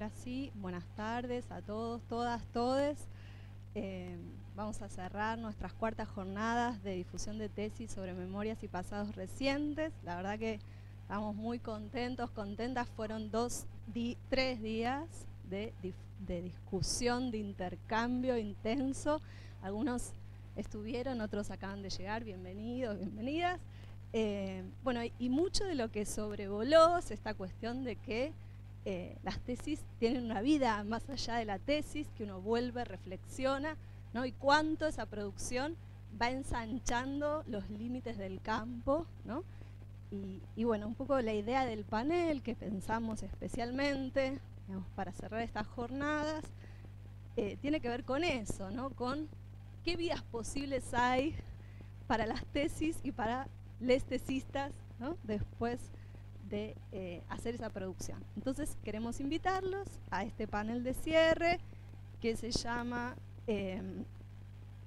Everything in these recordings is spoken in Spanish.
ahora sí, buenas tardes a todos, todas, todes. Eh, vamos a cerrar nuestras cuartas jornadas de difusión de tesis sobre memorias y pasados recientes. La verdad que estamos muy contentos, contentas. Fueron dos, tres días de, de discusión, de intercambio intenso. Algunos estuvieron, otros acaban de llegar. Bienvenidos, bienvenidas. Eh, bueno, y mucho de lo que sobrevoló es esta cuestión de que eh, las tesis tienen una vida más allá de la tesis, que uno vuelve, reflexiona, ¿no? y cuánto esa producción va ensanchando los límites del campo. ¿no? Y, bueno, un poco la idea del panel que pensamos especialmente para cerrar estas jornadas, eh, tiene que ver con eso, ¿no? con qué vías posibles hay para las tesis y para les tesistas después de eh, hacer esa producción. Entonces queremos invitarlos a este panel de cierre que se llama em,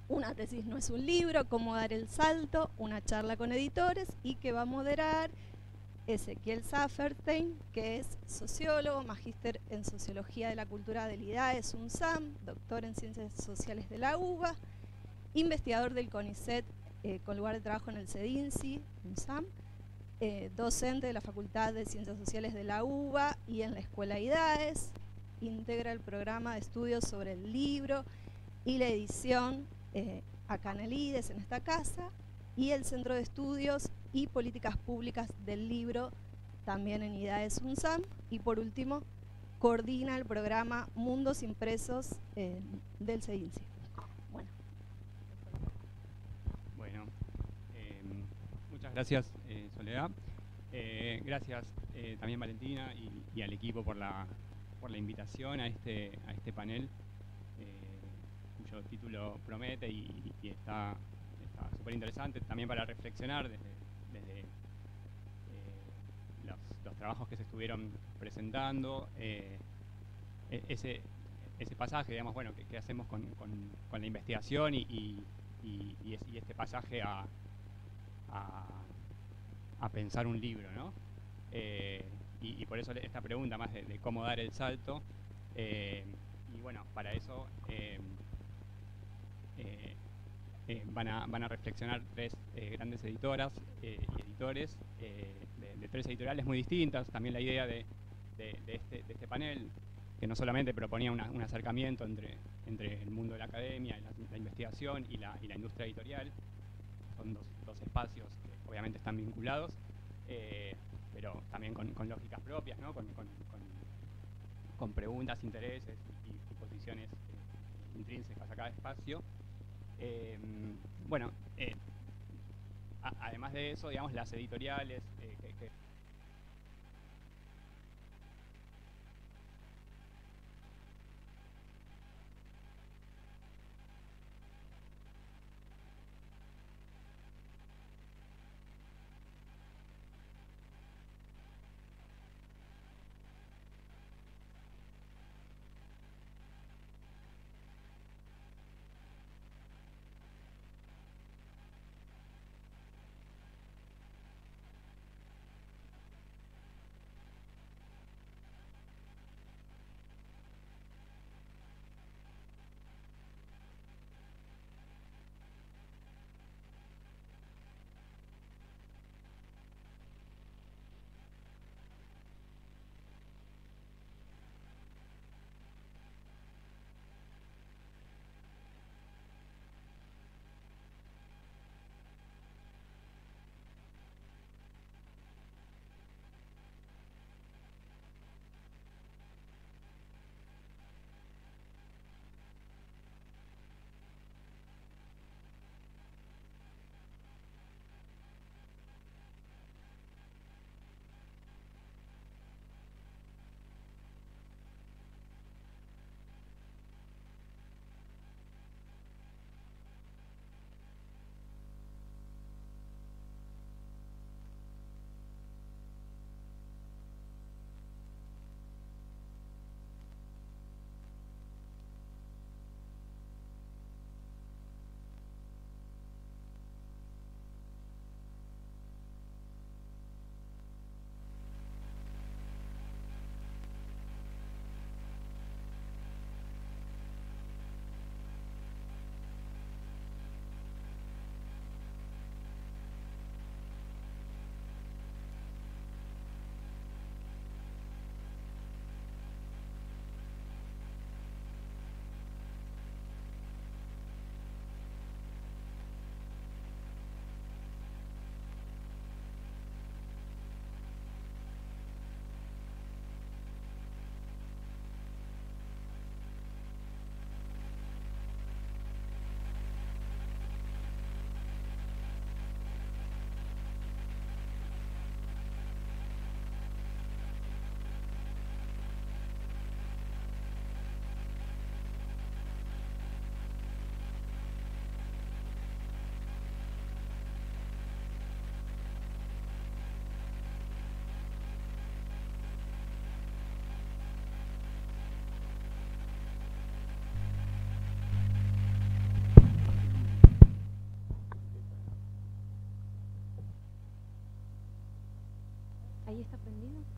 Una tesis no es un libro, cómo dar el salto, una charla con editores y que va a moderar Ezequiel Safferstein, que es sociólogo, magíster en Sociología de la Cultura del IDAES, UNSAM, doctor en Ciencias Sociales de la UBA, investigador del CONICET eh, con lugar de trabajo en el CEDINCI, UNSAM, eh, docente de la Facultad de Ciencias Sociales de la UBA y en la Escuela IDAES, integra el programa de estudios sobre el libro y la edición eh, acá en el IDES, en esta casa, y el Centro de Estudios y Políticas Públicas del Libro, también en IDAES UNSAM, y por último, coordina el programa Mundos Impresos del CEDINCI. Gracias, eh, Eh, gracias eh, también Valentina y, al equipo por la, por la invitación a este, a este panel, cuyo título promete y, está súper interesante también para reflexionar desde, los, trabajos que se estuvieron presentando. E, ese, ese pasaje, digamos, bueno, que, hacemos con, la investigación y, este pasaje a pensar un libro, ¿no? Eh, y, por eso esta pregunta más de, cómo dar el salto. Eh, y bueno, para eso eh, van, a, van, a, reflexionar tres grandes editoras y editores de, tres editoriales muy distintas. También la idea de, este, este, panel, que no solamente proponía un acercamiento entre, entre el mundo de la academia, la, investigación y la, la industria editorial, son dos, dos espacios obviamente están vinculados, eh, pero también con, lógicas propias, ¿no? con, preguntas, intereses y, posiciones eh, intrínsecas a cada espacio. Eh, bueno, además de eso, digamos, las editoriales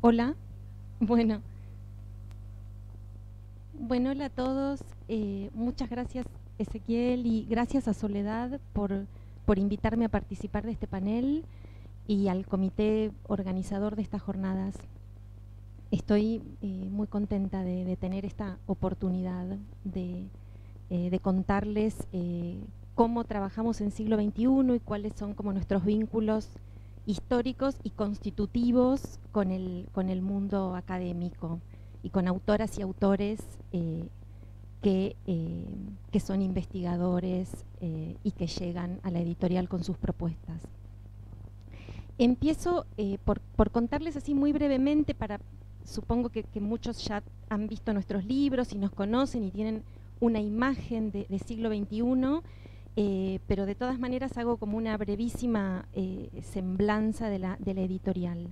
Hola. Bueno. Bueno, hola a todos. Eh, muchas gracias Ezequiel y gracias a Soledad por, por invitarme a participar de este panel y al comité organizador de estas jornadas. Estoy eh, muy contenta de, tener esta oportunidad de, eh, contarles eh, cómo trabajamos en siglo XXI y cuáles son como nuestros vínculos históricos y constitutivos con el, con el mundo académico y con autoras y autores que, que, son investigadores y que llegan a la editorial con sus propuestas. Empiezo por, por, contarles así muy brevemente para supongo que, muchos ya han visto nuestros libros y nos conocen y tienen una imagen de, siglo XXI, eh, pero de todas maneras hago como una brevísima eh, semblanza de la, editorial.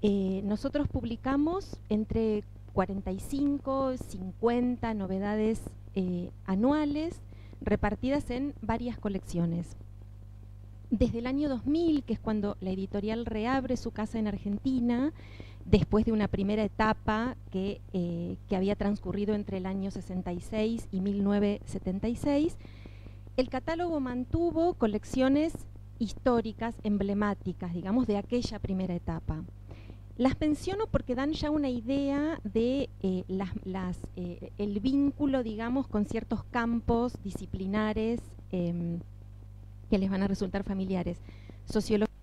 Eh, nosotros publicamos entre 45, 50 novedades anuales repartidas en varias colecciones. Desde el año 2000, que es cuando la editorial reabre su casa en Argentina, después de una primera etapa que, que, había transcurrido entre el año 66 y 1976, el catálogo mantuvo colecciones históricas, emblemáticas, digamos, de aquella primera etapa. Las menciono porque dan ya una idea de eh, las, eh, el vínculo, digamos, con ciertos campos disciplinares em, que les van a resultar familiares. Sociología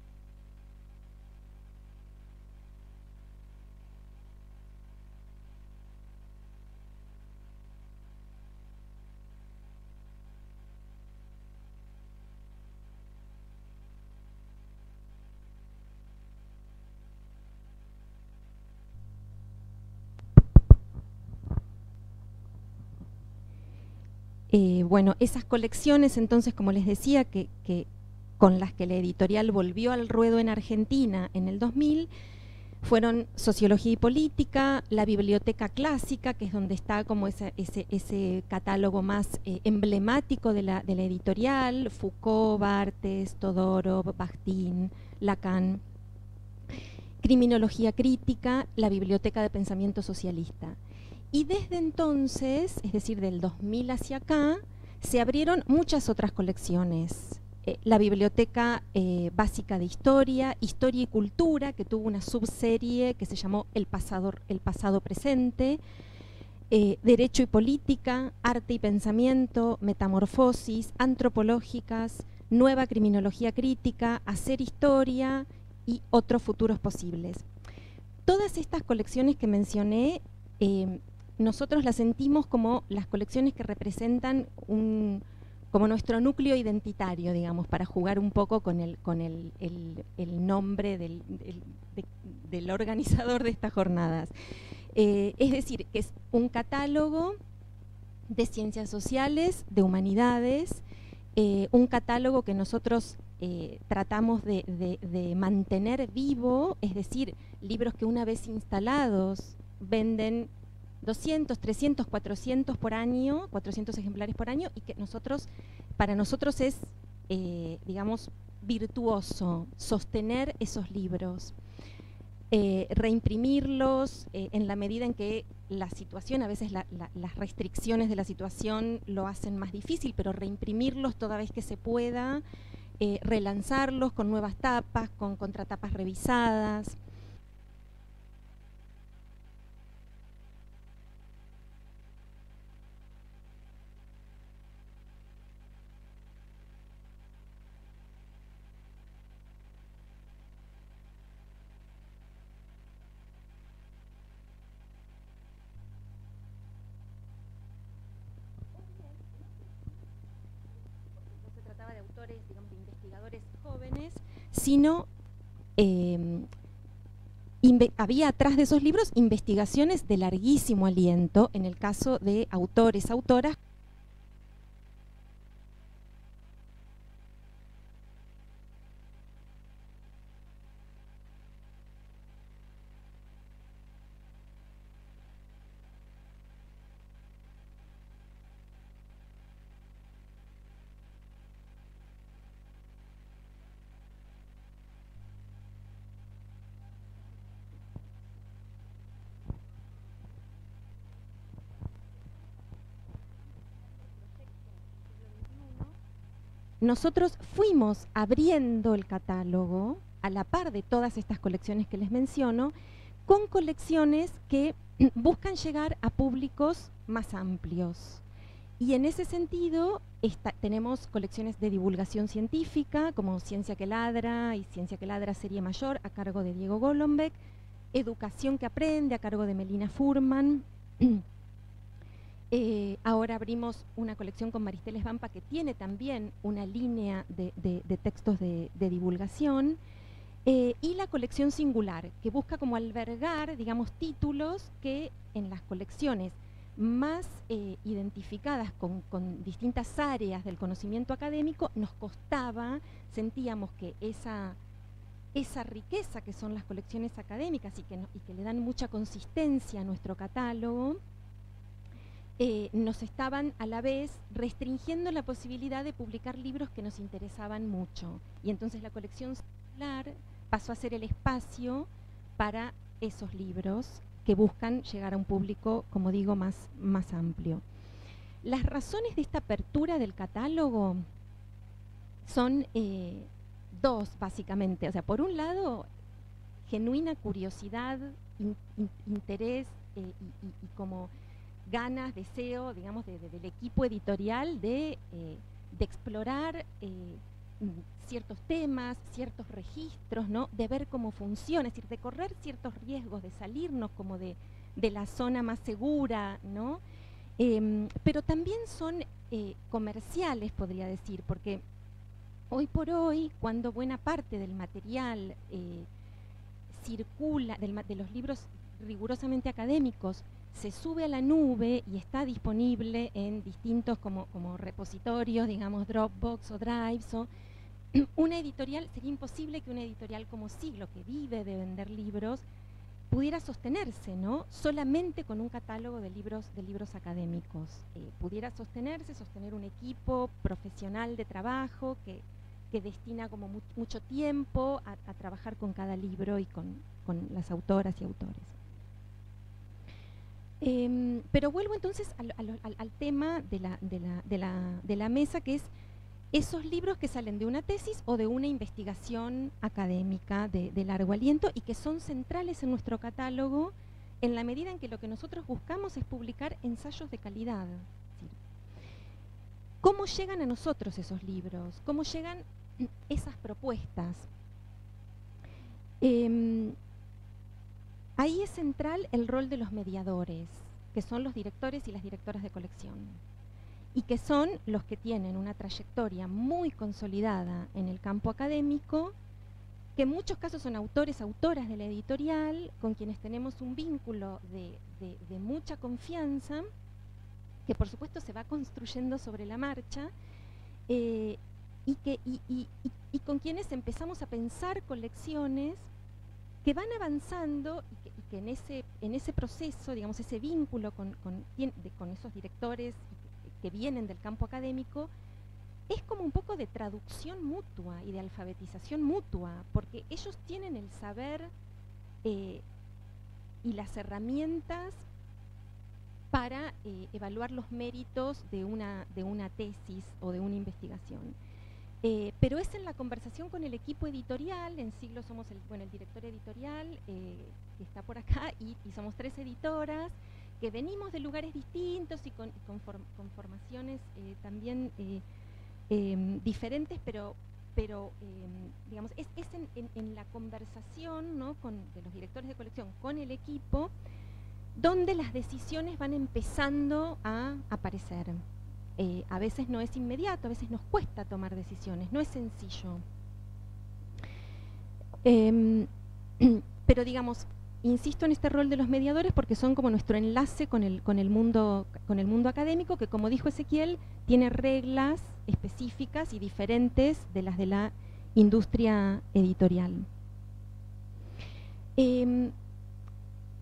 Eh, bueno, esas colecciones, entonces, como les decía, que, con las que la editorial volvió al ruedo en Argentina en el 2000, fueron Sociología y Política, la Biblioteca Clásica, que es donde está como ese, catálogo más eh, emblemático de la, de la, editorial, Foucault, Bartes, Todorov, Bakhtin, Lacan. Criminología Crítica, la Biblioteca de Pensamiento Socialista. Y desde entonces, es decir, del 2000 hacia acá, se abrieron muchas otras colecciones. Eh, la Biblioteca eh, Básica de Historia, Historia y Cultura, que tuvo una subserie que se llamó El pasado, el pasado presente, eh, Derecho y Política, Arte y Pensamiento, Metamorfosis, Antropológicas, Nueva Criminología Crítica, Hacer Historia y otros futuros posibles. Todas estas colecciones que mencioné nosotros las sentimos como las colecciones que representan un, como nuestro núcleo identitario, digamos, para jugar un poco con el, con el, nombre del, del, organizador de estas jornadas. Eh, es decir, que es un catálogo de ciencias sociales, de humanidades, eh, un catálogo que nosotros eh, tratamos de, de, mantener vivo, es decir, libros que una vez instalados venden 200, 300, 400 por año, 400 ejemplares por año, y que nosotros, para nosotros es, eh, digamos, virtuoso sostener esos libros, eh, reimprimirlos eh, en la medida en que la situación, a veces las restricciones de la situación lo hacen más difícil, pero reimprimirlos toda vez que se pueda, relanzarlos con nuevas tapas, con contratapas revisadas. Em, había atrás de esos libros investigaciones de larguísimo aliento, en el caso de autores, autoras nosotros fuimos abriendo el catálogo a la par de todas estas colecciones que les menciono, con colecciones que buscan llegar a públicos más amplios. Y en ese sentido tenemos colecciones de divulgación científica como Ciencia que Ladra y Ciencia que Ladra Serie Mayor a cargo de Diego Golombek, Educación que Aprende a cargo de Melina Furman. Eh, ahora abrimos una colección con Maristeles Vampa que tiene también una línea de, textos de, divulgación. Eh, y la colección singular, que busca como albergar, digamos, títulos que en las colecciones más eh, identificadas con, distintas áreas del conocimiento académico, nos costaba, sentíamos que esa, riqueza que son las colecciones académicas y que le dan mucha consistencia a nuestro catálogo, eh, nos estaban a la vez restringiendo la posibilidad de publicar libros que nos interesaban mucho. Y entonces la colección singular pasó a ser el espacio para esos libros que buscan llegar a un público, como digo, más, más amplio. Las razones de esta apertura del catálogo son eh, dos, básicamente. O sea, por un lado, genuina curiosidad, interés eh, y, como ganas, deseo, digamos, del equipo editorial de, eh, explorar ciertos temas, ciertos registros, ¿no? de ver cómo funciona, es decir, de correr ciertos riesgos, de salirnos como de, la zona más segura, ¿no? Em, pero también son eh, comerciales, podría decir, porque hoy por hoy, cuando buena parte del material eh, circula, de los libros rigurosamente académicos, se sube a la nube y está disponible en distintos como, como repositorios, digamos Dropbox o Drives, o, una editorial, sería imposible que una editorial como Siglo, que vive de vender libros, pudiera sostenerse, ¿no? Solamente con un catálogo de libros, de libros académicos. Eh, pudiera sostenerse, sostener un equipo profesional de trabajo que, destina como mucho tiempo a, trabajar con cada libro y con, las autoras y autores. Em, pero vuelvo entonces al, tema de la, mesa, que es esos libros que salen de una tesis o de una investigación académica de, largo aliento y que son centrales en nuestro catálogo en la medida en que lo que nosotros buscamos es publicar ensayos de calidad. ¿Cómo llegan a nosotros esos libros? ¿Cómo llegan esas propuestas? Em, ahí es central el rol de los mediadores, que son los directores y las directoras de colección y que son los que tienen una trayectoria muy consolidada en el campo académico, que en muchos casos son autores, autoras de la editorial, con quienes tenemos un vínculo de, mucha confianza, que por supuesto se va construyendo sobre la marcha, eh, y, con quienes empezamos a pensar colecciones que van avanzando y que, en, ese, en ese proceso, digamos, ese vínculo con, con, con esos directores que vienen del campo académico, es como un poco de traducción mutua y de alfabetización mutua, porque ellos tienen el saber eh, y las herramientas para eh, evaluar los méritos de una, de una tesis o de una investigación. Eh, pero es en la conversación con el equipo editorial, en siglo somos el, bueno, el director editorial, que está por acá, y somos tres editoras, que venimos de lugares distintos y con, formaciones eh, también eh, em, diferentes, pero, pero em, digamos, es, en, la conversación ¿no? con, de los directores de colección con el equipo donde las decisiones van empezando a aparecer. Eh, a veces no es inmediato, a veces nos cuesta tomar decisiones, no es sencillo. Em, pero digamos, insisto en este rol de los mediadores porque son como nuestro enlace con el, con el, mundo, con el mundo académico que, como dijo Ezequiel, tiene reglas específicas y diferentes de las de la industria editorial. Em,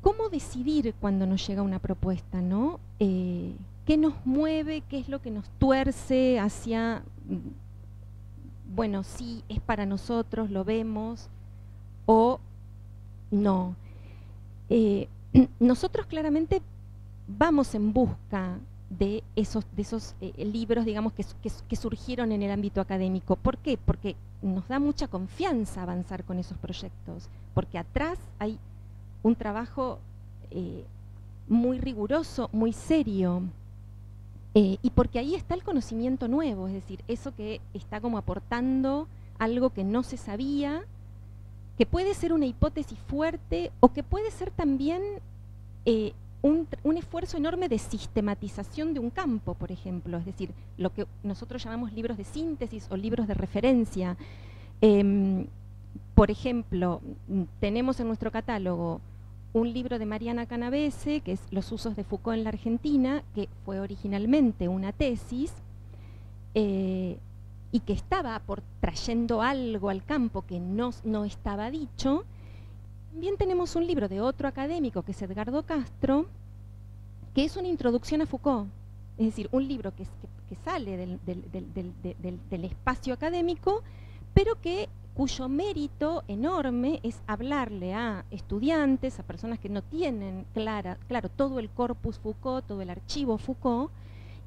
¿Cómo decidir cuando nos llega una propuesta? ¿no? Eh, ¿Qué nos mueve? ¿Qué es lo que nos tuerce hacia, mm, bueno, sí, es para nosotros, lo vemos, o no? Eh, nosotros claramente vamos en busca de esos, de esos eh, libros, digamos, que, que, surgieron en el ámbito académico. ¿Por qué? Porque nos da mucha confianza avanzar con esos proyectos, porque atrás hay un trabajo eh, muy riguroso, muy serio, eh, y porque ahí está el conocimiento nuevo, es decir, eso que está como aportando algo que no se sabía, que puede ser una hipótesis fuerte o que puede ser también un, esfuerzo enorme de sistematización de un campo, por ejemplo, es decir, lo que nosotros llamamos libros de síntesis o libros de referencia. Em, por ejemplo, tenemos en nuestro catálogo un libro de Mariana Canavese, que es Los usos de Foucault en la Argentina, que fue originalmente una tesis, eh, y que estaba por, trayendo algo al campo que no, no estaba dicho, también tenemos un libro de otro académico, que es Edgardo Castro, que es una introducción a Foucault. Es decir, un libro que, sale del, espacio académico, pero que cuyo mérito enorme es hablarle a estudiantes, a personas que no tienen clara, claro todo el corpus Foucault, todo el archivo Foucault,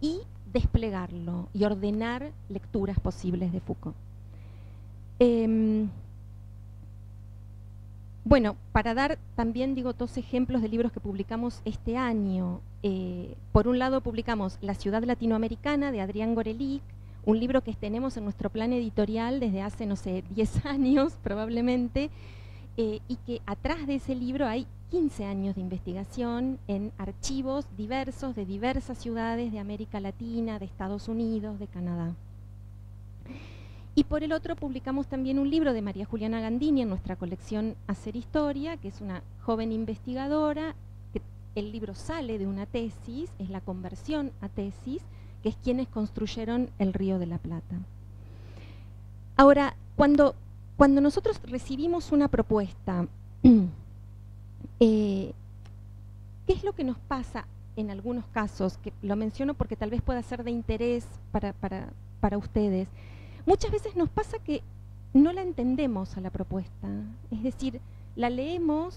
y desplegarlo y ordenar lecturas posibles de Foucault. Em, bueno, para dar también, digo, dos ejemplos de libros que publicamos este año. Eh, por un lado, publicamos La ciudad latinoamericana de Adrián Gorelic, un libro que tenemos en nuestro plan editorial desde hace, no sé, 10 años probablemente, eh, y que atrás de ese libro hay 15 años de investigación en archivos diversos de diversas ciudades de América Latina, de Estados Unidos, de Canadá. Y por el otro publicamos también un libro de María Juliana Gandini en nuestra colección Hacer Historia, que es una joven investigadora, que el libro sale de una tesis, es la conversión a tesis, que es quienes construyeron el Río de la Plata. Ahora, cuando, cuando nosotros recibimos una propuesta, eh, ¿qué es lo que nos pasa en algunos casos? Que lo menciono porque tal vez pueda ser de interés para, para, para ustedes muchas veces nos pasa que no la entendemos a la propuesta. Es decir, la leemos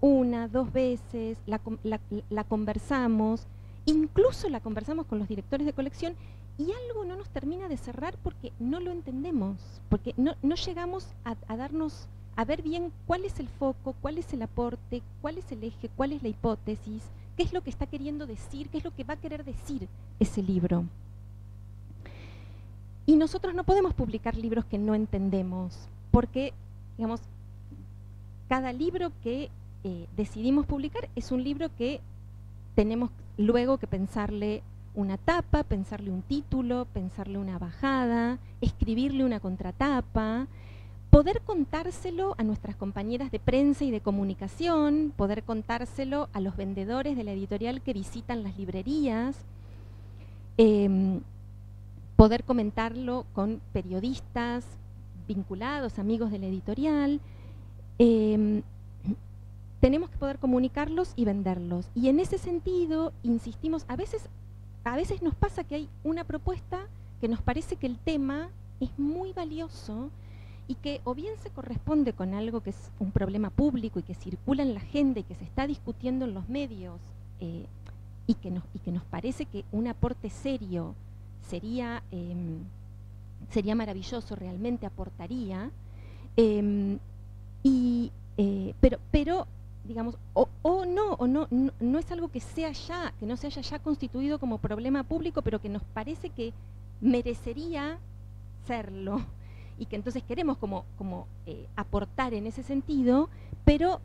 una, dos veces, la, conversamos, incluso la conversamos con los directores de colección y algo no nos termina de cerrar porque no lo entendemos, porque no, llegamos a, darnos, a ver bien cuál es el foco, cuál es el aporte, cuál es el eje, cuál es la hipótesis, qué es lo que está queriendo decir, qué es lo que va a querer decir ese libro. Y nosotros no podemos publicar libros que no entendemos, porque, digamos, cada libro que eh, decidimos publicar es un libro que tenemos luego que pensarle una tapa, pensarle un título, pensarle una bajada, escribirle una contratapa, poder contárselo a nuestras compañeras de prensa y de comunicación, poder contárselo a los vendedores de la editorial que visitan las librerías. Em, poder comentarlo con periodistas vinculados, amigos de la editorial. Em, tenemos que poder comunicarlos y venderlos. Y en ese sentido, insistimos, a veces, a veces nos pasa que hay una propuesta que nos parece que el tema es muy valioso y que o bien se corresponde con algo que es un problema público y que circula en la agenda y que se está discutiendo en los medios eh, y, que nos, y que nos parece que un aporte serio sería, em, sería maravilloso, realmente aportaría. Em, y, eh, pero, pero, digamos, o, no, o no, no, es algo que sea ya, que no se haya ya constituido como problema público, pero que nos parece que merecería serlo y que entonces queremos como, como eh, aportar en ese sentido, pero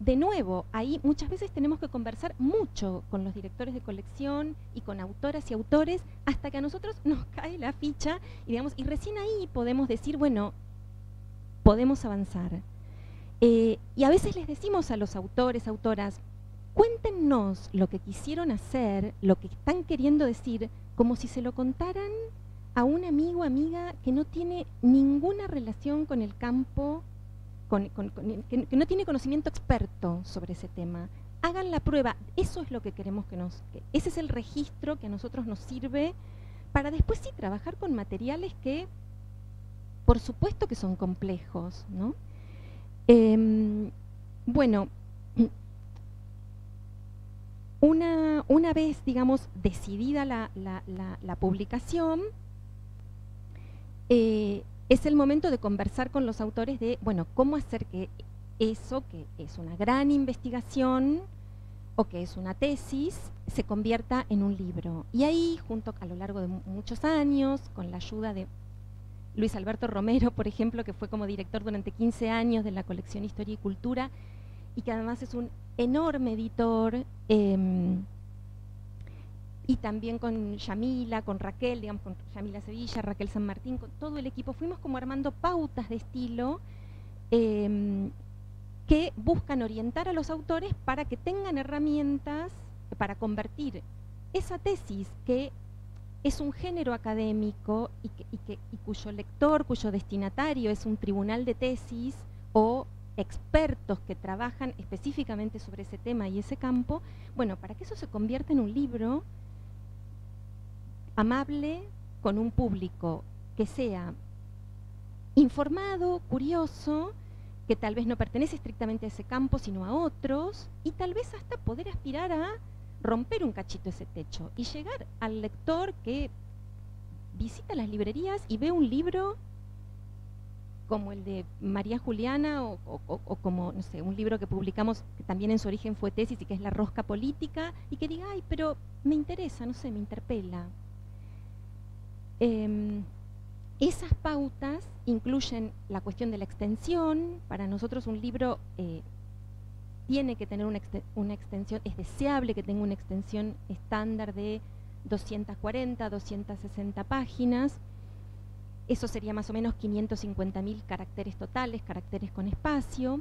de nuevo, ahí muchas veces tenemos que conversar mucho con los directores de colección y con autoras y autores hasta que a nosotros nos cae la ficha y, digamos, y recién ahí podemos decir, bueno, podemos avanzar. Eh, y a veces les decimos a los autores, autoras, cuéntenos lo que quisieron hacer, lo que están queriendo decir, como si se lo contaran a un amigo, amiga que no tiene ninguna relación con el campo que, no tiene conocimiento experto sobre ese tema, hagan la prueba. Eso es lo que queremos que nos... ese es el registro que a nosotros nos sirve para después sí trabajar con materiales que, por supuesto que son complejos, ¿no? Em, bueno, una, una vez, digamos, decidida la, publicación, eh, es el momento de conversar con los autores de, bueno, cómo hacer que eso, que es una gran investigación o que es una tesis, se convierta en un libro. Y ahí, junto a lo largo de muchos años, con la ayuda de Luis Alberto Romero, por ejemplo, que fue como director durante 15 años de la colección Historia y Cultura, y que además es un enorme editor, em, y también con Yamila, con Raquel, digamos, con Yamila Sevilla, Raquel San Martín, con todo el equipo, fuimos como armando pautas de estilo em, que buscan orientar a los autores para que tengan herramientas para convertir esa tesis que es un género académico y, cuyo lector, cuyo destinatario es un tribunal de tesis o expertos que trabajan específicamente sobre ese tema y ese campo, bueno, para que eso se convierta en un libro amable con un público que sea informado, curioso, que tal vez no pertenece estrictamente a ese campo, sino a otros, y tal vez hasta poder aspirar a romper un cachito ese techo y llegar al lector que visita las librerías y ve un libro como el de María Juliana o, como, no sé, un libro que publicamos que también en su origen fue tesis y que es La Rosca Política, y que diga, ay, pero me interesa, no sé, me interpela. Em, esas pautas incluyen la cuestión de la extensión. Para nosotros un libro eh, tiene que tener una, extensión, es deseable que tenga una extensión estándar de 240, 260 páginas. Eso sería más o menos 550.000 caracteres totales, caracteres con espacio.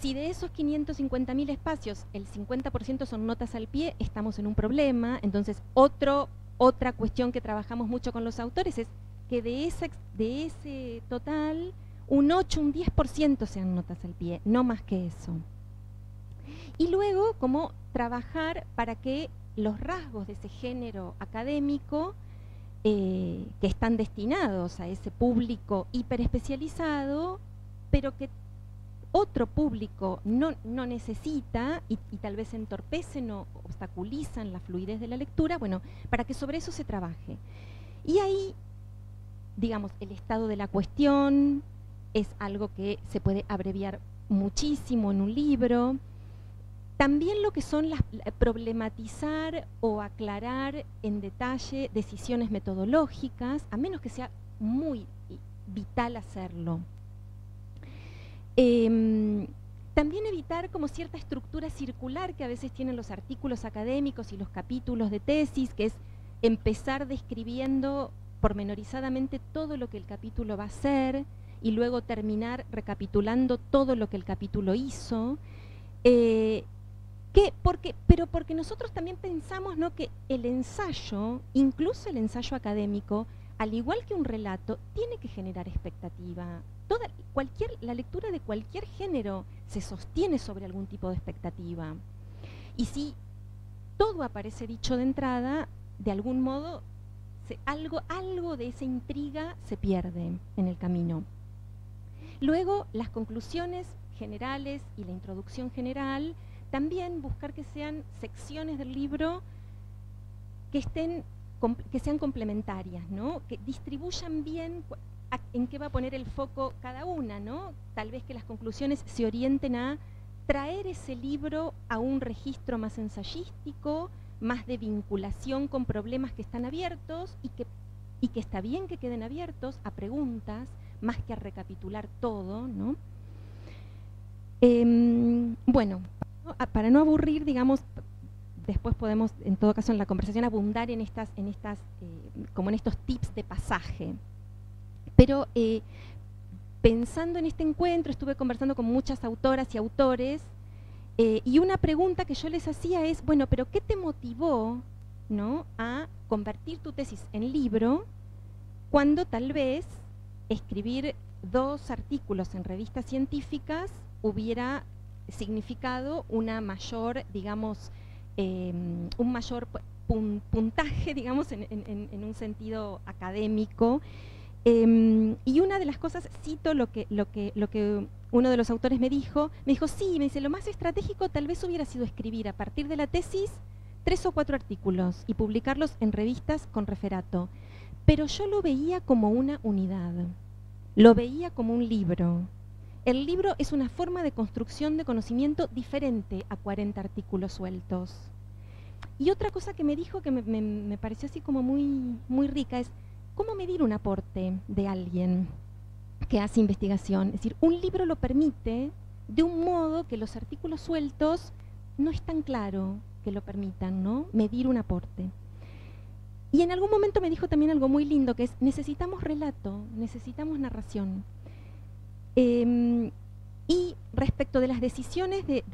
Si de esos 550.000 espacios el 50% son notas al pie, estamos en un problema. Entonces, otro, otra cuestión que trabajamos mucho con los autores es que de, de ese total un 8, un 10% sean notas al pie, no más que eso. Y luego, cómo trabajar para que los rasgos de ese género académico eh, que están destinados a ese público hiperespecializado, pero que otro público no, necesita y, y, tal vez entorpecen o obstaculizan la fluidez de la lectura, bueno, para que sobre eso se trabaje. Y ahí, digamos, el estado de la cuestión, es algo que se puede abreviar muchísimo en un libro. También lo que son las, problematizar o aclarar en detalle decisiones metodológicas, a menos que sea muy vital hacerlo. Em, también evitar como cierta estructura circular que a veces tienen los artículos académicos y los capítulos de tesis, que es empezar describiendo pormenorizadamente todo lo que el capítulo va a ser, y luego terminar recapitulando todo lo que el capítulo hizo. Eh, porque, pero porque nosotros también pensamos ¿no? que el ensayo, incluso el ensayo académico, al igual que un relato, tiene que generar expectativa. Toda, cualquier, la lectura de cualquier género se sostiene sobre algún tipo de expectativa. Y si todo aparece dicho de entrada, de algún modo algo, algo de esa intriga se pierde en el camino. Luego, las conclusiones generales y la introducción general, también buscar que sean secciones del libro que, estén, que sean complementarias, ¿no? que distribuyan bien en qué va a poner el foco cada una, ¿no? Tal vez que las conclusiones se orienten a traer ese libro a un registro más ensayístico, más de vinculación con problemas que están abiertos y que, y que está bien que queden abiertos a preguntas, más que a recapitular todo, ¿no? Em, bueno, para no aburrir, digamos, después podemos, en todo caso, en la conversación abundar en estas, en estas, eh, como en estos tips de pasaje. Pero eh, pensando en este encuentro, estuve conversando con muchas autoras y autores, eh, y una pregunta que yo les hacía es, bueno, pero ¿qué te motivó ¿no? a convertir tu tesis en libro cuando tal vez escribir dos artículos en revistas científicas hubiera significado una mayor, digamos, em, un mayor puntaje, digamos, en, un sentido académico. Em, y una de las cosas, cito lo que, lo, que, lo que uno de los autores me dijo, me dijo, sí, me dice, lo más estratégico tal vez hubiera sido escribir a partir de la tesis tres o cuatro artículos y publicarlos en revistas con referato. Pero yo lo veía como una unidad, lo veía como un libro. El libro es una forma de construcción de conocimiento diferente a 40 artículos sueltos. Y otra cosa que me dijo que me, pareció así como muy, muy rica es, ¿Cómo medir un aporte de alguien que hace investigación? Es decir, un libro lo permite de un modo que los artículos sueltos no es tan claro que lo permitan, ¿no? Medir un aporte. Y en algún momento me dijo también algo muy lindo, que es, necesitamos relato, necesitamos narración. Em, y respecto de las decisiones de,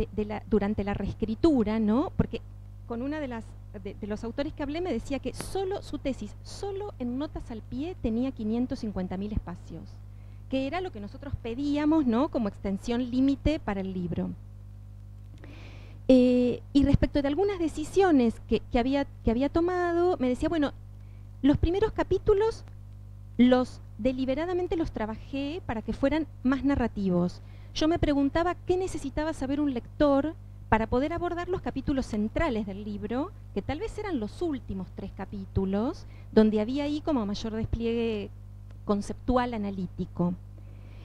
durante la reescritura, ¿no? Porque con una de las de, los autores que hablé me decía que solo su tesis, solo en notas al pie tenía 550.000 espacios, que era lo que nosotros pedíamos ¿no? como extensión límite para el libro. Eh, y respecto de algunas decisiones que, había, que había tomado, me decía, bueno, los primeros capítulos los deliberadamente los trabajé para que fueran más narrativos. Yo me preguntaba qué necesitaba saber un lector para poder abordar los capítulos centrales del libro, que tal vez eran los últimos tres capítulos, donde había ahí como mayor despliegue conceptual analítico.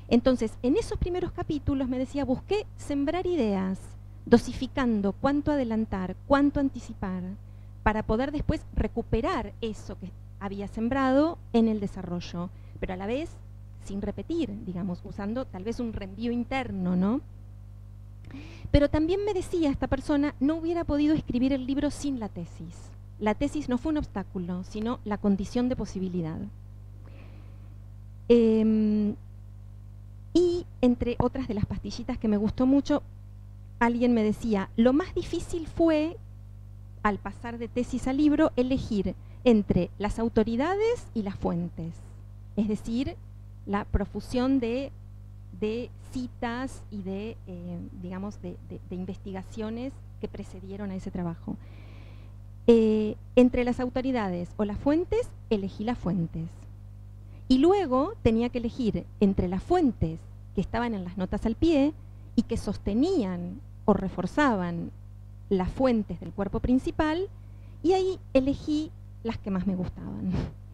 Entonces, en esos primeros capítulos me decía, busqué sembrar ideas, dosificando cuánto adelantar, cuánto anticipar, para poder después recuperar eso que había sembrado en el desarrollo, pero a la vez sin repetir, digamos, usando tal vez un reenvío interno, ¿no? Pero también me decía esta persona, no hubiera podido escribir el libro sin la tesis. La tesis no fue un obstáculo, sino la condición de posibilidad. Em, y entre otras de las pastillitas que me gustó mucho, alguien me decía, lo más difícil fue, al pasar de tesis al libro, elegir entre las autoridades y las fuentes. Es decir, la profusión de de citas y de, eh, digamos, de, investigaciones que precedieron a ese trabajo. Eh, entre las autoridades o las fuentes, elegí las fuentes. Y luego tenía que elegir entre las fuentes que estaban en las notas al pie y que sostenían o reforzaban las fuentes del cuerpo principal, y ahí elegí las que más me gustaban.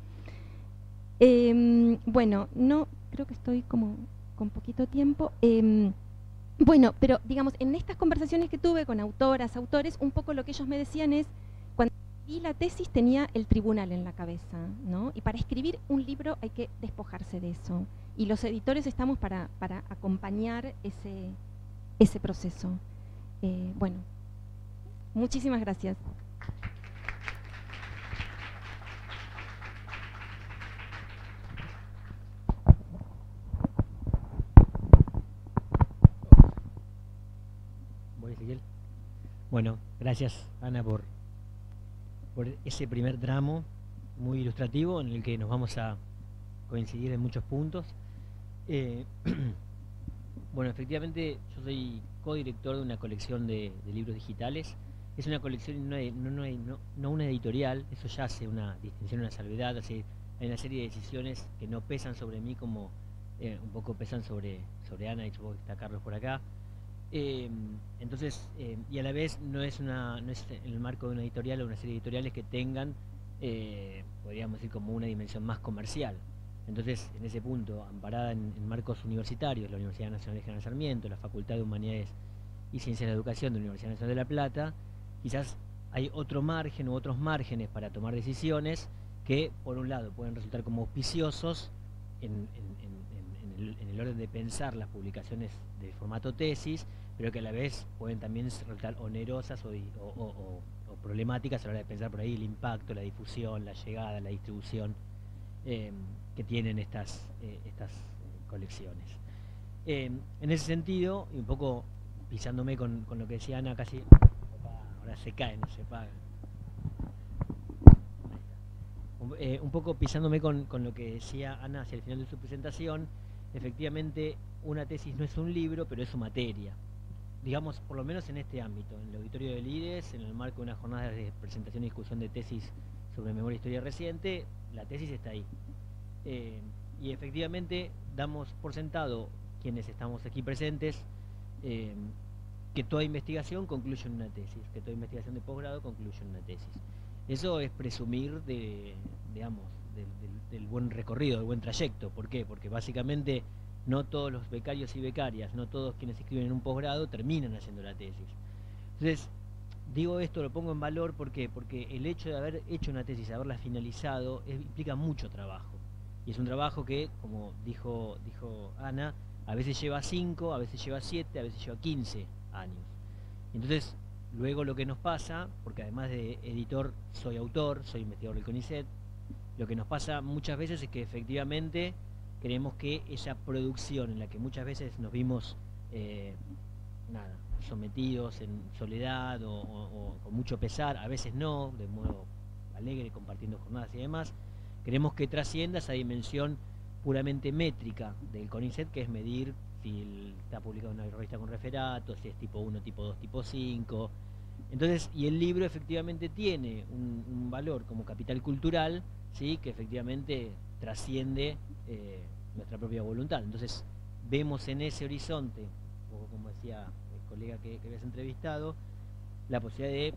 Em, bueno, no, creo que estoy como con poquito tiempo. Em, bueno, pero digamos, en estas conversaciones que tuve con autoras, autores, un poco lo que ellos me decían es, cuando vi la tesis tenía el tribunal en la cabeza, ¿no? Y para escribir un libro hay que despojarse de eso. Y los editores estamos para, para acompañar ese, ese proceso. Eh, bueno, muchísimas gracias. Bueno, gracias Ana por, por ese primer tramo muy ilustrativo en el que nos vamos a coincidir en muchos puntos. Eh, bueno, efectivamente yo soy codirector de una colección de, libros digitales. Es una colección, no, no, no, una editorial, eso ya hace una distinción, una salvedad, hay una serie de decisiones que no pesan sobre mí como eh, un poco pesan sobre, sobre Ana y supongo que está Carlos por acá. Em, entonces, em, y a la vez no es, no es en el marco de una editorial o una serie de editoriales que tengan, eh, podríamos decir, como una dimensión más comercial. Entonces, en ese punto, amparada en, marcos universitarios, la Universidad Nacional de General Sarmiento, la Facultad de Humanidades y Ciencias de la Educación de la Universidad Nacional de La Plata, quizás hay otro margen u otros márgenes para tomar decisiones que, por un lado, pueden resultar como auspiciosos en, el orden de pensar las publicaciones de formato tesis, pero que a la vez pueden también resultar onerosas o, problemáticas a la hora de pensar por ahí el impacto, la difusión, la llegada, la distribución. Em, que tienen estas, eh, estas colecciones. Em, en ese sentido, y un poco pisándome con, lo que decía Ana, casi ahora se cae, no se paga. Eh, un poco pisándome con, con, lo que decía Ana hacia el final de su presentación, efectivamente una tesis no es un libro, pero es su materia digamos, por lo menos en este ámbito, en el auditorio del IDES, en el marco de una jornada de presentación y discusión de tesis sobre memoria e historia reciente, la tesis está ahí. Eh, y efectivamente damos por sentado, quienes estamos aquí presentes, eh, que toda investigación concluye en una tesis, que toda investigación de posgrado concluye en una tesis. Eso es presumir de, digamos, del, buen recorrido, del buen trayecto. ¿Por qué? Porque básicamente no todos los becarios y becarias, no todos quienes escriben en un posgrado terminan haciendo la tesis. Entonces, digo esto, lo pongo en valor ¿por porque el hecho de haber hecho una tesis, haberla finalizado, implica mucho trabajo. Y es un trabajo que, como dijo, dijo Ana, a veces lleva 5, a veces lleva 7, a veces lleva 15 años. Entonces, luego lo que nos pasa, porque además de editor soy autor, soy investigador del CONICET, lo que nos pasa muchas veces es que efectivamente creemos que esa producción en la que muchas veces nos vimos eh, nada, sometidos en soledad o, con mucho pesar, a veces no, de modo alegre, compartiendo jornadas y demás, queremos que trascienda esa dimensión puramente métrica del CONICET, que es medir si está publicado en una revista con referato, si es tipo 1, tipo 2, tipo 5. Entonces, y el libro efectivamente tiene un, valor como capital cultural, ¿sí? que efectivamente trasciende eh, nuestra propia voluntad. Entonces, vemos en ese horizonte, como decía el colega que, habías entrevistado, la posibilidad de,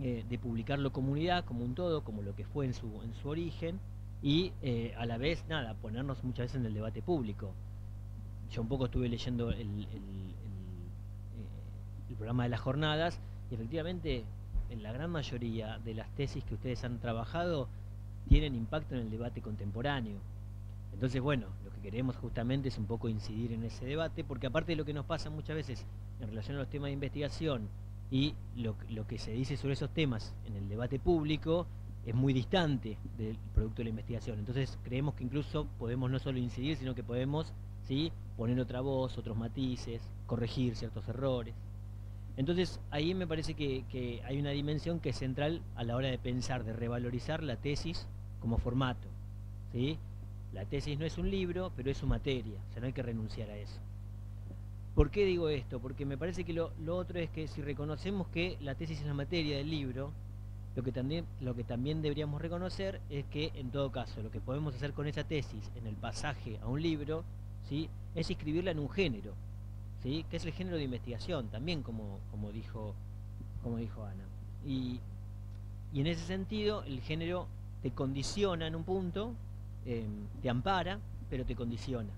eh, publicarlo como unidad, como un todo, como lo que fue en su, en su origen, y eh, a la vez, nada, ponernos muchas veces en el debate público yo un poco estuve leyendo el, eh, el, programa de las jornadas y efectivamente en la gran mayoría de las tesis que ustedes han trabajado tienen impacto en el debate contemporáneo. Entonces, bueno, lo que queremos justamente es un poco incidir en ese debate, porque aparte de lo que nos pasa muchas veces en relación a los temas de investigación y lo, que se dice sobre esos temas en el debate público, es muy distante del producto de la investigación. Entonces creemos que incluso podemos no solo incidir, sino que podemos ¿sí? poner otra voz, otros matices, corregir ciertos errores. Entonces ahí me parece que, hay una dimensión que es central a la hora de pensar, de revalorizar la tesis como formato. ¿sí? La tesis no es un libro, pero es su materia, o sea, no hay que renunciar a eso. ¿Por qué digo esto? Porque me parece que lo, otro es que si reconocemos que la tesis es la materia del libro, lo que, también, lo que también deberíamos reconocer es que, en todo caso, lo que podemos hacer con esa tesis en el pasaje a un libro es inscribirla en un género, ¿sí? que es el género de investigación, también como, como, dijo, como dijo Ana. Y, en ese sentido, el género te condiciona en un punto, em, te ampara, pero te condiciona.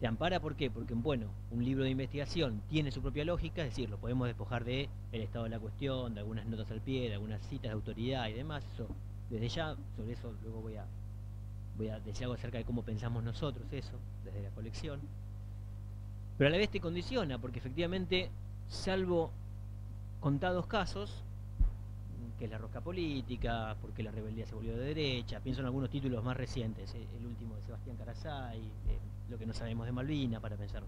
¿Te ampara por qué? Porque, bueno, un libro de investigación tiene su propia lógica, es decir, lo podemos despojar de el estado de la cuestión, de algunas notas al pie, de algunas citas de autoridad y demás. Eso, desde ya, sobre eso luego voy a, voy a decir algo acerca de cómo pensamos nosotros eso, desde la colección. Pero a la vez te condiciona, porque efectivamente, salvo contados casos, que es la rosca política, porque la rebeldía se volvió de derecha, pienso en algunos títulos más recientes, el último de Sebastián Carasay, eh, lo que no sabemos de Malvina, para pensar,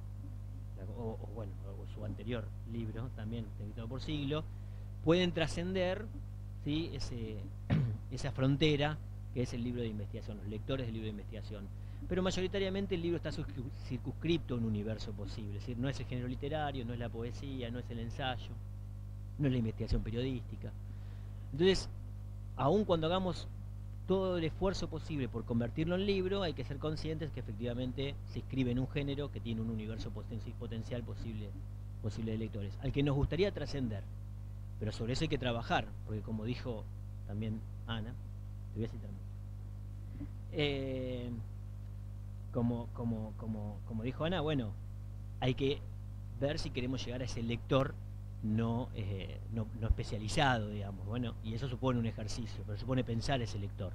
o, bueno, o su anterior libro, también, editado por siglo, pueden trascender ¿sí? esa frontera que es el libro de investigación, los lectores del libro de investigación. Pero mayoritariamente el libro está circunscripto a un universo posible, es decir, no es el género literario, no es la poesía, no es el ensayo, no es la investigación periodística. Entonces, aun cuando hagamos todo el esfuerzo posible por convertirlo en libro, hay que ser conscientes que efectivamente se escribe en un género que tiene un universo potencial posible, posible de lectores, al que nos gustaría trascender. Pero sobre eso hay que trabajar, porque como dijo también Ana, te voy a citar eh, como, como, como, como dijo Ana, bueno, hay que ver si queremos llegar a ese lector no, eh, no, especializado, digamos, bueno, y eso supone un ejercicio, pero supone pensar ese lector.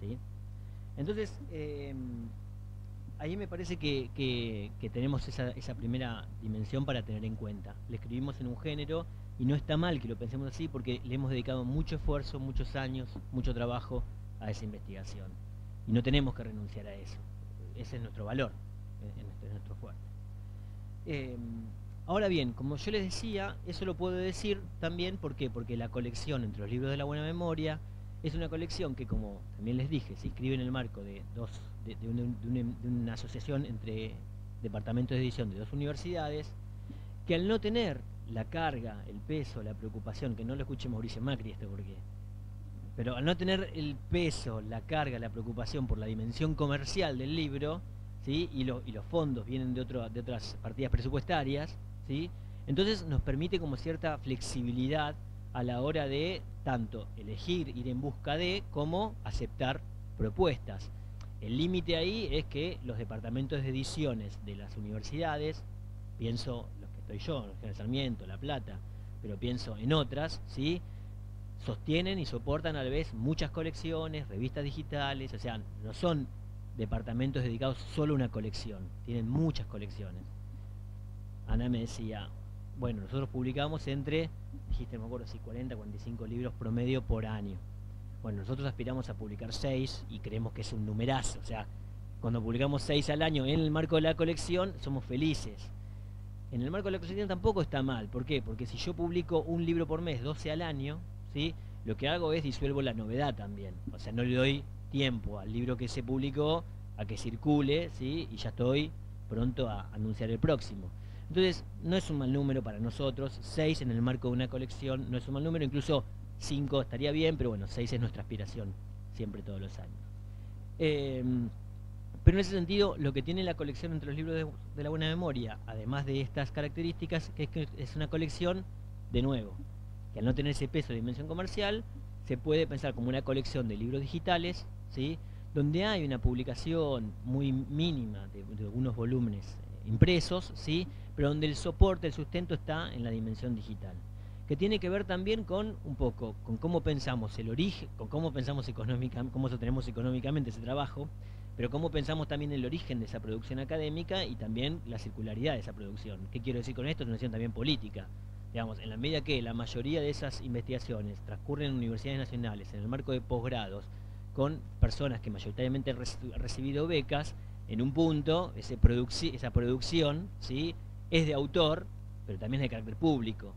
¿sí? Entonces, eh, ahí me parece que, que, tenemos esa, esa, primera dimensión para tener en cuenta. Le escribimos en un género y no está mal que lo pensemos así porque le hemos dedicado mucho esfuerzo, muchos años, mucho trabajo a esa investigación. Y no tenemos que renunciar a eso. Ese es nuestro valor, es nuestro fuerte. Em, ahora bien, como yo les decía, eso lo puedo decir también ¿por porque la colección entre los libros de la buena memoria es una colección que, como también les dije, se inscribe en el marco de, una, asociación entre departamentos de edición de dos universidades, que al no tener la carga, el peso, la preocupación, que no lo escuche Mauricio Macri esto porque Pero al no tener el peso, la carga, la preocupación por la dimensión comercial del libro, ¿sí? y, los fondos vienen de, de otras partidas presupuestarias, entonces nos permite como cierta flexibilidad a la hora de tanto elegir, ir en busca de, como aceptar propuestas. El límite ahí es que los departamentos de ediciones de las universidades, pienso los que estoy yo, el Sarmiento, La Plata, pero pienso en otras, ¿sí? sostienen y soportan a la vez muchas colecciones, revistas digitales, o sea, no son departamentos dedicados solo a una colección, tienen muchas colecciones. Ana me decía, bueno, nosotros publicamos entre, dijiste, me acuerdo si 40, 45 libros promedio por año. Bueno, nosotros aspiramos a publicar 6 y creemos que es un numerazo, o sea, cuando publicamos 6 al año en el marco de la colección, somos felices. En el marco de la colección tampoco está mal, ¿por qué? Porque si yo publico un libro por mes, 12 al año, ¿sí? lo que hago es disuelvo la novedad también. O sea, no le doy tiempo al libro que se publicó a que circule, ¿sí? y ya estoy pronto a anunciar el próximo. Entonces, no es un mal número para nosotros, 6 en el marco de una colección no es un mal número, incluso 5 estaría bien, pero bueno, 6 es nuestra aspiración, siempre todos los años. Em, pero en ese sentido, lo que tiene la colección entre los libros de, de, la buena memoria, además de estas características, es que es una colección, de nuevo, que al no tener ese peso de dimensión comercial, se puede pensar como una colección de libros digitales, ¿sí? donde hay una publicación muy mínima de, algunos volúmenes impresos, ¿sí? pero donde el soporte, el sustento está en la dimensión digital que tiene que ver también con un poco con cómo pensamos el origen, con cómo pensamos económicamente, cómo sostenemos económicamente ese trabajo, pero cómo pensamos también el origen de esa producción académica y también la circularidad de esa producción. ¿Qué quiero decir con esto? Es una noción también política. Digamos, en la medida que la mayoría de esas investigaciones transcurren en universidades nacionales, en el marco de posgrados, con personas que mayoritariamente han recibido becas, en un punto esa producción es de autor, pero también es de carácter público.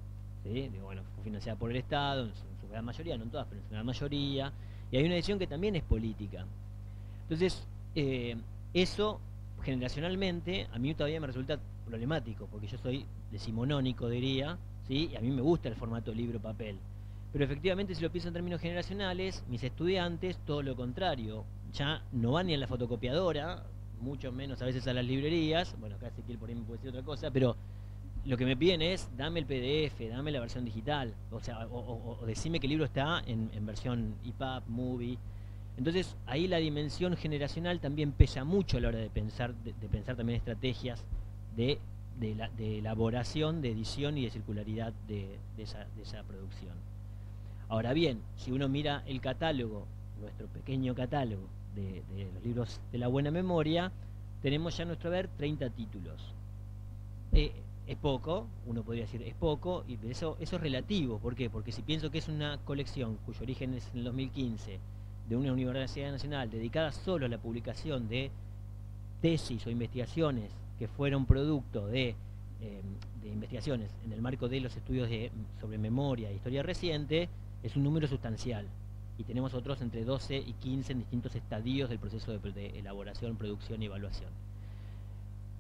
bueno, fue financiada por el Estado, en su, gran mayoría, no todas, pero en su gran mayoría, y hay una decisión que también es política. Entonces, eh, eso generacionalmente a mí todavía me resulta problemático, porque yo soy decimonónico, diría, y a mí me gusta el formato libro-papel. Pero efectivamente, si lo pienso en términos generacionales, mis estudiantes, todo lo contrario, ya no van ni a la fotocopiadora, mucho menos a veces a las librerías, bueno, acá Ezequiel por ahí me puede decir otra cosa, pero lo que me piden es, dame el PDF, dame la versión digital, o sea, o, decime que el libro está en, versión EPUB, Movie. Entonces, ahí la dimensión generacional también pesa mucho a la hora de pensar, de pensar también estrategias de de, de elaboración, de edición y de circularidad de, esa, producción. Ahora bien, si uno mira el catálogo, nuestro pequeño catálogo de, los libros de la buena memoria, tenemos ya a nuestro ver 30 títulos. Eh, es poco, uno podría decir es poco, y eso, eso es relativo. ¿Por qué? Porque si pienso que es una colección cuyo origen es en el 2015 de una universidad nacional dedicada solo a la publicación de tesis o investigaciones que fueron producto de, eh, de, investigaciones en el marco de los estudios de, sobre memoria e historia reciente, es un número sustancial. Y tenemos otros entre 12 y 15 en distintos estadios del proceso de, elaboración, producción y evaluación.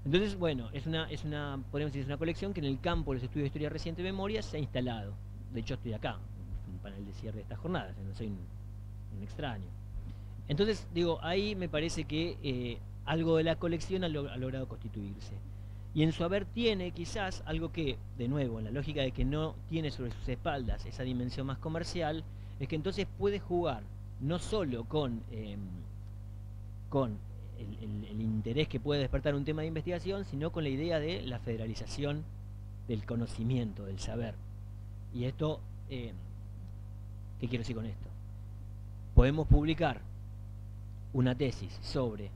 Entonces, bueno, es una, es una, podemos decir, es una colección que en el campo de los estudios de historia reciente y memoria se ha instalado. De hecho, estoy acá, en un panel de cierre de estas jornadas, no soy un, extraño. Entonces, digo, ahí me parece que eh, algo de la colección ha, logrado constituirse. Y en su haber tiene quizás algo que, de nuevo, en la lógica de que no tiene sobre sus espaldas esa dimensión más comercial, es que entonces puede jugar no solo con, em, con el, interés que puede despertar un tema de investigación, sino con la idea de la federalización del conocimiento, del saber. Y esto, em, ¿qué quiero decir con esto? Podemos publicar una tesis sobre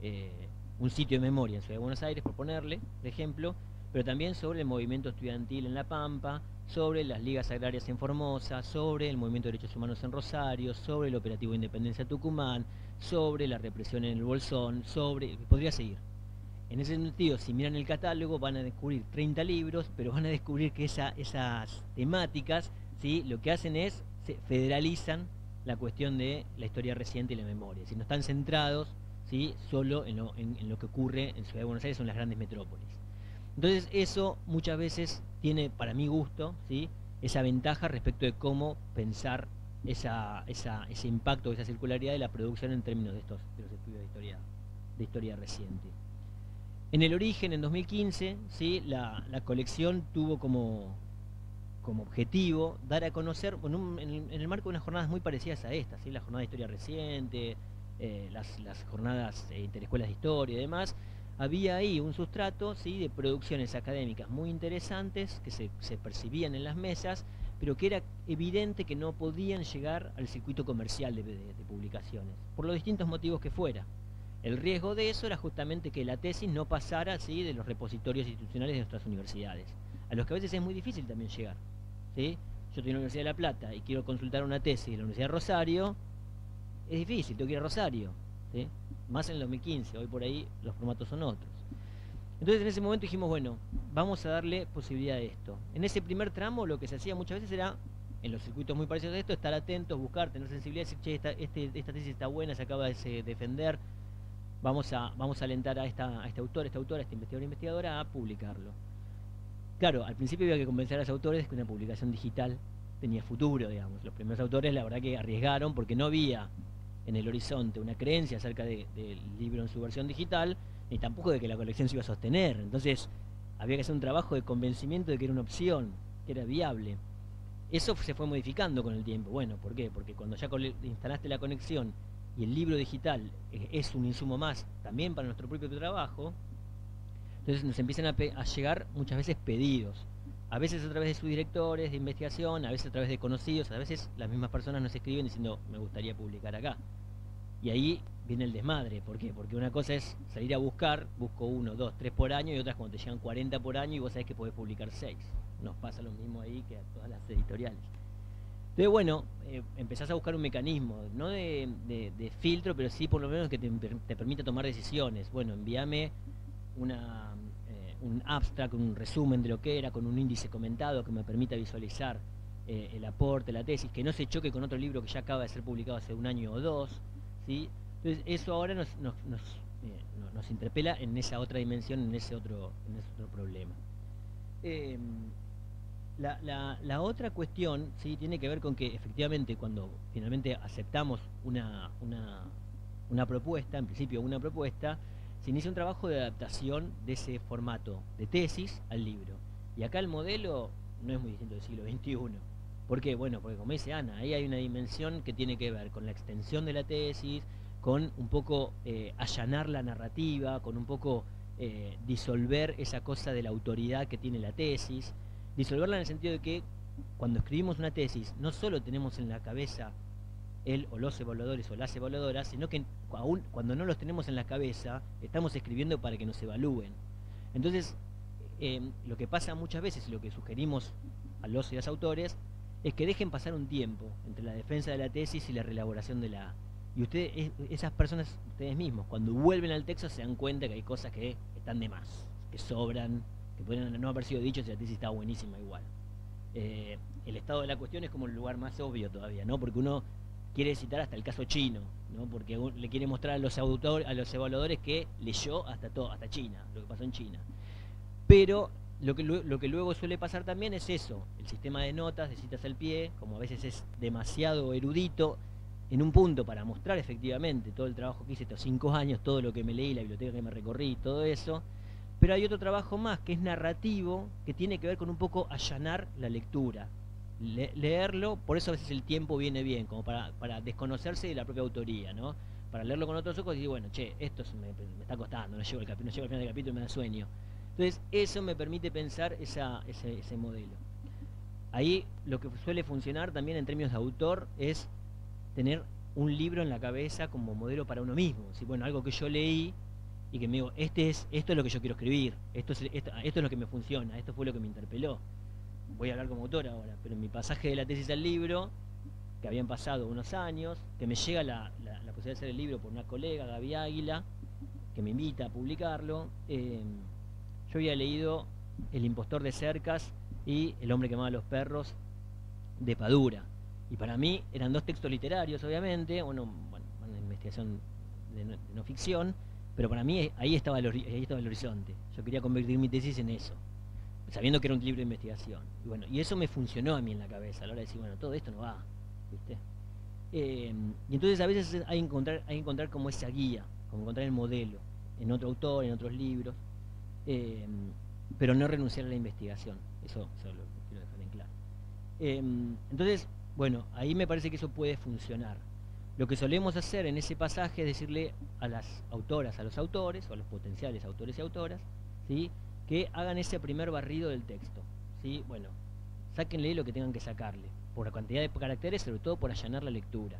eh, un sitio de memoria en Ciudad de Buenos Aires, por ponerle, de ejemplo, pero también sobre el movimiento estudiantil en La Pampa, sobre las ligas agrarias en Formosa, sobre el movimiento de derechos humanos en Rosario, sobre el operativo Independencia Tucumán, sobre la represión en el Bolsón, sobre... podría seguir. En ese sentido, si miran el catálogo, van a descubrir 30 libros, pero van a descubrir que esas temáticas ¿sí? lo que hacen es se federalizan la cuestión de la historia reciente y la memoria. Si no están centrados ¿sí? solo en lo, que ocurre en Ciudad de Buenos Aires en las grandes metrópolis. Entonces eso muchas veces tiene, para mi gusto, ¿sí? esa ventaja respecto de cómo pensar ese impacto, esa circularidad de la producción en términos de estos los estudios de historia, de historia reciente. En el origen, en 2015, ¿sí? la, colección tuvo como, como objetivo dar a conocer, en, el, marco de unas jornadas muy parecidas a estas, ¿sí? la jornada de historia reciente, eh, las, jornadas eh, interescuelas de historia y demás, había ahí un sustrato ¿sí? de producciones académicas muy interesantes que se, percibían en las mesas, pero que era evidente que no podían llegar al circuito comercial de, publicaciones, por los distintos motivos que fuera. El riesgo de eso era justamente que la tesis no pasara de los repositorios institucionales de nuestras universidades, a los que a veces es muy difícil también llegar. ¿sí? Yo estoy en la Universidad de La Plata y quiero consultar una tesis de la Universidad de Rosario, es difícil, tengo que ir a Rosario. Más en el 2015, hoy por ahí los formatos son otros. Entonces en ese momento dijimos, bueno, vamos a darle posibilidad de esto. En ese primer tramo lo que se hacía muchas veces era, en los circuitos muy parecidos a esto, estar atentos, buscar, tener sensibilidad, decir, che, esta, este, esta tesis está buena, se acaba de defender, vamos a, vamos a alentar a, esta, a este autor, a esta autora, a este investigador, investigadora a publicarlo. Claro, al principio había que convencer a los autores que una publicación digital tenía futuro, digamos. Los primeros autores la verdad que arriesgaron porque no había en el horizonte una creencia acerca del libro en su versión digital, ni tampoco de que la colección se iba a sostener. Entonces había que hacer un trabajo de convencimiento de que era una opción, que era viable. Eso se fue modificando con el tiempo. Bueno, ¿por qué? Porque cuando ya instalaste la conexión y el libro digital es un insumo más también para nuestro propio trabajo, entonces nos empiezan a, a llegar muchas veces pedidos. A veces a través de sus directores de investigación, a veces a través de conocidos, a veces las mismas personas nos escriben diciendo, me gustaría publicar acá. Y ahí viene el desmadre. ¿Por qué? Porque una cosa es salir a buscar, busco uno, dos, tres por año, y otras cuando te llegan 40 por año y vos sabés que podés publicar seis. Nos pasa lo mismo ahí que a todas las editoriales. Entonces, bueno, eh, empezás a buscar un mecanismo, no de, filtro, pero sí por lo menos que te, te permita tomar decisiones. Bueno, envíame una, eh, un abstract, un resumen de lo que era, con un índice comentado que me permita visualizar eh, el aporte, la tesis, que no se choque con otro libro que ya acaba de ser publicado hace un año o dos. Entonces eso ahora nos, nos, eh, nos, interpela en esa otra dimensión, en ese otro, en ese otro problema. Em, la, la, otra cuestión ¿sí? tiene que ver con que efectivamente cuando finalmente aceptamos una, una, una propuesta, en principio una propuesta, se inicia un trabajo de adaptación de ese formato de tesis al libro. Y acá el modelo no es muy distinto del siglo XXI. ¿Por qué? Bueno, porque como dice Ana, ahí hay una dimensión que tiene que ver con la extensión de la tesis, con un poco eh, allanar la narrativa, con un poco eh, disolver esa cosa de la autoridad que tiene la tesis, disolverla en el sentido de que cuando escribimos una tesis no solo tenemos en la cabeza el o los evaluadores o las evaluadoras, sino que aún cuando no los tenemos en la cabeza, estamos escribiendo para que nos evalúen. Entonces, eh, lo que pasa muchas veces y lo que sugerimos a los y las autores es que dejen pasar un tiempo entre la defensa de la tesis y la reelaboración de la... Y ustedes, esas personas, ustedes mismos, cuando vuelven al texto se dan cuenta que hay cosas que están de más, que sobran, que pueden no haber sido dichos si la tesis está buenísima igual. Eh, el estado de la cuestión es como el lugar más obvio todavía, ¿no? Porque uno quiere citar hasta el caso chino, ¿no? Porque le quiere mostrar a los autores, a los evaluadores que leyó hasta todo, hasta China, lo que pasó en China. Pero lo que, lo que luego suele pasar también es eso, el sistema de notas, de citas al pie, como a veces es demasiado erudito, en un punto para mostrar efectivamente todo el trabajo que hice estos cinco años, todo lo que me leí, la biblioteca que me recorrí, todo eso. Pero hay otro trabajo más que es narrativo, que tiene que ver con un poco allanar la lectura. leerlo, por eso a veces el tiempo viene bien, como para, para desconocerse de la propia autoría, ¿no? Para leerlo con otros ojos y decir, bueno, che, esto me, está costando, no llego, al, no llego al final del capítulo y me da sueño. Entonces, eso me permite pensar ese, modelo. Ahí lo que suele funcionar también en términos de autor es tener un libro en la cabeza como modelo para uno mismo. Si, bueno, algo que yo leí y que me digo, este es, esto es lo que yo quiero escribir, esto es, esto, es lo que me funciona, esto fue lo que me interpeló. Voy a hablar como autor ahora, pero en mi pasaje de la tesis al libro, que habían pasado unos años, que me llega la, posibilidad de hacer el libro por una colega, Gaby Águila, que me invita a publicarlo. Eh, yo había leído El impostor de Cercas y El hombre que amaba los perros de Padura. Y para mí eran dos textos literarios, obviamente, uno, bueno, una investigación de no, ficción, pero para mí ahí estaba, el, ahí estaba el horizonte. Yo quería convertir mi tesis en eso, sabiendo que era un libro de investigación. Y bueno, y eso me funcionó a mí en la cabeza, a la hora de decir, bueno, todo esto no va, ¿viste? Eh, y entonces a veces hay que encontrar, hay encontrar como esa guía, como encontrar el modelo en otro autor, en otros libros, eh, pero no renunciar a la investigación. Eso, lo quiero dejar en claro. Eh, entonces, bueno, ahí me parece que eso puede funcionar. Lo que solemos hacer en ese pasaje es decirle a las autoras, a los autores, o a los potenciales autores y autoras, ¿sí? que hagan ese primer barrido del texto. ¿sí? Bueno, sáquenle lo que tengan que sacarle, por la cantidad de caracteres, sobre todo por allanar la lectura.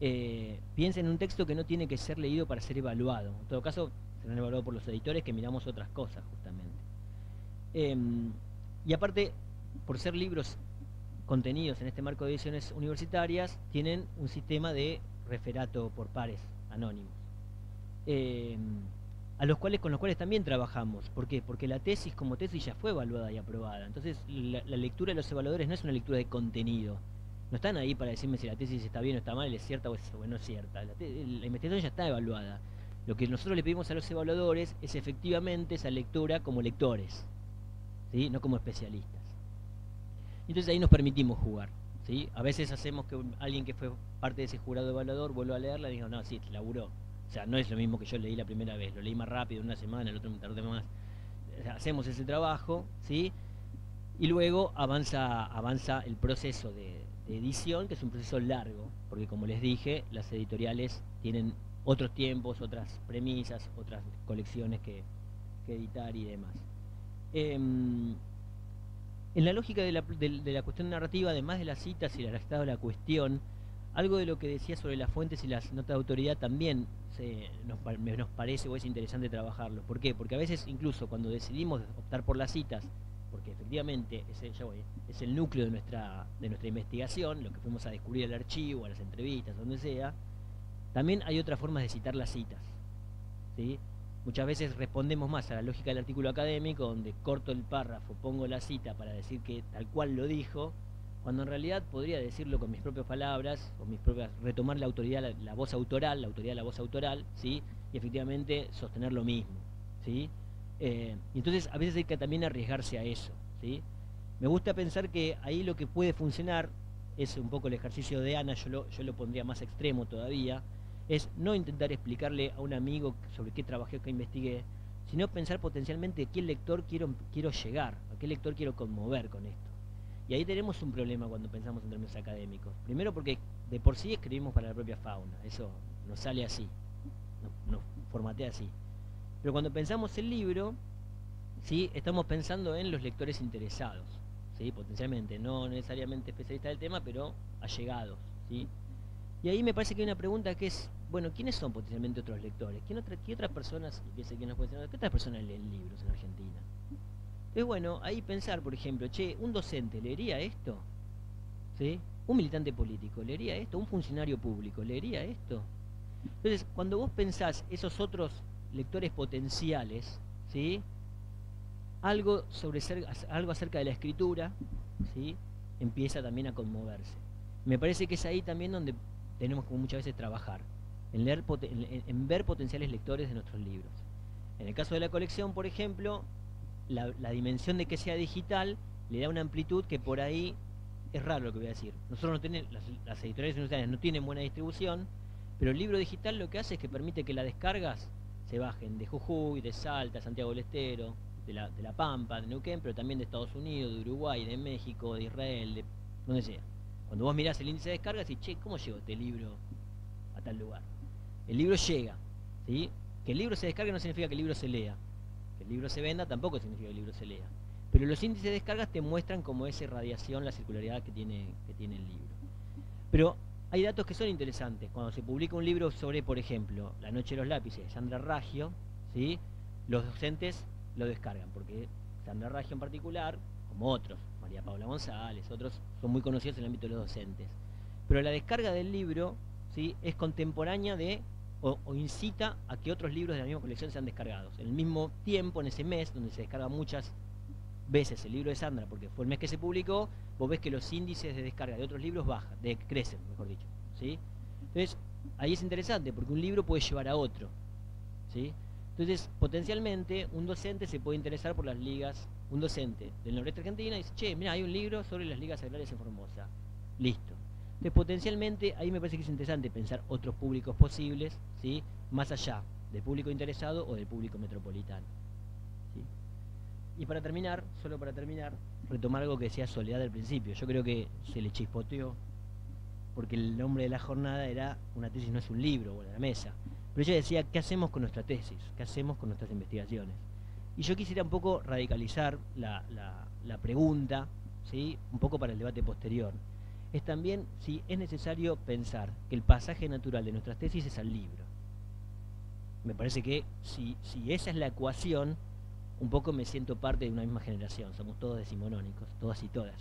Eh, piensen en un texto que no tiene que ser leído para ser evaluado. En todo caso, serán evaluados por los editores que miramos otras cosas, justamente. Em, y aparte, por ser libros contenidos en este marco de ediciones universitarias, tienen un sistema de referato por pares anónimos. Em, a los cuales con los cuales también trabajamos. ¿Por qué? Porque la tesis como tesis ya fue evaluada y aprobada. Entonces, la, lectura de los evaluadores no es una lectura de contenido. No están ahí para decirme si la tesis está bien o está mal, es cierta o, no es cierta. La, investigación ya está evaluada. Lo que nosotros le pedimos a los evaluadores es efectivamente esa lectura como lectores, ¿sí? no como especialistas. Entonces ahí nos permitimos jugar. ¿sí? A veces hacemos que alguien que fue parte de ese jurado evaluador vuelva a leerla y diga, no, sí, laburó o sea, no es lo mismo que yo leí la primera vez, lo leí más rápido, una semana, el otro me tardé más. Hacemos ese trabajo, ¿sí? Y luego avanza, avanza el proceso de, edición, que es un proceso largo, porque como les dije, las editoriales tienen otros tiempos, otras premisas, otras colecciones que, editar y demás. Em, en la lógica de la, de la, cuestión narrativa, además de las citas y el estado de la cuestión, algo de lo que decía sobre las fuentes y las notas de autoridad también nos, nos, parece o es interesante trabajarlo. ¿Por qué? Porque a veces incluso cuando decidimos optar por las citas, porque efectivamente es el, es el núcleo de nuestra, de nuestra investigación, lo que fuimos a descubrir el archivo, a las entrevistas, donde sea, también hay otras formas de citar las citas. ¿sí? Muchas veces respondemos más a la lógica del artículo académico, donde corto el párrafo, pongo la cita para decir que tal cual lo dijo, cuando en realidad podría decirlo con mis propias palabras, con mis propias, retomar la autoridad, la, voz autoral, la autoridad de la voz autoral, ¿sí? y efectivamente sostener lo mismo. ¿sí? Eh, y entonces a veces hay que también arriesgarse a eso. ¿sí? Me gusta pensar que ahí lo que puede funcionar es un poco el ejercicio de Ana, yo lo, yo lo pondría más extremo todavía, es no intentar explicarle a un amigo sobre qué trabajé o qué investigué, sino pensar potencialmente a qué lector quiero, quiero llegar, a qué lector quiero conmover con esto. Y ahí tenemos un problema cuando pensamos en términos académicos. Primero porque de por sí escribimos para la propia fauna, eso nos sale así, nos, formatea así. Pero cuando pensamos el libro, ¿sí? estamos pensando en los lectores interesados, ¿sí? potencialmente, no necesariamente especialistas del tema, pero allegados. ¿sí? Y ahí me parece que hay una pregunta que es, bueno, ¿quiénes son potencialmente otros lectores? ¿Qué, ¿qué otras personas, y ¿qué otras personas leen libros en Argentina? Es bueno ahí pensar, por ejemplo, che, un docente leería esto, ¿sí? Un militante político leería esto, un funcionario público leería esto. Entonces, cuando vos pensás esos otros lectores potenciales, ¿sí? Algo sobre algo acerca de la escritura, ¿sí? Empieza también a conmoverse. Me parece que es ahí también donde tenemos que muchas veces trabajar, en, leer, en ver potenciales lectores de nuestros libros. En el caso de la colección, por ejemplo, la, dimensión de que sea digital le da una amplitud que por ahí es raro lo que voy a decir. Nosotros no tenemos, las, editoriales universitarias no tienen buena distribución, pero el libro digital lo que hace es que permite que las descargas se bajen de Jujuy, de Salta, Santiago del Estero, de la, de la Pampa, de Neuquén, pero también de Estados Unidos, de Uruguay, de México, de Israel, de donde sea. Cuando vos mirás el índice de descargas y che, ¿cómo llegó este libro a tal lugar? El libro llega, ¿sí? Que el libro se descargue no significa que el libro se lea el libro se venda tampoco significa que el libro se lea. Pero los índices de descargas te muestran como esa radiación, la circularidad que tiene, que tiene el libro. Pero hay datos que son interesantes. Cuando se publica un libro sobre, por ejemplo, La Noche de los Lápices, Sandra Raggio, ¿sí? los docentes lo descargan, porque Sandra Raggio en particular, como otros, María Paula González, otros, son muy conocidos en el ámbito de los docentes. Pero la descarga del libro ¿sí? es contemporánea de o, incita a que otros libros de la misma colección sean descargados. En el mismo tiempo, en ese mes, donde se descarga muchas veces el libro de Sandra, porque fue el mes que se publicó, vos ves que los índices de descarga de otros libros bajan, de, crecen, mejor dicho. ¿sí? Entonces, ahí es interesante, porque un libro puede llevar a otro. ¿sí? Entonces, potencialmente, un docente se puede interesar por las ligas, un docente del noreste argentina dice, che, mira, hay un libro sobre las ligas agrarias en Formosa. Listo. Entonces, potencialmente, ahí me parece que es interesante pensar otros públicos posibles, ¿sí? más allá del público interesado o del público metropolitano. Y para terminar, solo para terminar, retomar algo que decía Soledad al principio. Yo creo que se le chispoteó, porque el nombre de la jornada era Una tesis no es un libro, o la mesa. Pero ella decía, ¿qué hacemos con nuestra tesis? ¿Qué hacemos con nuestras investigaciones? Y yo quisiera un poco radicalizar la, la pregunta, ¿sí? un poco para el debate posterior. Es también si es necesario pensar que el pasaje natural de nuestras tesis es al libro. Me parece que si, si esa es la ecuación, un poco me siento parte de una misma generación, somos todos decimonónicos, todas y todas.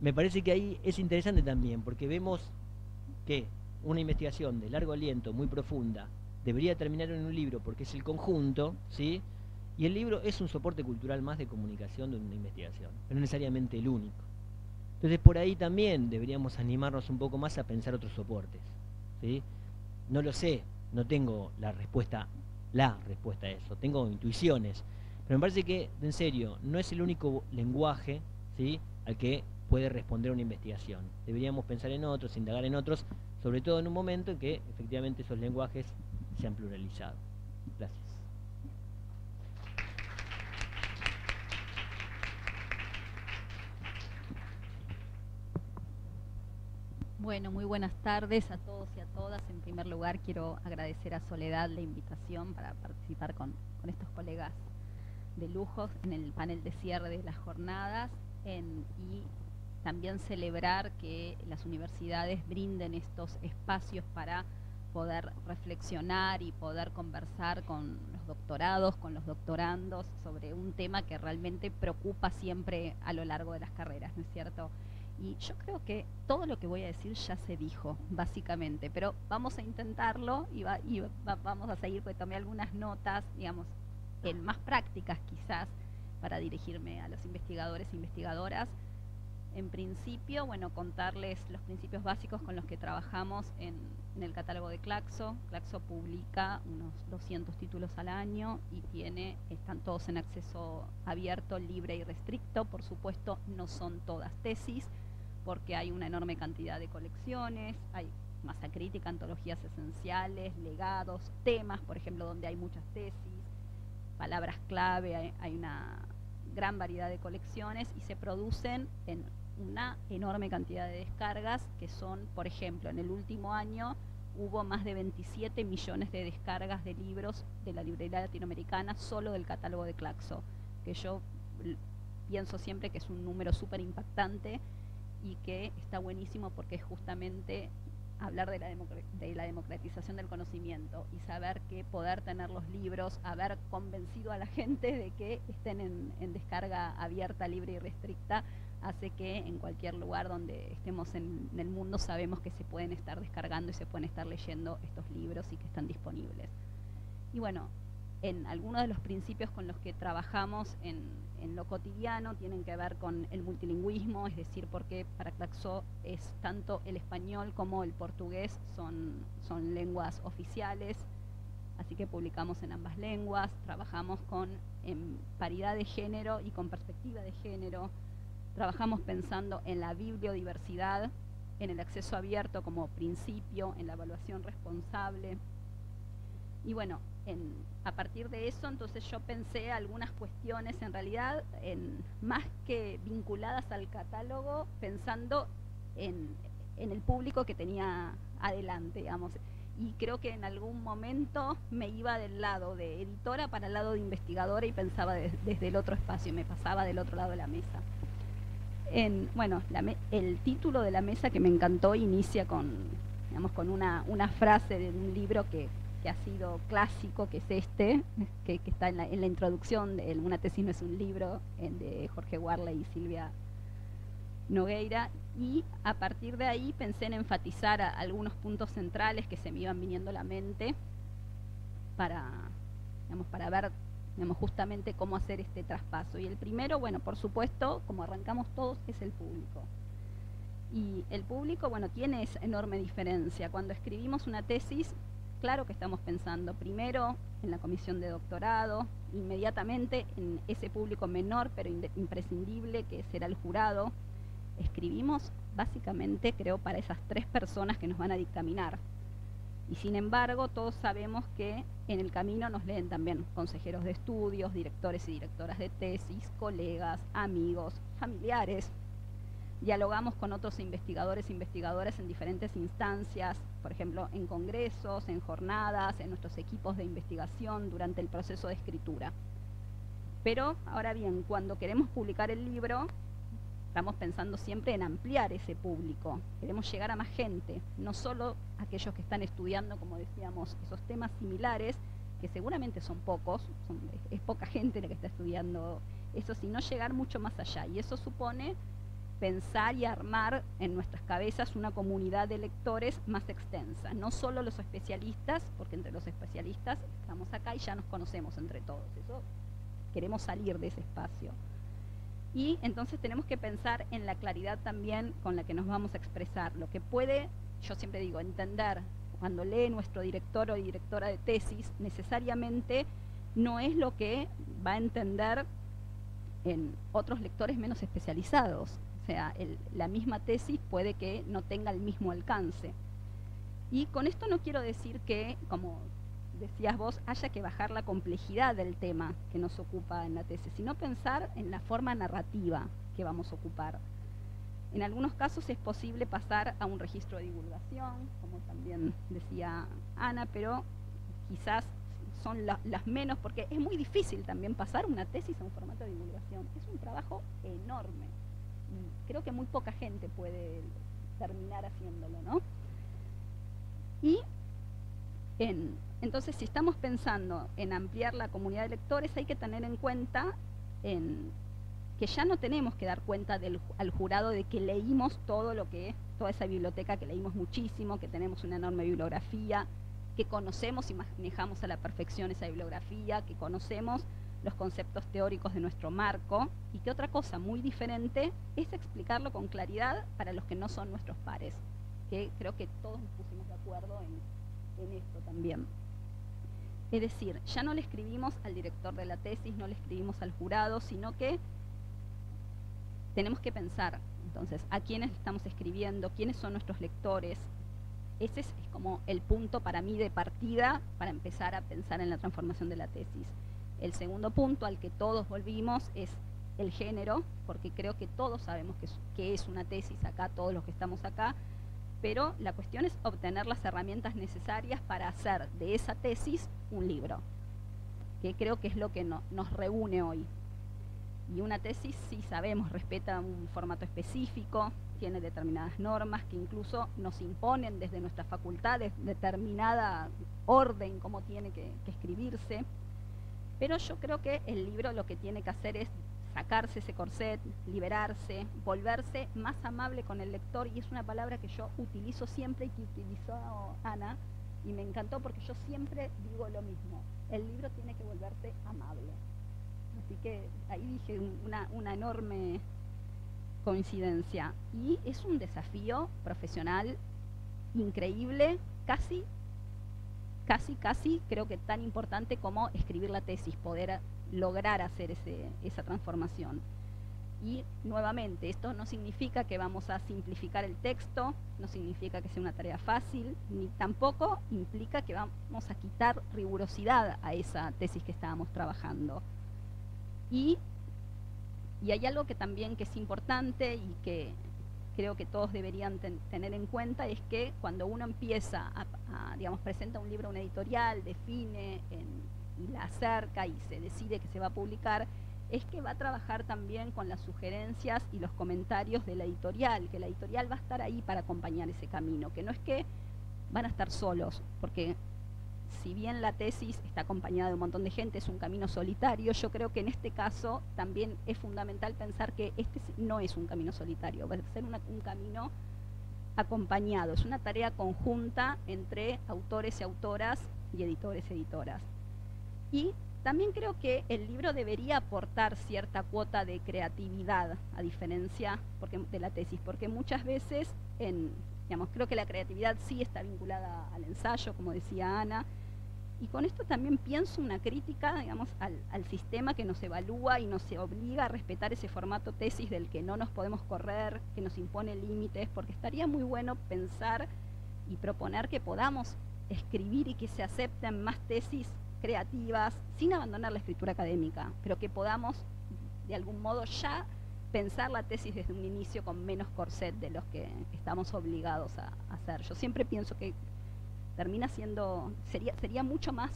Me parece que ahí es interesante también, porque vemos que una investigación de largo aliento, muy profunda, debería terminar en un libro porque es el conjunto, ¿sí? Y el libro es un soporte cultural más de comunicación de una investigación, pero no necesariamente el único. Entonces por ahí también deberíamos animarnos un poco más a pensar otros soportes. ¿sí? No lo sé, no tengo la respuesta, la respuesta a eso, tengo intuiciones, pero me parece que, en serio, no es el único lenguaje ¿sí? al que puede responder una investigación. Deberíamos pensar en otros, indagar en otros, sobre todo en un momento en que efectivamente esos lenguajes se han pluralizado. Gracias. Bueno, muy buenas tardes a todos y a todas. En primer lugar, quiero agradecer a Soledad la invitación para participar con, estos colegas de lujos en el panel de cierre de las jornadas y también celebrar que las universidades brinden estos espacios para poder reflexionar y poder conversar con los doctorados, con los doctorandos sobre un tema que realmente preocupa siempre a lo largo de las carreras, ¿no es cierto? Y yo creo que todo lo que voy a decir ya se dijo, básicamente, pero vamos a intentarlo y, vamos a seguir, porque tomé algunas notas, digamos, en más prácticas quizás, para dirigirme a los investigadores e investigadoras. En principio, bueno, contarles los principios básicos con los que trabajamos en, en el catálogo de Claxo. Claxo publica unos 200 títulos al año y tiene, están todos en acceso abierto, libre y restricto. Por supuesto, no son todas tesis, porque hay una enorme cantidad de colecciones, hay masa crítica, antologías esenciales, legados, temas, por ejemplo, donde hay muchas tesis, palabras clave, hay, una gran variedad de colecciones y se producen en una enorme cantidad de descargas que son, por ejemplo, en el último año hubo más de 27 millones de descargas de libros de la librería latinoamericana solo del catálogo de Claxo, que yo pienso siempre que es un número súper impactante y que está buenísimo porque es justamente hablar de la, de la democratización del conocimiento y saber que poder tener los libros, haber convencido a la gente de que estén en, descarga abierta, libre y restricta, hace que en cualquier lugar donde estemos en, en, el mundo sabemos que se pueden estar descargando y se pueden estar leyendo estos libros y que están disponibles. Y bueno, en algunos de los principios con los que trabajamos en, lo cotidiano tienen que ver con el multilingüismo, es decir, porque para Claxo es tanto el español como el portugués son, son lenguas oficiales, así que publicamos en ambas lenguas, trabajamos con en paridad de género y con perspectiva de género, trabajamos pensando en la bibliodiversidad, en el acceso abierto como principio, en la evaluación responsable. Y bueno, a partir de eso, entonces yo pensé algunas cuestiones en realidad, más que vinculadas al catálogo, pensando en, el público que tenía adelante, digamos. Y creo que en algún momento me iba del lado de editora para el lado de investigadora y pensaba desde el otro espacio, me pasaba del otro lado de la mesa. En, bueno, el título de la mesa que me encantó inicia con, digamos, con una frase de un libro que que ha sido clásico, que es este, que, está en la, introducción de Una tesis no es un libro, de Jorge Warley y Silvia Nogueira, y a partir de ahí pensé en enfatizar algunos puntos centrales que se me iban viniendo a la mente para, para ver justamente cómo hacer este traspaso. Y el primero, bueno, por supuesto, como arrancamos todos, es el público. Y el público, bueno, tiene esa enorme diferencia. Cuando escribimos una tesis, Claro que estamos pensando primero en la comisión de doctorado, inmediatamente en ese público menor pero imprescindible que será el jurado. Escribimos básicamente creo para esas tres personas que nos van a dictaminar. Y sin embargo, todos sabemos que en el camino nos leen también consejeros de estudios, directores y directoras de tesis, colegas, amigos, familiares. Dialogamos con otros investigadores e investigadoras en diferentes instancias, por ejemplo, en congresos, en jornadas, en nuestros equipos de investigación durante el proceso de escritura. Pero, ahora bien, cuando queremos publicar el libro, estamos pensando siempre en ampliar ese público. Queremos llegar a más gente, no solo aquellos que están estudiando, como decíamos, esos temas similares, que seguramente son pocos, es poca gente la que está estudiando eso, sino llegar mucho más allá. Y eso supone pensar y armar en nuestras cabezas una comunidad de lectores más extensa, no solo los especialistas, porque entre los especialistas estamos acá y ya nos conocemos entre todos, eso queremos salir de ese espacio. Y entonces tenemos que pensar en la claridad también con la que nos vamos a expresar, lo que puede, yo siempre digo, entender cuando lee nuestro director o directora de tesis, necesariamente no es lo que va a entender en otros lectores menos especializados. Sea, la misma tesis puede que no tenga el mismo alcance. Y con esto no quiero decir que, como decías vos, haya que bajar la complejidad del tema que nos ocupa en la tesis, sino pensar en la forma narrativa que vamos a ocupar. En algunos casos es posible pasar a un registro de divulgación, como también decía Ana, pero quizás son las menos, porque es muy difícil también pasar una tesis a un formato de divulgación. Es un trabajo enorme. Creo que muy poca gente puede terminar haciéndolo, ¿no? Y en, entonces, si estamos pensando en ampliar la comunidad de lectores, hay que tener en cuenta que ya no tenemos que dar cuenta al jurado de que leímos todo lo que es, toda esa biblioteca, que leímos muchísimo, que tenemos una enorme bibliografía, que conocemos y manejamos a la perfección esa bibliografía, que conocemos los conceptos teóricos de nuestro marco, y que otra cosa muy diferente es explicarlo con claridad para los que no son nuestros pares, que creo que todos nos pusimos de acuerdo en esto también. Es decir, ya no le escribimos al director de la tesis, no le escribimos al jurado, sino que tenemos que pensar, entonces, a quiénes estamos escribiendo, quiénes son nuestros lectores. Ese es, como el punto para mí de partida para empezar a pensar en la transformación de la tesis. El segundo punto al que todos volvimos es el género, porque creo que todos sabemos que es una tesis acá, todos los que estamos acá, pero la cuestión es obtener las herramientas necesarias para hacer de esa tesis un libro, que creo que es lo que nos reúne hoy. Y una tesis, sí sabemos, respeta un formato específico, tiene determinadas normas que incluso nos imponen desde nuestras facultades determinada orden cómo tiene que escribirse. Pero yo creo que el libro lo que tiene que hacer es sacarse ese corset, liberarse, volverse más amable con el lector y es una palabra que yo utilizo siempre y que utilizó Ana y me encantó porque yo siempre digo lo mismo, el libro tiene que volverse amable. Así que ahí dije una, una enorme coincidencia y es un desafío profesional increíble, casi casi, casi creo que tan importante como escribir la tesis, poder lograr hacer esa transformación. Y nuevamente, esto no significa que vamos a simplificar el texto, no significa que sea una tarea fácil, ni tampoco implica que vamos a quitar rigurosidad a esa tesis que estábamos trabajando. Y, hay algo que también que es importante y que creo que todos deberían tener en cuenta, es que cuando uno empieza a, digamos, presenta un libro a una editorial, define en y la acerca y se decide que se va a publicar, es que va a trabajar también con las sugerencias y los comentarios de la editorial, que la editorial va a estar ahí para acompañar ese camino, que no es que van a estar solos, porque si bien la tesis está acompañada de un montón de gente, es un camino solitario, yo creo que en este caso también es fundamental pensar que este no es un camino solitario, va a ser un camino acompañado, es una tarea conjunta entre autores y autoras y editores y editoras. Y también creo que el libro debería aportar cierta cuota de creatividad, a diferencia de la tesis, porque muchas veces, en, creo que la creatividad sí está vinculada al ensayo, como decía Ana, Y con esto también pienso una crítica, digamos, al, sistema que nos evalúa y nos obliga a respetar ese formato tesis del que no nos podemos correr, que nos impone límites, porque estaría muy bueno pensar y proponer que podamos escribir y que se acepten más tesis creativas, sin abandonar la escritura académica, pero que podamos de algún modo ya pensar la tesis desde un inicio con menos corset de los que estamos obligados a, hacer. Yo siempre pienso que termina siendo, sería, sería mucho más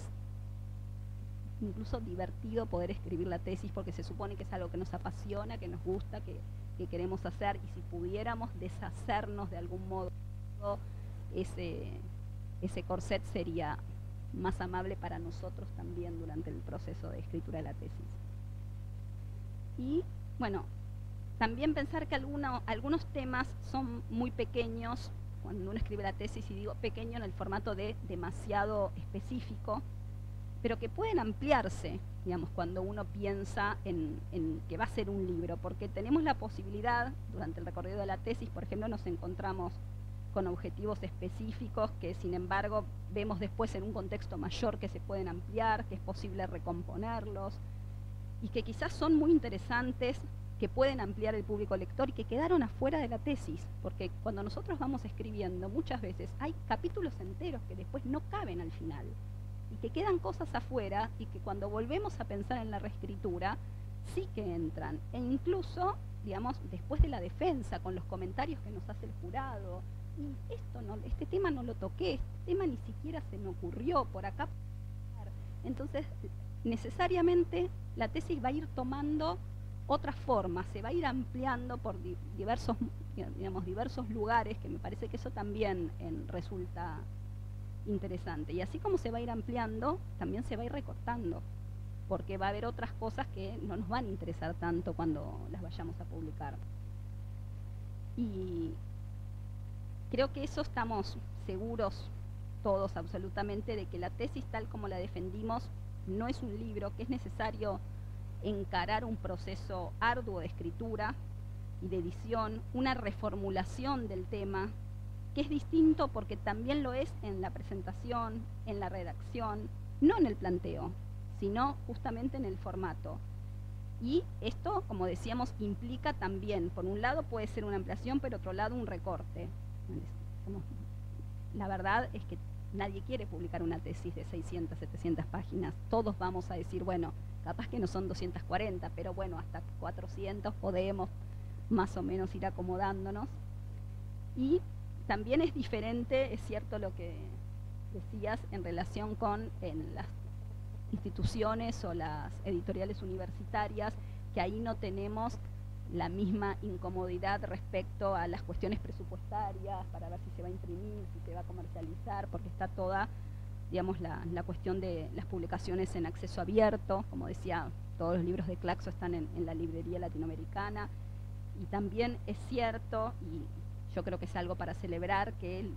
incluso divertido poder escribir la tesis porque se supone que es algo que nos apasiona, que nos gusta, que, que queremos hacer y si pudiéramos deshacernos de algún modo ese, ese corset sería más amable para nosotros también durante el proceso de escritura de la tesis. Y bueno, también pensar que algunos temas son muy pequeños, cuando uno escribe la tesis y digo pequeño en el formato de demasiado específico, pero que pueden ampliarse, digamos, cuando uno piensa en, en, que va a ser un libro, porque tenemos la posibilidad, durante el recorrido de la tesis, por ejemplo, nos encontramos con objetivos específicos que sin embargo vemos después en un contexto mayor que se pueden ampliar, que es posible recomponerlos y que quizás son muy interesantes, que pueden ampliar el público lector y que quedaron afuera de la tesis, porque cuando nosotros vamos escribiendo muchas veces hay capítulos enteros que después no caben al final y que quedan cosas afuera y que cuando volvemos a pensar en la reescritura sí que entran e incluso digamos después de la defensa con los comentarios que nos hace el jurado y esto no, este tema no lo toqué, este tema ni siquiera se me ocurrió por acá. Entonces, necesariamente la tesis va a ir tomando otras formas, se va a ir ampliando por diversos, digamos, diversos lugares, que me parece que eso también resulta interesante. Y así como se va a ir ampliando, también se va a ir recortando, porque va a haber otras cosas que no nos van a interesar tanto cuando las vayamos a publicar. Y Creo que eso estamos seguros todos absolutamente de que la tesis tal como la defendimos no es un libro, que es necesario encarar un proceso arduo de escritura y de edición, una reformulación del tema, que es distinto porque también lo es en la presentación, en la redacción, no en el planteo, sino justamente en el formato. Y esto, como decíamos, implica también, por un lado puede ser una ampliación, pero otro lado un recorte la verdad es que nadie quiere publicar una tesis de 600, 700 páginas. Todos vamos a decir, bueno, capaz que no son 240, pero bueno, hasta 400 podemos más o menos ir acomodándonos. Y también es diferente, es cierto lo que decías en relación con en las instituciones o las editoriales universitarias, que ahí no tenemos la misma incomodidad respecto a las cuestiones presupuestarias, para ver si se va a imprimir, si se va a comercializar, porque está toda, digamos, la, cuestión de las publicaciones en acceso abierto, como decía, todos los libros de Claxo están en, la librería latinoamericana, y también es cierto, y yo creo que es algo para celebrar, que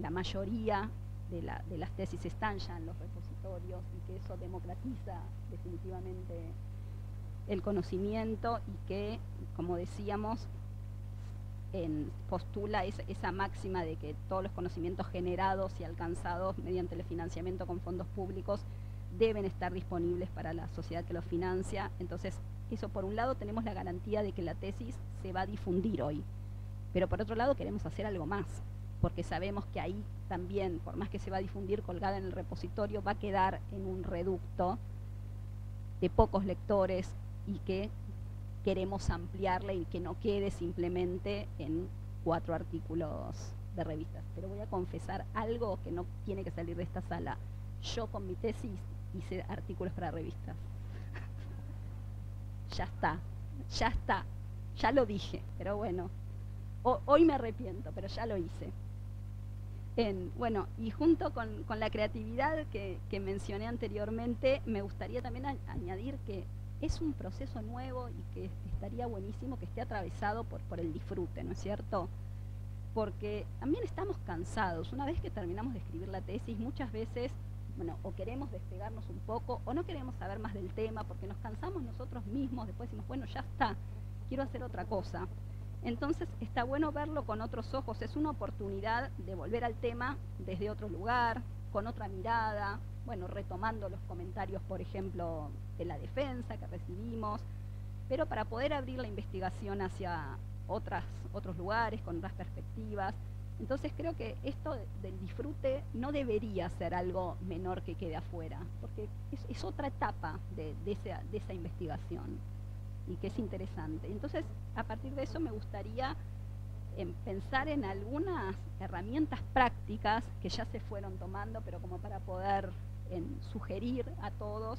la mayoría de las tesis están ya en los repositorios y que eso democratiza definitivamente el conocimiento y que, como decíamos, postula esa máxima de que todos los conocimientos generados y alcanzados mediante el financiamiento con fondos públicos deben estar disponibles para la sociedad que los financia. Entonces, eso por un lado tenemos la garantía de que la tesis se va a difundir hoy, pero por otro lado queremos hacer algo más, porque sabemos que ahí también, por más que se va a difundir colgada en el repositorio, va a quedar en un reducto de pocos lectores y que queremos ampliarla y que no quede simplemente en cuatro artículos de revistas. Pero voy a confesar algo que no tiene que salir de esta sala. Yo con mi tesis hice artículos para revistas. ya está, ya está, ya lo dije, pero bueno, hoy me arrepiento, pero ya lo hice. bueno, y junto con, la creatividad que, que, mencioné anteriormente, me gustaría también añadir que es un proceso nuevo y que estaría buenísimo que esté atravesado por, el disfrute, ¿no es cierto? Porque también estamos cansados. Una vez que terminamos de escribir la tesis, muchas veces, bueno, o queremos despegarnos un poco o no queremos saber más del tema porque nos cansamos nosotros mismos, después decimos, bueno, ya está, quiero hacer otra cosa. Entonces está bueno verlo con otros ojos, es una oportunidad de volver al tema desde otro lugar, con otra mirada, bueno, retomando los comentarios, por ejemplo, de la defensa que recibimos, pero para poder abrir la investigación hacia otras, otros lugares, con otras perspectivas. Entonces creo que esto del disfrute no debería ser algo menor que quede afuera, porque es, otra etapa de, esa, de esa investigación y que es interesante. Entonces, a partir de eso me gustaría em, pensar en algunas herramientas prácticas que ya se fueron tomando, pero como para poder sugerir a todos.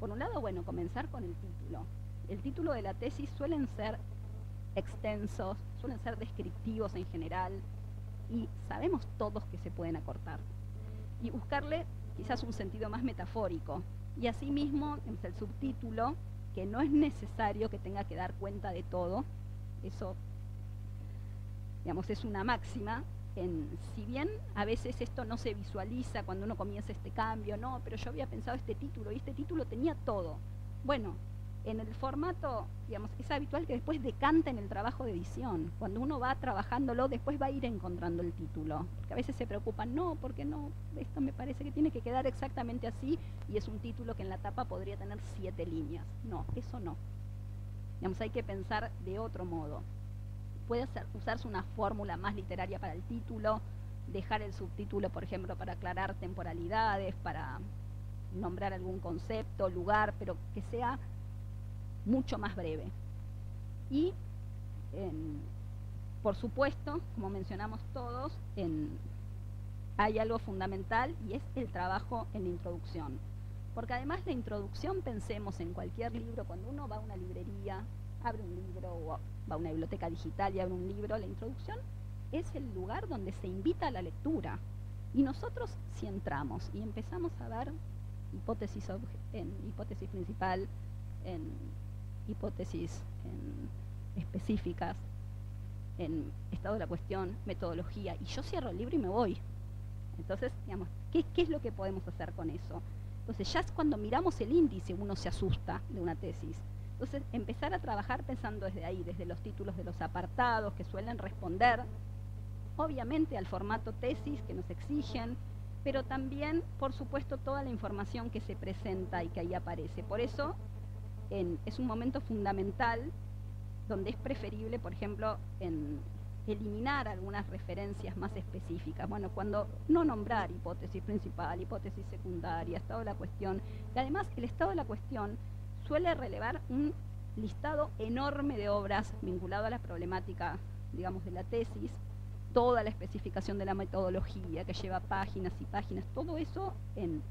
Por un lado, bueno, comenzar con el título. El título de la tesis suelen ser extensos, suelen ser descriptivos en general y sabemos todos que se pueden acortar. Y buscarle quizás un sentido más metafórico. Y asimismo, el subtítulo, que no es necesario que tenga que dar cuenta de todo, eso, digamos, es una máxima, si bien a veces esto no se visualiza cuando uno comienza este cambio, no, pero yo había pensado este título y este título tenía todo. Bueno, en el formato, digamos, es habitual que después decanta en el trabajo de edición. Cuando uno va trabajándolo, después va a ir encontrando el título. Porque a veces se preocupan, no, porque no, esto me parece que tiene que quedar exactamente así y es un título que en la tapa podría tener siete líneas. No, eso no. Digamos, hay que pensar de otro modo puede usarse una fórmula más literaria para el título, dejar el subtítulo, por ejemplo, para aclarar temporalidades, para nombrar algún concepto, lugar, pero que sea mucho más breve. Y, por supuesto, como mencionamos todos, hay algo fundamental y es el trabajo en la introducción. Porque además la introducción, pensemos en cualquier libro, cuando uno va a una librería, abre un libro o va a una biblioteca digital y abre un libro, la introducción es el lugar donde se invita a la lectura. Y nosotros si entramos y empezamos a ver hipótesis en hipótesis principal, en hipótesis específicas, en estado de la cuestión, metodología, y yo cierro el libro y me voy. Entonces, digamos, ¿qué, ¿qué, es lo que podemos hacer con eso? Entonces, ya es cuando miramos el índice uno se asusta de una tesis. Entonces, empezar a trabajar pensando desde ahí, desde los títulos de los apartados que suelen responder, obviamente, al formato tesis que nos exigen, pero también, por supuesto, toda la información que se presenta y que ahí aparece. Por eso, es un momento fundamental donde es preferible, por ejemplo, eliminar algunas referencias más específicas. Bueno, cuando no nombrar hipótesis principal, hipótesis secundaria, estado de la cuestión, y además el estado de la cuestión suele relevar un listado enorme de obras vinculado a la problemática, digamos, de la tesis, toda la especificación de la metodología que lleva páginas y páginas, todo eso en...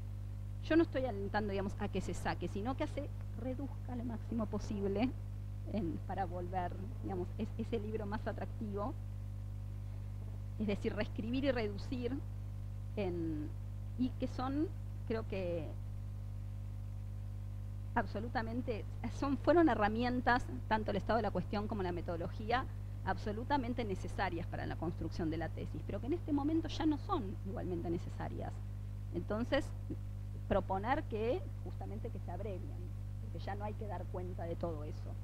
Yo no estoy alentando, digamos, a que se saque, sino que hace, reduzca lo máximo posible para volver, digamos, ese libro más atractivo. Es decir, reescribir y reducir y que son, creo que absolutamente, son, fueron herramientas, tanto el estado de la cuestión como la metodología, absolutamente necesarias para la construcción de la tesis, pero que en este momento ya no son igualmente necesarias. Entonces, proponer que justamente que se abrevien, que ya no hay que dar cuenta de todo eso.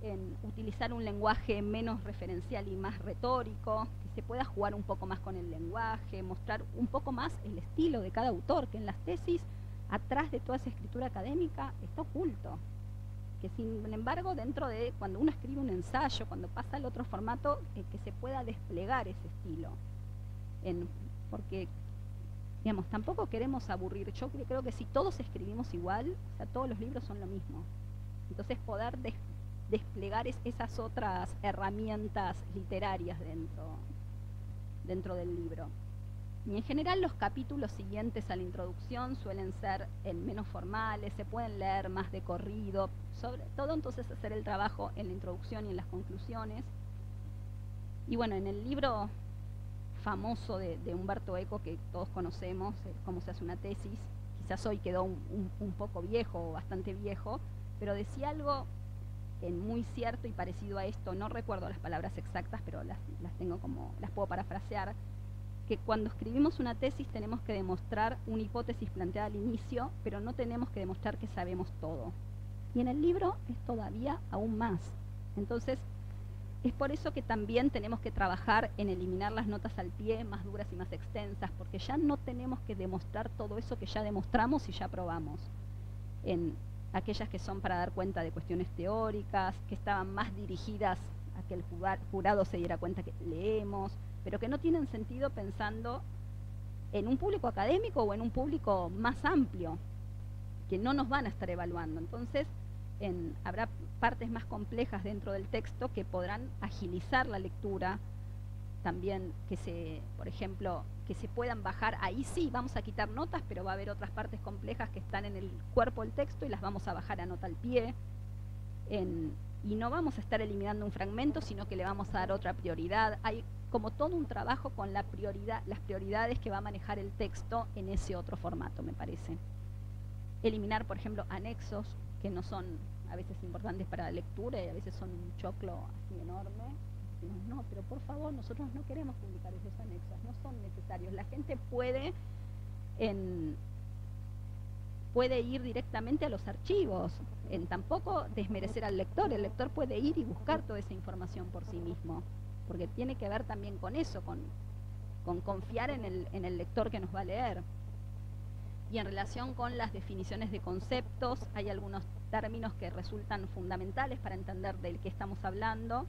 En utilizar un lenguaje menos referencial y más retórico, que se pueda jugar un poco más con el lenguaje, mostrar un poco más el estilo de cada autor, que en las tesis atrás de toda esa escritura académica está oculto. Que sin embargo, dentro de cuando uno escribe un ensayo, cuando pasa al otro formato, eh, que se pueda desplegar ese estilo. porque, digamos, tampoco queremos aburrir. Yo creo que si todos escribimos igual, todos los libros son lo mismo. Entonces, poder desplegar esas otras herramientas literarias dentro, dentro del libro. Y en general los capítulos siguientes a la introducción suelen ser menos formales, se pueden leer más de corrido, sobre todo entonces hacer el trabajo en la introducción y en las conclusiones. Y bueno, en el libro famoso de, Humberto Eco que todos conocemos, eh, cómo se hace una tesis, quizás hoy quedó un, poco viejo o bastante viejo, pero decía algo en muy cierto y parecido a esto, no recuerdo las palabras exactas, pero las tengo como, las puedo parafrasear, que cuando escribimos una tesis tenemos que demostrar una hipótesis planteada al inicio, pero no tenemos que demostrar que sabemos todo. Y en el libro es todavía aún más. Entonces, es por eso que también tenemos que trabajar en eliminar las notas al pie más duras y más extensas, porque ya no tenemos que demostrar todo eso que ya demostramos y ya probamos. En aquellas que son para dar cuenta de cuestiones teóricas, que estaban más dirigidas a que el jurado se diera cuenta que leemos, pero que no tienen sentido pensando en un público académico o en un público más amplio, que no nos van a estar evaluando. Entonces, habrá partes más complejas dentro del texto que podrán agilizar la lectura, también que se, por ejemplo, que se puedan bajar, ahí sí vamos a quitar notas, pero va a haber otras partes complejas que están en el cuerpo del texto y las vamos a bajar a nota al pie. Y no vamos a estar eliminando un fragmento, sino que le vamos a dar otra prioridad. Hay como todo un trabajo con la prioridad, las prioridades que va a manejar el texto en ese otro formato, me parece. Eliminar, por ejemplo, anexos que no son a veces importantes para la lectura y a veces son un choclo así enorme. Decimos, no, pero por favor, nosotros no queremos publicar esos anexos, no son necesarios. La gente puede, en, puede ir directamente a los archivos, en tampoco desmerecer al lector. El lector puede ir y buscar toda esa información por sí mismo, porque tiene que ver también con eso, con, con confiar en el, lector que nos va a leer. Y en relación con las definiciones de conceptos, hay algunos términos que resultan fundamentales para entender del que estamos hablando,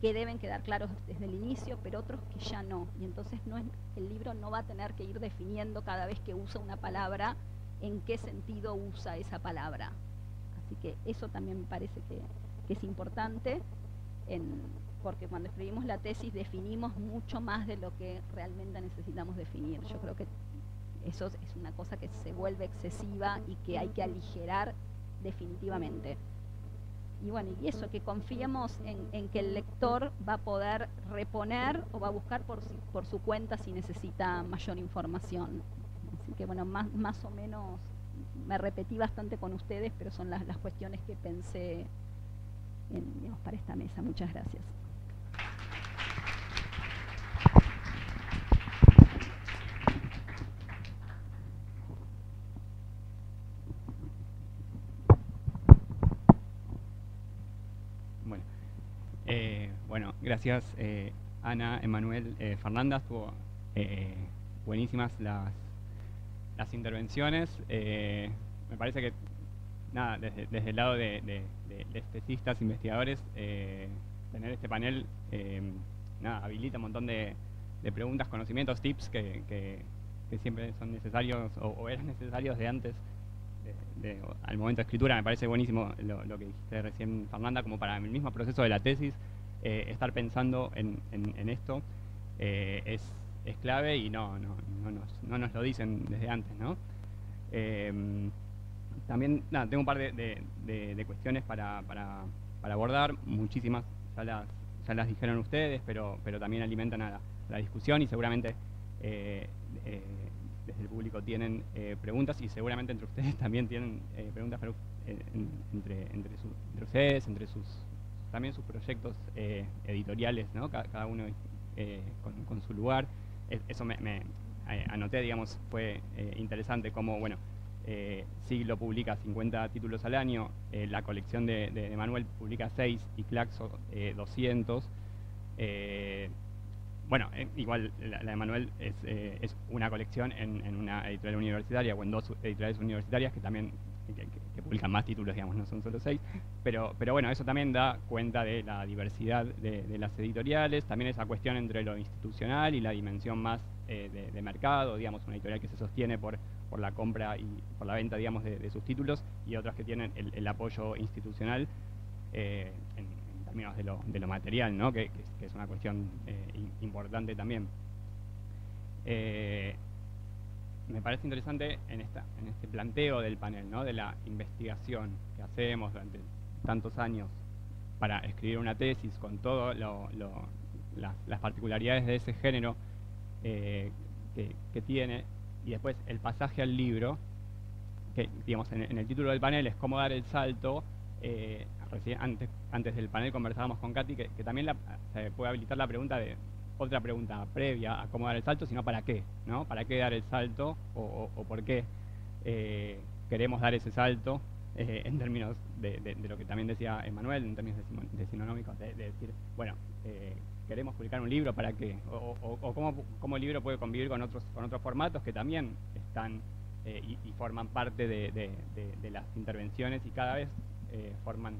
que deben quedar claros desde el inicio, pero otros que ya no. Y entonces el libro no va a tener que ir definiendo cada vez que usa una palabra en qué sentido usa esa palabra. Así que eso también me parece que, es importante, porque cuando escribimos la tesis definimos mucho más de lo que realmente necesitamos definir. Yo creo que eso es una cosa que se vuelve excesiva y que hay que aligerar definitivamente. Y bueno, y eso, que confiemos en, que el lector va a poder reponer o va a buscar por, su cuenta si necesita mayor información. Que bueno, más, más o menos me repetí bastante con ustedes, pero son las, las cuestiones que pensé en, para esta mesa. Muchas gracias. Gracias eh, Ana, Emanuel, eh, Fernanda, estuvo eh, buenísimas las, las intervenciones. me parece que, nada, desde, el lado de, de, investigadores, tener este panel, nada, habilita un montón de, preguntas, conocimientos, tips que, siempre son necesarios o, eran necesarios de antes. al momento de escritura me parece buenísimo lo, que dijiste recién Fernanda como para el mismo proceso de la tesis eh, estar pensando en, esto eh, es, clave y no, no, no, nos, lo dicen desde antes. ¿no? Em, también tengo un par de, cuestiones para, abordar, muchísimas ya las, ya las dijeron ustedes, pero, pero también alimentan a la, discusión y seguramente eh, desde el público tienen preguntas y seguramente entre ustedes también tienen preguntas entre, entre, ustedes, entre sus, también sus proyectos eh, editoriales, ¿no? cada, uno eh, con, su lugar. Eso me, eh, anoté, digamos, fue interesante como, bueno, Siglo publica 50 títulos al año, la colección de, Manuel publica 6 y Claxo 200. bueno, igual la, de Manuel es, una colección en, una editorial universitaria o en dos editoriales universitarias que también que, publican más títulos, digamos, no son solo seis, pero, pero bueno, eso también da cuenta de la diversidad de, las editoriales, también esa cuestión entre lo institucional y la dimensión más eh, de, mercado, digamos, una editorial que se sostiene por, por la compra y por la venta, digamos, de, sus títulos, y otras que tienen el, apoyo institucional eh, en, términos de lo, de lo material, ¿no? que, es una cuestión eh, importante también me parece interesante en, esta, en este planteo del panel, ¿no? de la investigación que hacemos durante tantos años para escribir una tesis con todas las particularidades de ese género eh, que, tiene, y después el pasaje al libro, que digamos en, el título del panel es cómo dar el salto, eh, antes, antes del panel conversábamos con Katy que, también se puede habilitar la pregunta de otra pregunta previa a cómo dar el salto, sino para qué, ¿no? ¿Para qué dar el salto o, por qué eh, queremos dar ese salto? eh, en términos de, lo que también decía Emanuel, en términos de, de decir, bueno, eh, queremos publicar un libro para qué, o, cómo, el libro puede convivir con otros, con otros formatos que también están y, forman parte de, las intervenciones y cada vez forman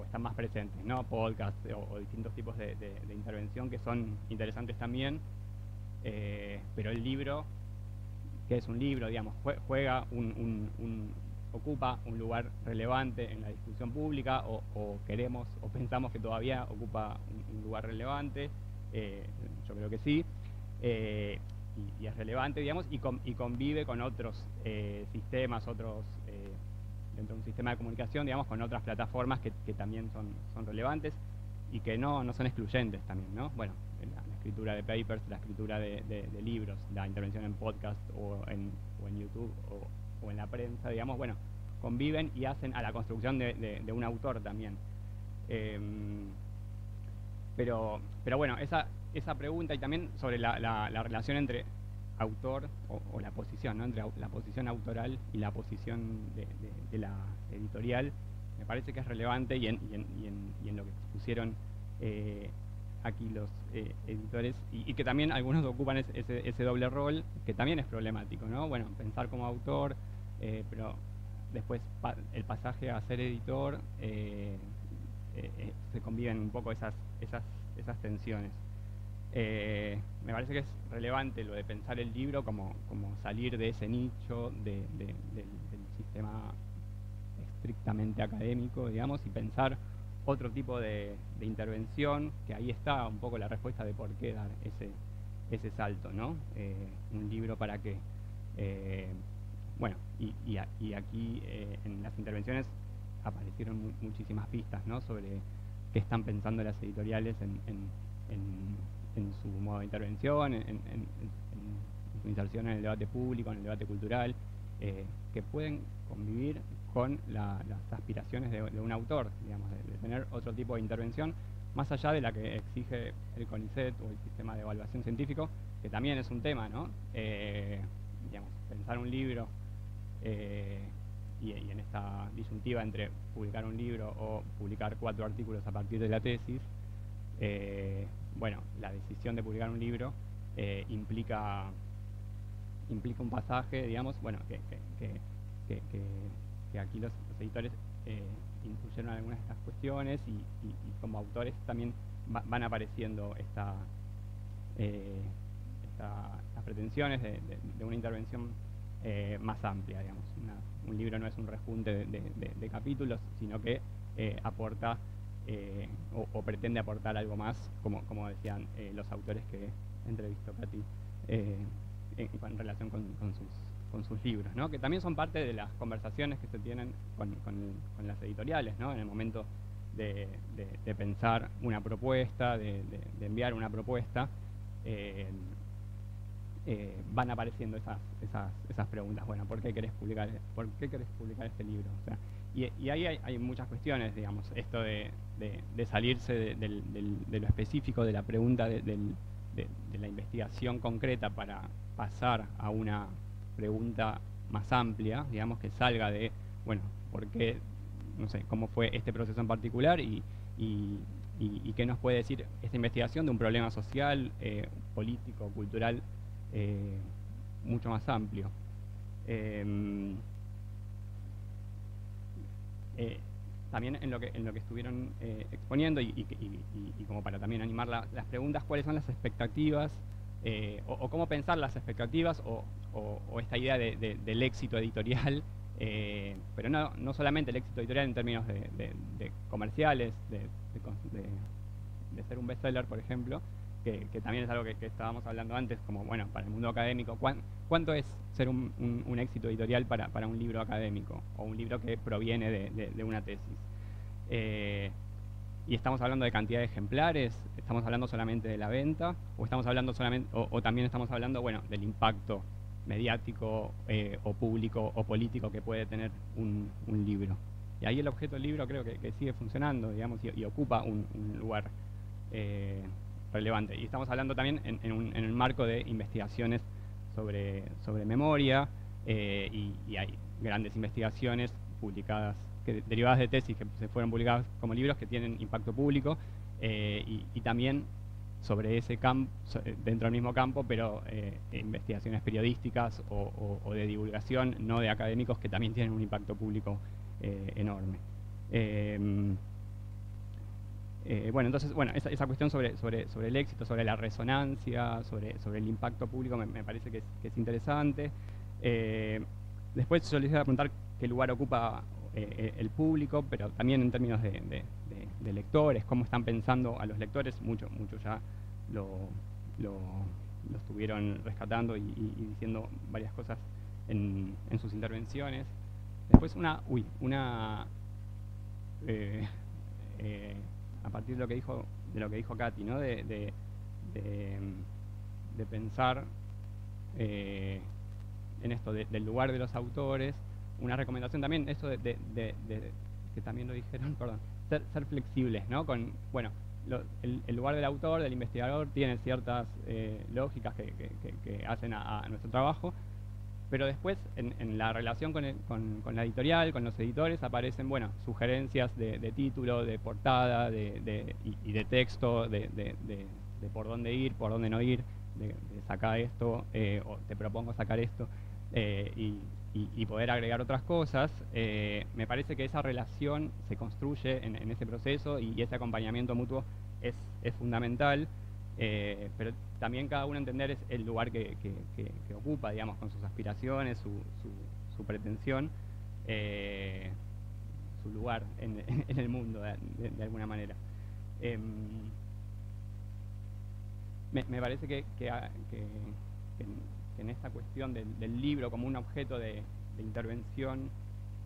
o están más presentes, ¿no? Podcast o, distintos tipos de, intervención que son interesantes también, pero el libro que es un libro, digamos, juega un, ocupa un lugar relevante en la discusión pública o, queremos o pensamos que todavía ocupa un, lugar relevante, eh, yo creo que sí, eh, y, es relevante, digamos, y, convive con otros eh, sistemas, otros, dentro de un sistema de comunicación, digamos, con otras plataformas que, también son, relevantes y que no, no son excluyentes también, ¿no? Bueno, escritura de papers, la escritura de, libros, la intervención en podcast o en, YouTube o, en la prensa, digamos, bueno, conviven y hacen a la construcción de, un autor también. Em, pero, pero bueno, esa, esa pregunta y también sobre la, relación entre autor o, la posición, ¿no? entre la posición autoral y la posición de, la editorial, me parece que es relevante y en, y en, lo que pusieron eh, aquí los eh, editores y, que también algunos ocupan ese, doble rol que también es problemático, ¿no? Bueno, pensar como autor, eh, pero después el pasaje a ser editor eh, se conviven un poco esas, esas, esas tensiones. Me parece que es relevante lo de pensar el libro como, como salir de ese nicho del sistema estrictamente académico, digamos, y pensar otro tipo de, intervención, que ahí está un poco la respuesta de por qué dar ese, ese salto, ¿no? Eh, un libro para qué. Eh, bueno, y, aquí eh, en las intervenciones aparecieron muchísimas pistas, ¿no? Sobre qué están pensando las editoriales en, su modo de intervención, en, su inserción en el debate público, en el debate cultural, que pueden convivir con las aspiraciones de, un autor, digamos, de, tener otro tipo de intervención, más allá de la que exige el CONICET o el sistema de evaluación científico, que también es un tema, ¿no? Eh, digamos, pensar un libro eh, y, en esta disyuntiva entre publicar un libro o publicar cuatro artículos a partir de la tesis, eh, bueno, la decisión de publicar un libro implica implica un pasaje, digamos, bueno, que, que aquí los, editores eh, incluyeron algunas de estas cuestiones y, como autores también van apareciendo esta, eh, estas pretensiones de, una intervención eh, más amplia, digamos. un libro no es un rejunte de, capítulos, sino que eh, o, pretende aportar algo más, como, como decían los autores que entrevistó Katy en, relación con sus con sus libros, ¿no? que también son parte de las conversaciones que se tienen con, las editoriales, ¿no? en el momento de, pensar una propuesta, de, enviar una propuesta, eh, eh, van apareciendo esas, esas, preguntas, bueno, ¿por qué querés publicar, por qué querés publicar este libro? Y, ahí hay, muchas cuestiones, digamos, esto de, salirse de, lo específico de la pregunta de la investigación concreta para pasar a una pregunta más amplia, digamos, que salga de, bueno, ¿por qué, no sé, cómo fue este proceso en particular y, qué nos puede decir esta investigación de un problema social, eh, político, cultural, eh, mucho más amplio? Em, eh, también en lo que, en lo que estuvieron exponiendo y, como para también animar las preguntas, ¿cuáles son las expectativas eh, o, cómo pensar las expectativas o, esta idea del éxito editorial, eh, pero no, no, solamente el éxito editorial en términos de, comerciales, de, ser un bestseller, por ejemplo, que, también es algo que, estábamos hablando antes, como bueno, para el mundo académico, ¿cuánto es ser un, éxito editorial para, para, un libro académico o un libro que proviene de, una tesis? Eh, y estamos hablando de cantidad de ejemplares, estamos hablando solamente de la venta, o estamos hablando solamente, o, también estamos hablando, bueno, del impacto mediático eh, o público o político que puede tener un, libro. Y ahí el objeto del libro creo que, sigue funcionando, digamos, y, ocupa un, lugar eh, relevante. Y estamos hablando también en, un, en, el marco de investigaciones sobre, sobre memoria, eh, y, hay grandes investigaciones publicadas, derivadas de tesis que se fueron publicadas como libros que tienen impacto público y, y, también sobre ese campo, dentro del mismo campo, pero investigaciones periodísticas o, de divulgación, no de académicos, que también tienen un impacto público enorme. Eh, bueno, entonces, bueno, esa, cuestión sobre, sobre, sobre, el éxito, sobre la resonancia, sobre, sobre el impacto público me, parece que es, interesante. Eh, después yo les voy a preguntar qué lugar ocupa eh, el público, pero también en términos de, lectores, cómo están pensando a los lectores, muchos mucho ya lo, lo, estuvieron rescatando y, diciendo varias cosas en, en, sus intervenciones. Después una, uy, una partir de lo que dijo, de lo que dijo Katy, ¿no? de, de, pensar eh, en esto del lugar de los autores, una recomendación también, esto de, que también lo dijeron, perdón, ser, flexibles, ¿no? Con, bueno, el, lugar del autor, del investigador, tiene ciertas eh, lógicas que, hacen a, nuestro trabajo, pero después en, la relación con, la editorial, con los editores, aparecen bueno, sugerencias de, título, de portada de, y, de texto, de, por dónde ir, por dónde no ir, de, sacar esto, eh, o te propongo sacar esto, eh, y, poder agregar otras cosas. Eh, me parece que esa relación se construye en, ese proceso y, ese acompañamiento mutuo es fundamental. Eh, pero también cada uno entender es el lugar que, ocupa, digamos, con sus aspiraciones, su, pretensión, eh, su lugar en, el mundo, de, alguna manera. Em, me, parece que, en, esta cuestión del, libro como un objeto de, intervención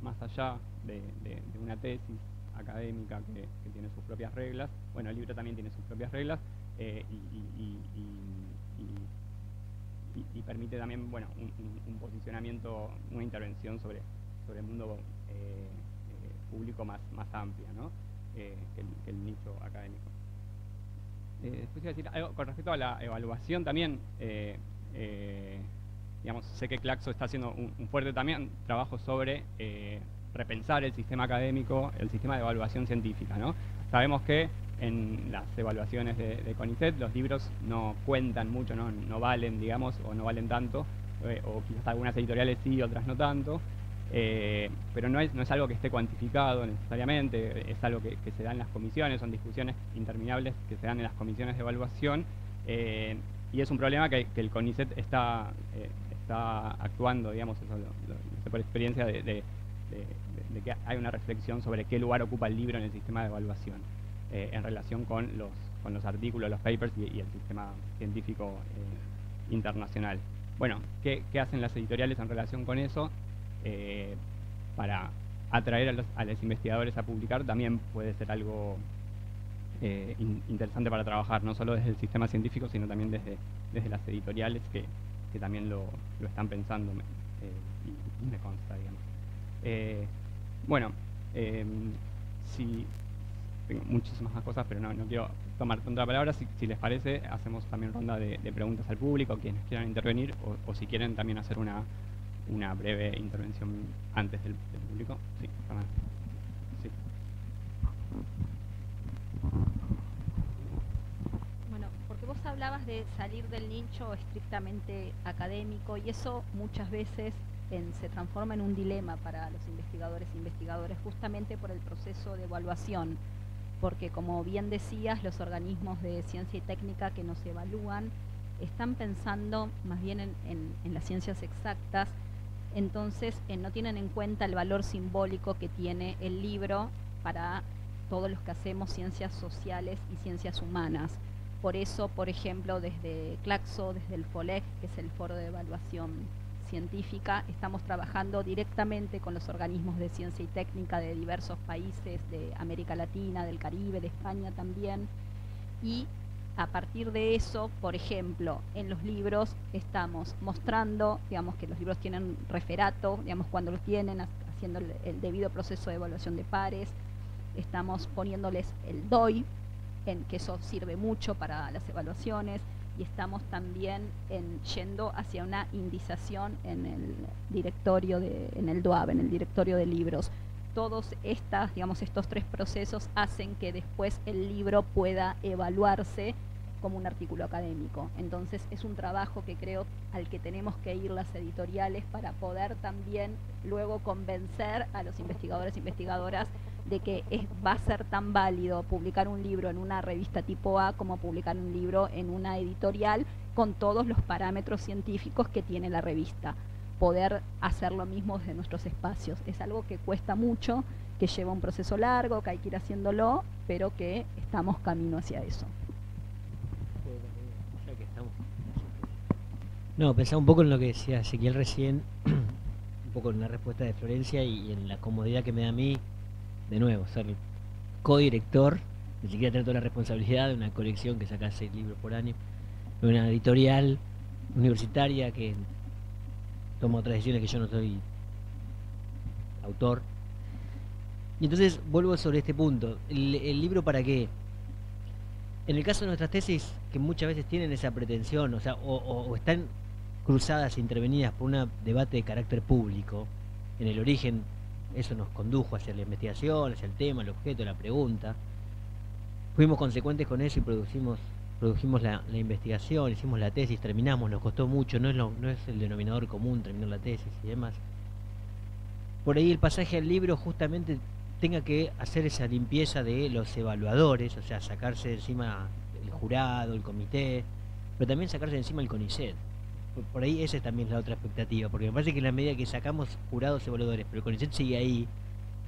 más allá de, una tesis académica que, tiene sus propias reglas, bueno, el libro también tiene sus propias reglas, eh, y, permite también bueno, un, posicionamiento, una intervención sobre, sobre el mundo eh, eh, público más, más amplia ¿no? que, el, nicho académico. después iba decir algo con respecto a la evaluación también. digamos, sé que Claxo está haciendo un, fuerte también trabajo sobre repensar el sistema académico, el sistema de evaluación científica. ¿no? Sabemos que en las evaluaciones de, CONICET. Los libros no cuentan mucho, no, valen, digamos, o no valen tanto, eh, o quizás algunas editoriales sí, otras no tanto, eh, pero no es, no es algo que esté cuantificado necesariamente, es algo que, se da en las comisiones, son discusiones interminables que se dan en las comisiones de evaluación, eh, y es un problema que, el CONICET está, está actuando, digamos, eso lo, por experiencia de que hay una reflexión sobre qué lugar ocupa el libro en el sistema de evaluación. Eh, en relación con los, con los artículos, los papers y, el sistema científico eh, internacional. Bueno, ¿qué, hacen las editoriales en relación con eso? Eh, para atraer a los, a los, investigadores a publicar también puede ser algo interesante para trabajar, no solo desde el sistema científico, sino también desde, desde las editoriales que, también lo, están pensando, y, me consta, digamos. bueno, si, tengo muchísimas más cosas, pero no, no quiero tomar tanta palabra. Si, si, les parece, hacemos también ronda de, preguntas al público, quienes quieran intervenir, o, si quieren también hacer una, una breve intervención antes del, público. Sí. Bueno, porque vos hablabas de salir del nicho estrictamente académico y eso muchas veces se transforma en un dilema para los investigadores e investigadores justamente por el proceso de evaluación porque como bien decías, los organismos de ciencia y técnica que nos evalúan están pensando más bien en, las ciencias exactas, entonces eh, no tienen en cuenta el valor simbólico que tiene el libro para todos los que hacemos ciencias sociales y ciencias humanas. Por eso, por ejemplo, desde CLACSO, desde el FOLEC, que es el Foro de Evaluación científica, estamos trabajando directamente con los organismos de ciencia y técnica de diversos países de América Latina, del Caribe, de España también, y a partir de eso, por ejemplo, en los libros estamos mostrando, digamos, que los libros tienen referato, digamos, cuando los tienen, haciendo el, debido proceso de evaluación de pares, estamos poniéndoles el DOI, en que eso sirve mucho para las evaluaciones, y estamos también en, yendo hacia una indización en el directorio de, en el DUAB, en el directorio de libros. Todos estas, digamos, estos tres procesos hacen que después el libro pueda evaluarse como un artículo académico. Entonces es un trabajo que creo al que tenemos que ir las editoriales para poder también luego convencer a los investigadores e investigadoras de que va a ser tan válido publicar un libro en una revista tipo A como publicar un libro en una editorial con todos los parámetros científicos que tiene la revista. Poder hacer lo mismo desde nuestros espacios. Es algo que cuesta mucho, que lleva un proceso largo, que hay que ir haciéndolo, pero que estamos camino hacia eso. No, pensaba un poco en lo que decía Ezequiel recién, un poco en la respuesta de Florencia y en la comodidad que me da a mí de nuevo, ser codirector, ni siquiera tener toda la responsabilidad de una colección que saca seis libros por año, de una editorial universitaria que toma otras decisiones que yo no soy autor. Y entonces vuelvo sobre este punto. ¿El, libro para qué? En el caso de nuestras tesis, que muchas veces tienen esa pretensión, o sea, o, están cruzadas intervenidas por un debate de carácter público, en el origen eso nos condujo hacia la investigación, hacia el tema, el objeto, la pregunta. Fuimos consecuentes con eso y producimos, produjimos la, investigación, hicimos la tesis, terminamos, nos costó mucho, no es, no es el denominador común terminar la tesis y demás. Por ahí el pasaje al libro justamente tenga que hacer esa limpieza de los evaluadores, o sea, sacarse de encima el jurado, el comité, pero también sacarse encima el CONICET por, ahí esa también es la otra expectativa, porque me parece que en la medida que sacamos jurados evaluadores, pero el CONICET sigue ahí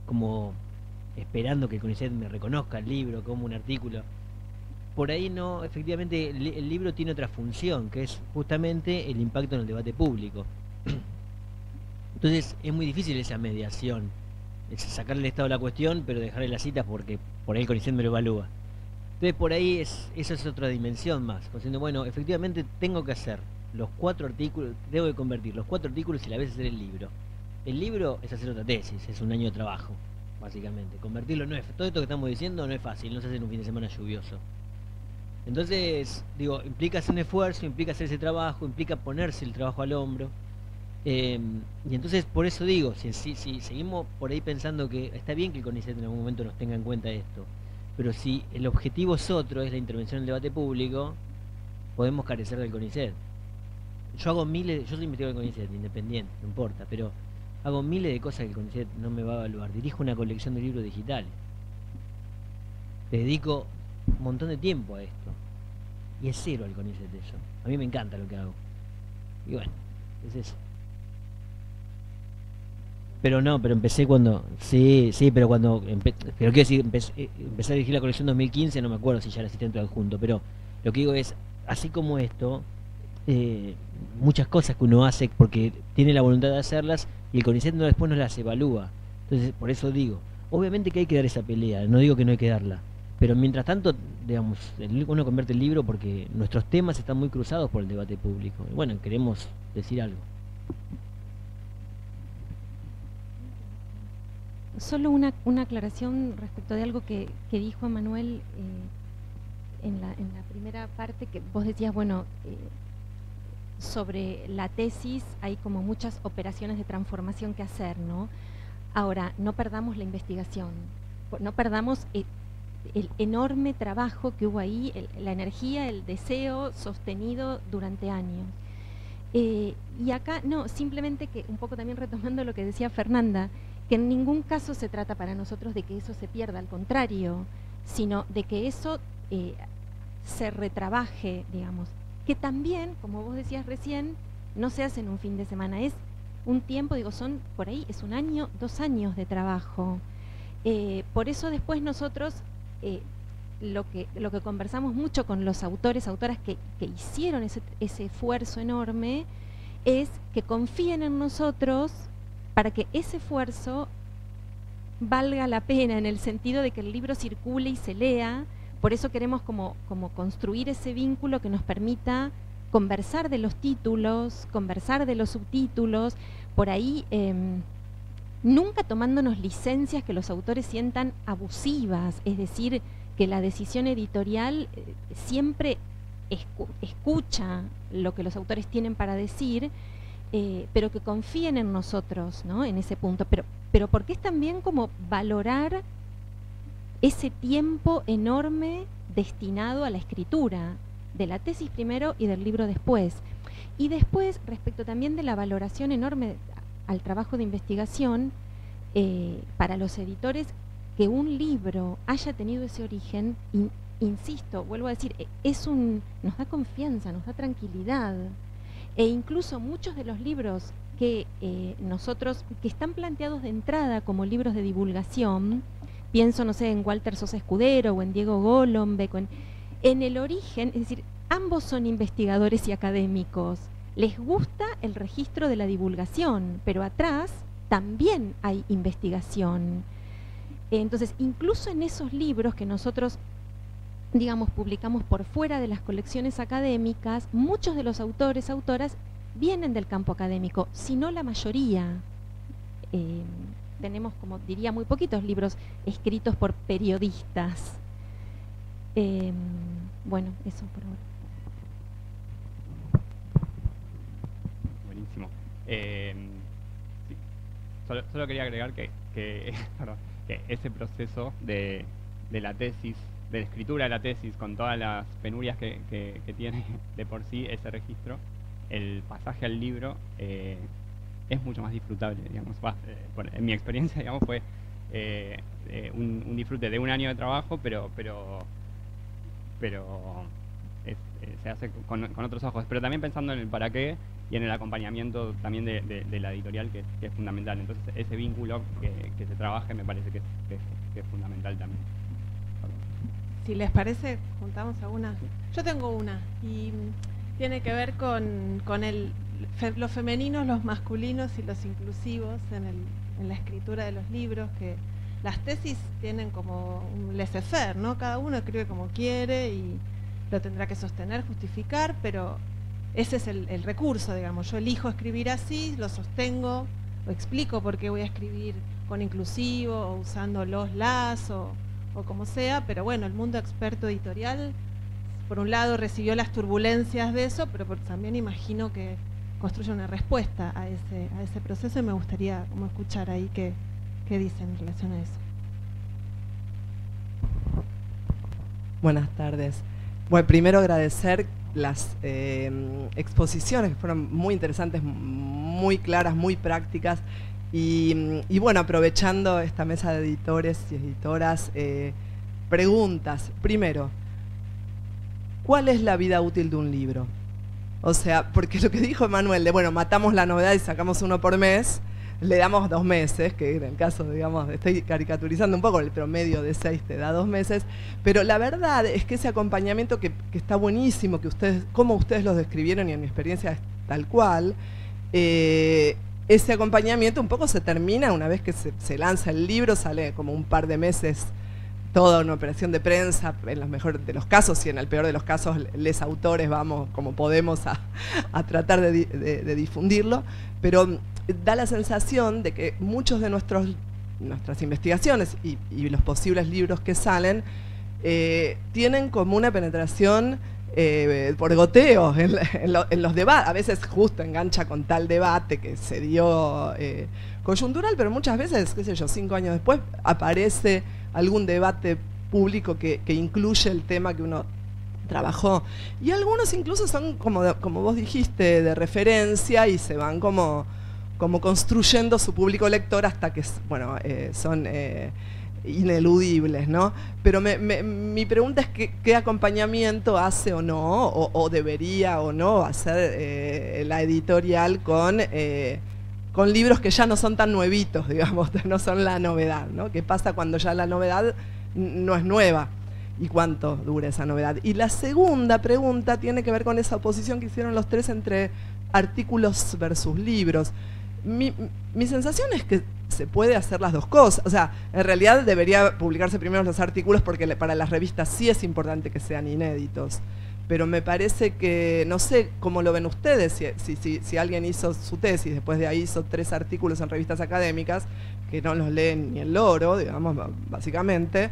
como esperando que el CONICET me reconozca el libro como un artículo, por ahí no, efectivamente el, libro tiene otra función, que es justamente el impacto en el debate público. Entonces es muy difícil esa mediación, es sacarle el estado la cuestión, pero dejarle las citas porque por ahí el CONICET me lo evalúa. Entonces por ahí es, esa es otra dimensión más, diciendo, bueno, efectivamente tengo que hacer los cuatro artículos, debo de convertir los cuatro artículos y la vez hacer el libro. El libro es hacer otra tesis, es un año de trabajo, básicamente. Convertirlo no es, todo esto que estamos diciendo no es fácil, no se hace en un fin de semana lluvioso. Entonces, digo, implica hacer un esfuerzo, implica hacer ese trabajo, implica ponerse el trabajo al hombro. Em, y entonces, por eso digo, si, si, seguimos por ahí pensando que está bien que el CONICET en algún momento nos tenga en cuenta esto, pero si el objetivo es otro, es la intervención en el debate público, podemos carecer del CONICET yo hago miles, yo soy investigador del CONICET, independiente, no importa, pero hago miles de cosas que el CONICET no me va a evaluar. Dirijo una colección de libros digitales. Le dedico un montón de tiempo a esto. Y es cero al CONICET eso. A mí me encanta lo que hago. Y bueno, es eso. Pero no, pero empecé cuando. Sí, sí, pero cuando. pero quiero decir, empecé, eh, empecé, a dirigir la colección 2015, no me acuerdo si ya era asistente adjunto, pero lo que digo es, así como esto, eh, muchas cosas que uno hace porque tiene la voluntad de hacerlas y el CONICET no, después no las evalúa. Entonces, por eso digo, obviamente que hay que dar esa pelea, no digo que no hay que darla, pero mientras tanto, digamos, uno convierte el libro porque nuestros temas están muy cruzados por el debate público. Bueno, queremos decir algo. Solo una, una aclaración respecto de algo que, que dijo Manuel eh, en, la, en la primera parte, que vos decías, bueno, eh, sobre la tesis hay como muchas operaciones de transformación que hacer, ¿no? Ahora, no perdamos la investigación, no perdamos el, enorme trabajo que hubo ahí, la energía, el deseo sostenido durante años. Eh, y acá, no, simplemente que un poco también retomando lo que decía Fernanda, que en ningún caso se trata para nosotros de que eso se pierda, al contrario, sino de que eso eh, se retrabaje, digamos, que también, como vos decías recién, no se hace en un fin de semana, es un tiempo, digo, son por ahí, es un año, dos años de trabajo. Eh, por eso después nosotros eh, lo, que, lo que conversamos mucho con los autores, autoras que, hicieron ese, ese esfuerzo enorme, es que confíen en nosotros para que ese esfuerzo valga la pena en el sentido de que el libro circule y se lea, por eso queremos como, como construir ese vínculo que nos permita conversar de los títulos, conversar de los subtítulos, por ahí em, nunca tomándonos licencias que los autores sientan abusivas, es decir, que la decisión editorial eh, siempre escucha lo que los autores tienen para decir, eh, pero que confíen en nosotros, ¿no? En ese punto. Pero, pero porque es también como valorar ese tiempo enorme destinado a la escritura, de la tesis primero y del libro después. Y después, respecto también de la valoración enorme al trabajo de investigación, eh, para los editores, que un libro haya tenido ese origen, insisto, vuelvo a decir, e, es un, nos da confianza, nos da tranquilidad. E incluso muchos de los libros que eh, nosotros, que están planteados de entrada como libros de divulgación, pienso, no sé, en Walter Sosa Escudero o en Diego Golombek, en, en el origen, es decir, ambos son investigadores y académicos. Les gusta el registro de la divulgación, pero atrás también hay investigación. Entonces, incluso en esos libros que nosotros, digamos, publicamos por fuera de las colecciones académicas, muchos de los autores, autoras, vienen del campo académico, si no la mayoría. Eh, tenemos, como diría, muy poquitos libros escritos por periodistas. Eh, bueno, eso por ahora. Buenísimo. Eh, solo, quería agregar que, que, ese proceso de, la tesis, de la escritura de la tesis, con todas las penurias que, tiene de por sí ese registro, el pasaje al libro eh, es mucho más disfrutable, digamos. Eh, en mi experiencia, digamos, fue eh, un, disfrute de un año de trabajo, pero, pero, pero se hace con, otros ojos. Pero también pensando en el para qué y en el acompañamiento también de, la editorial, que, es fundamental. Entonces, ese vínculo que, se trabaje me parece que es, fundamental también. Si les parece, juntamos alguna. Yo tengo una y tiene que ver con, con el, los femeninos, los masculinos y los inclusivos en, la escritura de los libros, que las tesis tienen como un laissez-faire, ¿no? Cada uno escribe como quiere y lo tendrá que sostener, justificar, pero ese es el, recurso, digamos. Yo elijo escribir así, lo sostengo, lo explico por qué voy a escribir con inclusivo o usando los las o, como sea, pero bueno, el mundo experto editorial, por un lado recibió las turbulencias de eso, pero también imagino que construye una respuesta a ese, a ese proceso y me gustaría como escuchar ahí qué, qué dicen en relación a eso. Buenas tardes. Bueno, primero agradecer las eh, exposiciones que fueron muy interesantes, muy claras, muy prácticas. Y, bueno, aprovechando esta mesa de editores y editoras, eh, preguntas. Primero, ¿cuál es la vida útil de un libro? O sea, porque lo que dijo Manuel de, bueno, matamos la novedad y sacamos uno por mes, le damos dos meses, que en el caso, digamos, estoy caricaturizando un poco, el promedio de seis te da dos meses, pero la verdad es que ese acompañamiento que, está buenísimo, que ustedes, como ustedes lo describieron y en mi experiencia es tal cual, eh, ese acompañamiento un poco se termina una vez que se, lanza el libro, sale como un par de meses toda una operación de prensa, en los mejores de los casos y en el peor de los casos, les autores vamos como podemos a, tratar de, difundirlo, pero da la sensación de que muchos de nuestros, nuestras investigaciones y, los posibles libros que salen eh, tienen como una penetración eh, por goteos en, los debates. A veces justo engancha con tal debate que se dio eh, coyuntural, pero muchas veces, qué sé yo, cinco años después aparece algún debate público que, incluye el tema que uno trabajó. Y algunos incluso son, como, como vos dijiste, de referencia y se van como como construyendo su público lector hasta que, bueno, eh, son eh, ineludibles, ¿no? Pero mi pregunta es qué acompañamiento hace o no, o, debería o no hacer eh, la editorial con, con libros que ya no son tan nuevitos, digamos, no son la novedad, ¿no? ¿Qué pasa cuando ya la novedad no es nueva? ¿Y cuánto dura esa novedad? Y la segunda pregunta tiene que ver con esa oposición que hicieron los tres entre artículos versus libros mi, sensación es que se puede hacer las dos cosas. O sea, en realidad debería publicarse primero los artículos porque para las revistas sí es importante que sean inéditos. Pero me parece que, no sé cómo lo ven ustedes, si, si, si, alguien hizo su tesis, después de ahí hizo tres artículos en revistas académicas, que no los leen ni el loro, digamos, básicamente.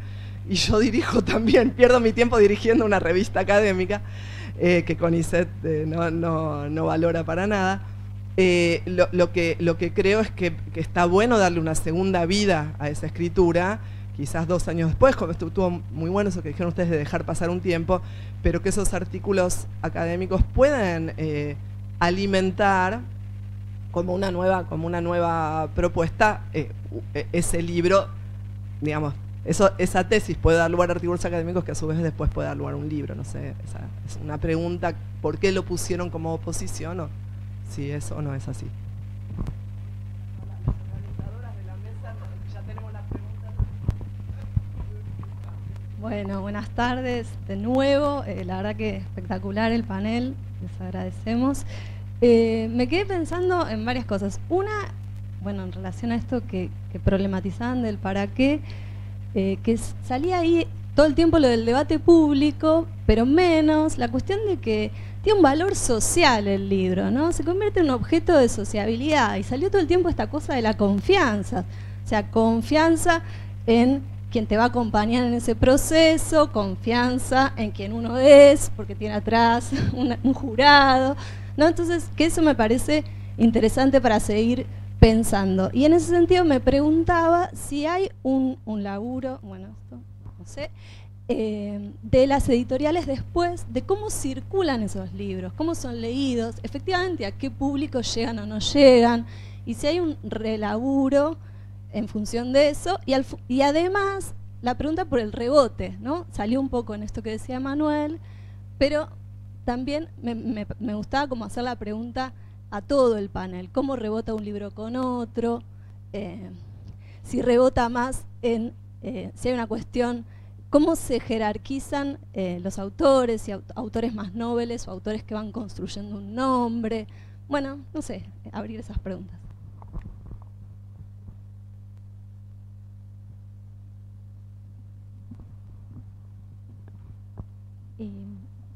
Y yo dirijo también, pierdo mi tiempo dirigiendo una revista académica. eh, que CONICET eh, no, valora para nada. Lo, que, lo que creo es que, está bueno darle una segunda vida a esa escritura, quizás dos años después, como estuvo muy bueno eso que dijeron ustedes de dejar pasar un tiempo, pero que esos artículos académicos puedan alimentar como una nueva, como una nueva propuesta ese libro, digamos, eso, esa tesis puede dar lugar a artículos académicos que a su vez después puede dar lugar a un libro. No sé, es una pregunta, ¿por qué lo pusieron como oposición o si eso no es así? Bueno, buenas tardes de nuevo. Eh, la verdad que espectacular el panel, les agradecemos. Eh, me quedé pensando en varias cosas. Una, bueno, en relación a esto que, problematizaban del para qué, eh, que salía ahí todo el tiempo lo del debate público, pero menos la cuestión de que tiene un valor social el libro, ¿no? Se convierte en un objeto de sociabilidad y salió todo el tiempo esta cosa de la confianza, o sea, confianza en quien te va a acompañar en ese proceso, confianza en quien uno es, porque tiene atrás un, jurado, ¿no? Entonces, que eso me parece interesante para seguir pensando. Y en ese sentido me preguntaba si hay un, laburo, bueno, esto no sé, eh, de las editoriales después, de cómo circulan esos libros, cómo son leídos, efectivamente a qué público llegan o no llegan, y si hay un relaburo en función de eso, y, además la pregunta por el rebote, ¿no? Salió un poco en esto que decía Manuel, pero también me, gustaba como hacer la pregunta a todo el panel, cómo rebota un libro con otro, eh, si rebota más en, eh, si hay una cuestión, cómo se jerarquizan eh, los autores, si autores más nobles o autores que van construyendo un nombre. Bueno, no sé, abrir esas preguntas.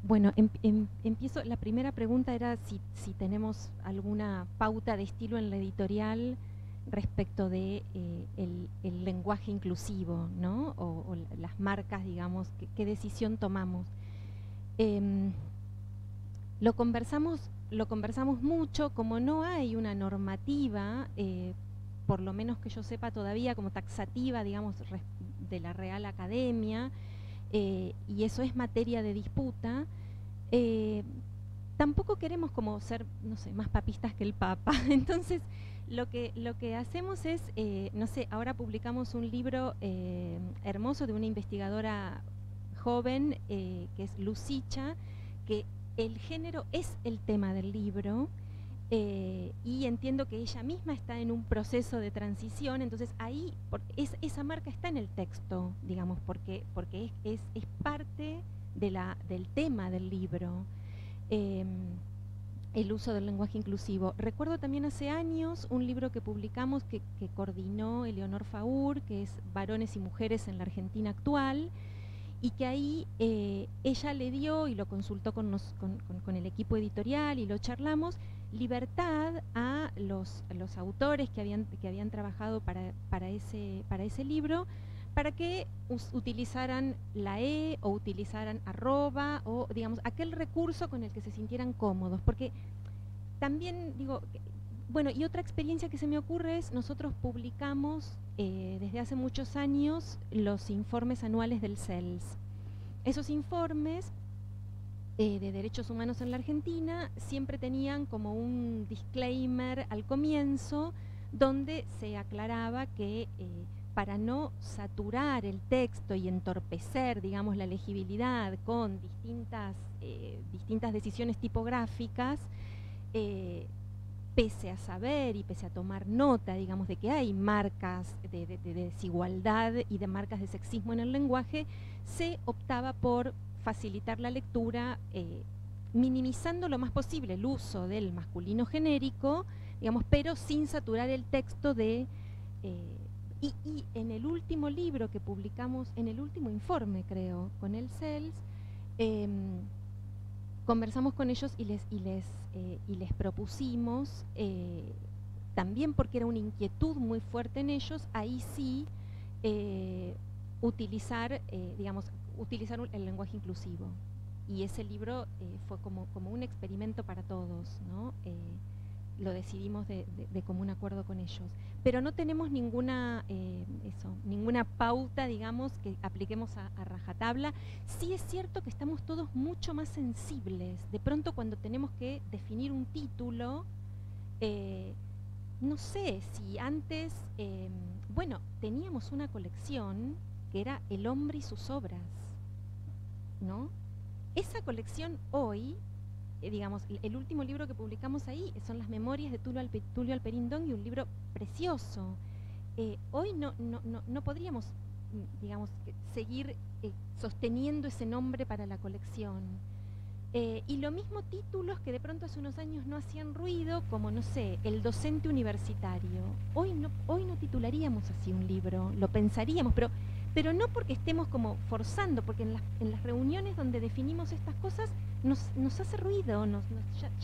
Bueno, em, em, empiezo. La primera pregunta era si, tenemos alguna pauta de estilo en la editorial respecto de eh, el, lenguaje inclusivo, ¿no? O, las marcas, digamos, qué decisión tomamos. Em, lo conversamos, lo conversamos mucho, como no hay una normativa, eh, por lo menos que yo sepa todavía, como taxativa, digamos, de la Real Academia. Eh, y eso es materia de disputa, eh, tampoco queremos como ser, no sé, más papistas que el Papa. Entonces, lo que, lo que hacemos es, eh, no sé, ahora publicamos un libro hermoso de una investigadora joven, que es Lucicha, que el género es el tema del libro. Y entiendo que ella misma está en un proceso de transición, entonces ahí es, esa marca está en el texto, digamos, porque, es, parte del tema del libro. Em, el uso del lenguaje inclusivo. Recuerdo también hace años un libro que publicamos que, coordinó Eleonor Faur, que es Varones y Mujeres en la Argentina actual, y que ahí eh, ella le dio, y lo consultó con, con, el equipo editorial y lo charlamos, libertad a los, los autores que habían, que habían trabajado para, para, ese, para ese libro para que utilizaran la E o utilizaran arroba o digamos aquel recurso con el que se sintieran cómodos, porque también digo, bueno, y otra experiencia que se me ocurre es, nosotros publicamos eh, desde hace muchos años los informes anuales del CELS. Esos informes eh, de derechos humanos en la Argentina siempre tenían como un disclaimer al comienzo donde se aclaraba que eh, para no saturar el texto y entorpecer, digamos, la legibilidad con distintas, eh, distintas decisiones tipográficas, pese a saber y pese a tomar nota, digamos, de que hay marcas de, desigualdad y de marcas de sexismo en el lenguaje, se optaba por facilitar la lectura, eh, minimizando lo más posible el uso del masculino genérico, digamos, pero sin saturar el texto de y, en el último libro que publicamos, en el último informe creo, con el CELS, em, conversamos con ellos y les, y les, eh, y les propusimos, eh, también porque era una inquietud muy fuerte en ellos, ahí sí eh, utilizar, digamos, utilizar el lenguaje inclusivo. y ese libro eh, fue como, como un experimento para todos, ¿no? Eh, lo decidimos de, común acuerdo con ellos. Pero no tenemos ninguna, eh, eso, ninguna pauta, digamos, que apliquemos a, rajatabla. Sí es cierto que estamos todos mucho más sensibles. De pronto cuando tenemos que definir un título, no sé si antes, bueno, teníamos una colección que era El hombre y sus obras, ¿no? Esa colección hoy, eh, digamos, el último libro que publicamos ahí son las memorias de Tulio, Alpe, Tulio Alperindón y un libro precioso. Eh, hoy no, no, no, podríamos, mm, digamos, seguir eh, sosteniendo ese nombre para la colección. y lo mismo títulos que de pronto hace unos años no hacían ruido, como, no sé, El docente universitario. Hoy no, hoy no titularíamos así un libro, lo pensaríamos, pero pero no porque estemos como forzando, porque en, las reuniones donde definimos estas cosas nos, hace ruido, nos,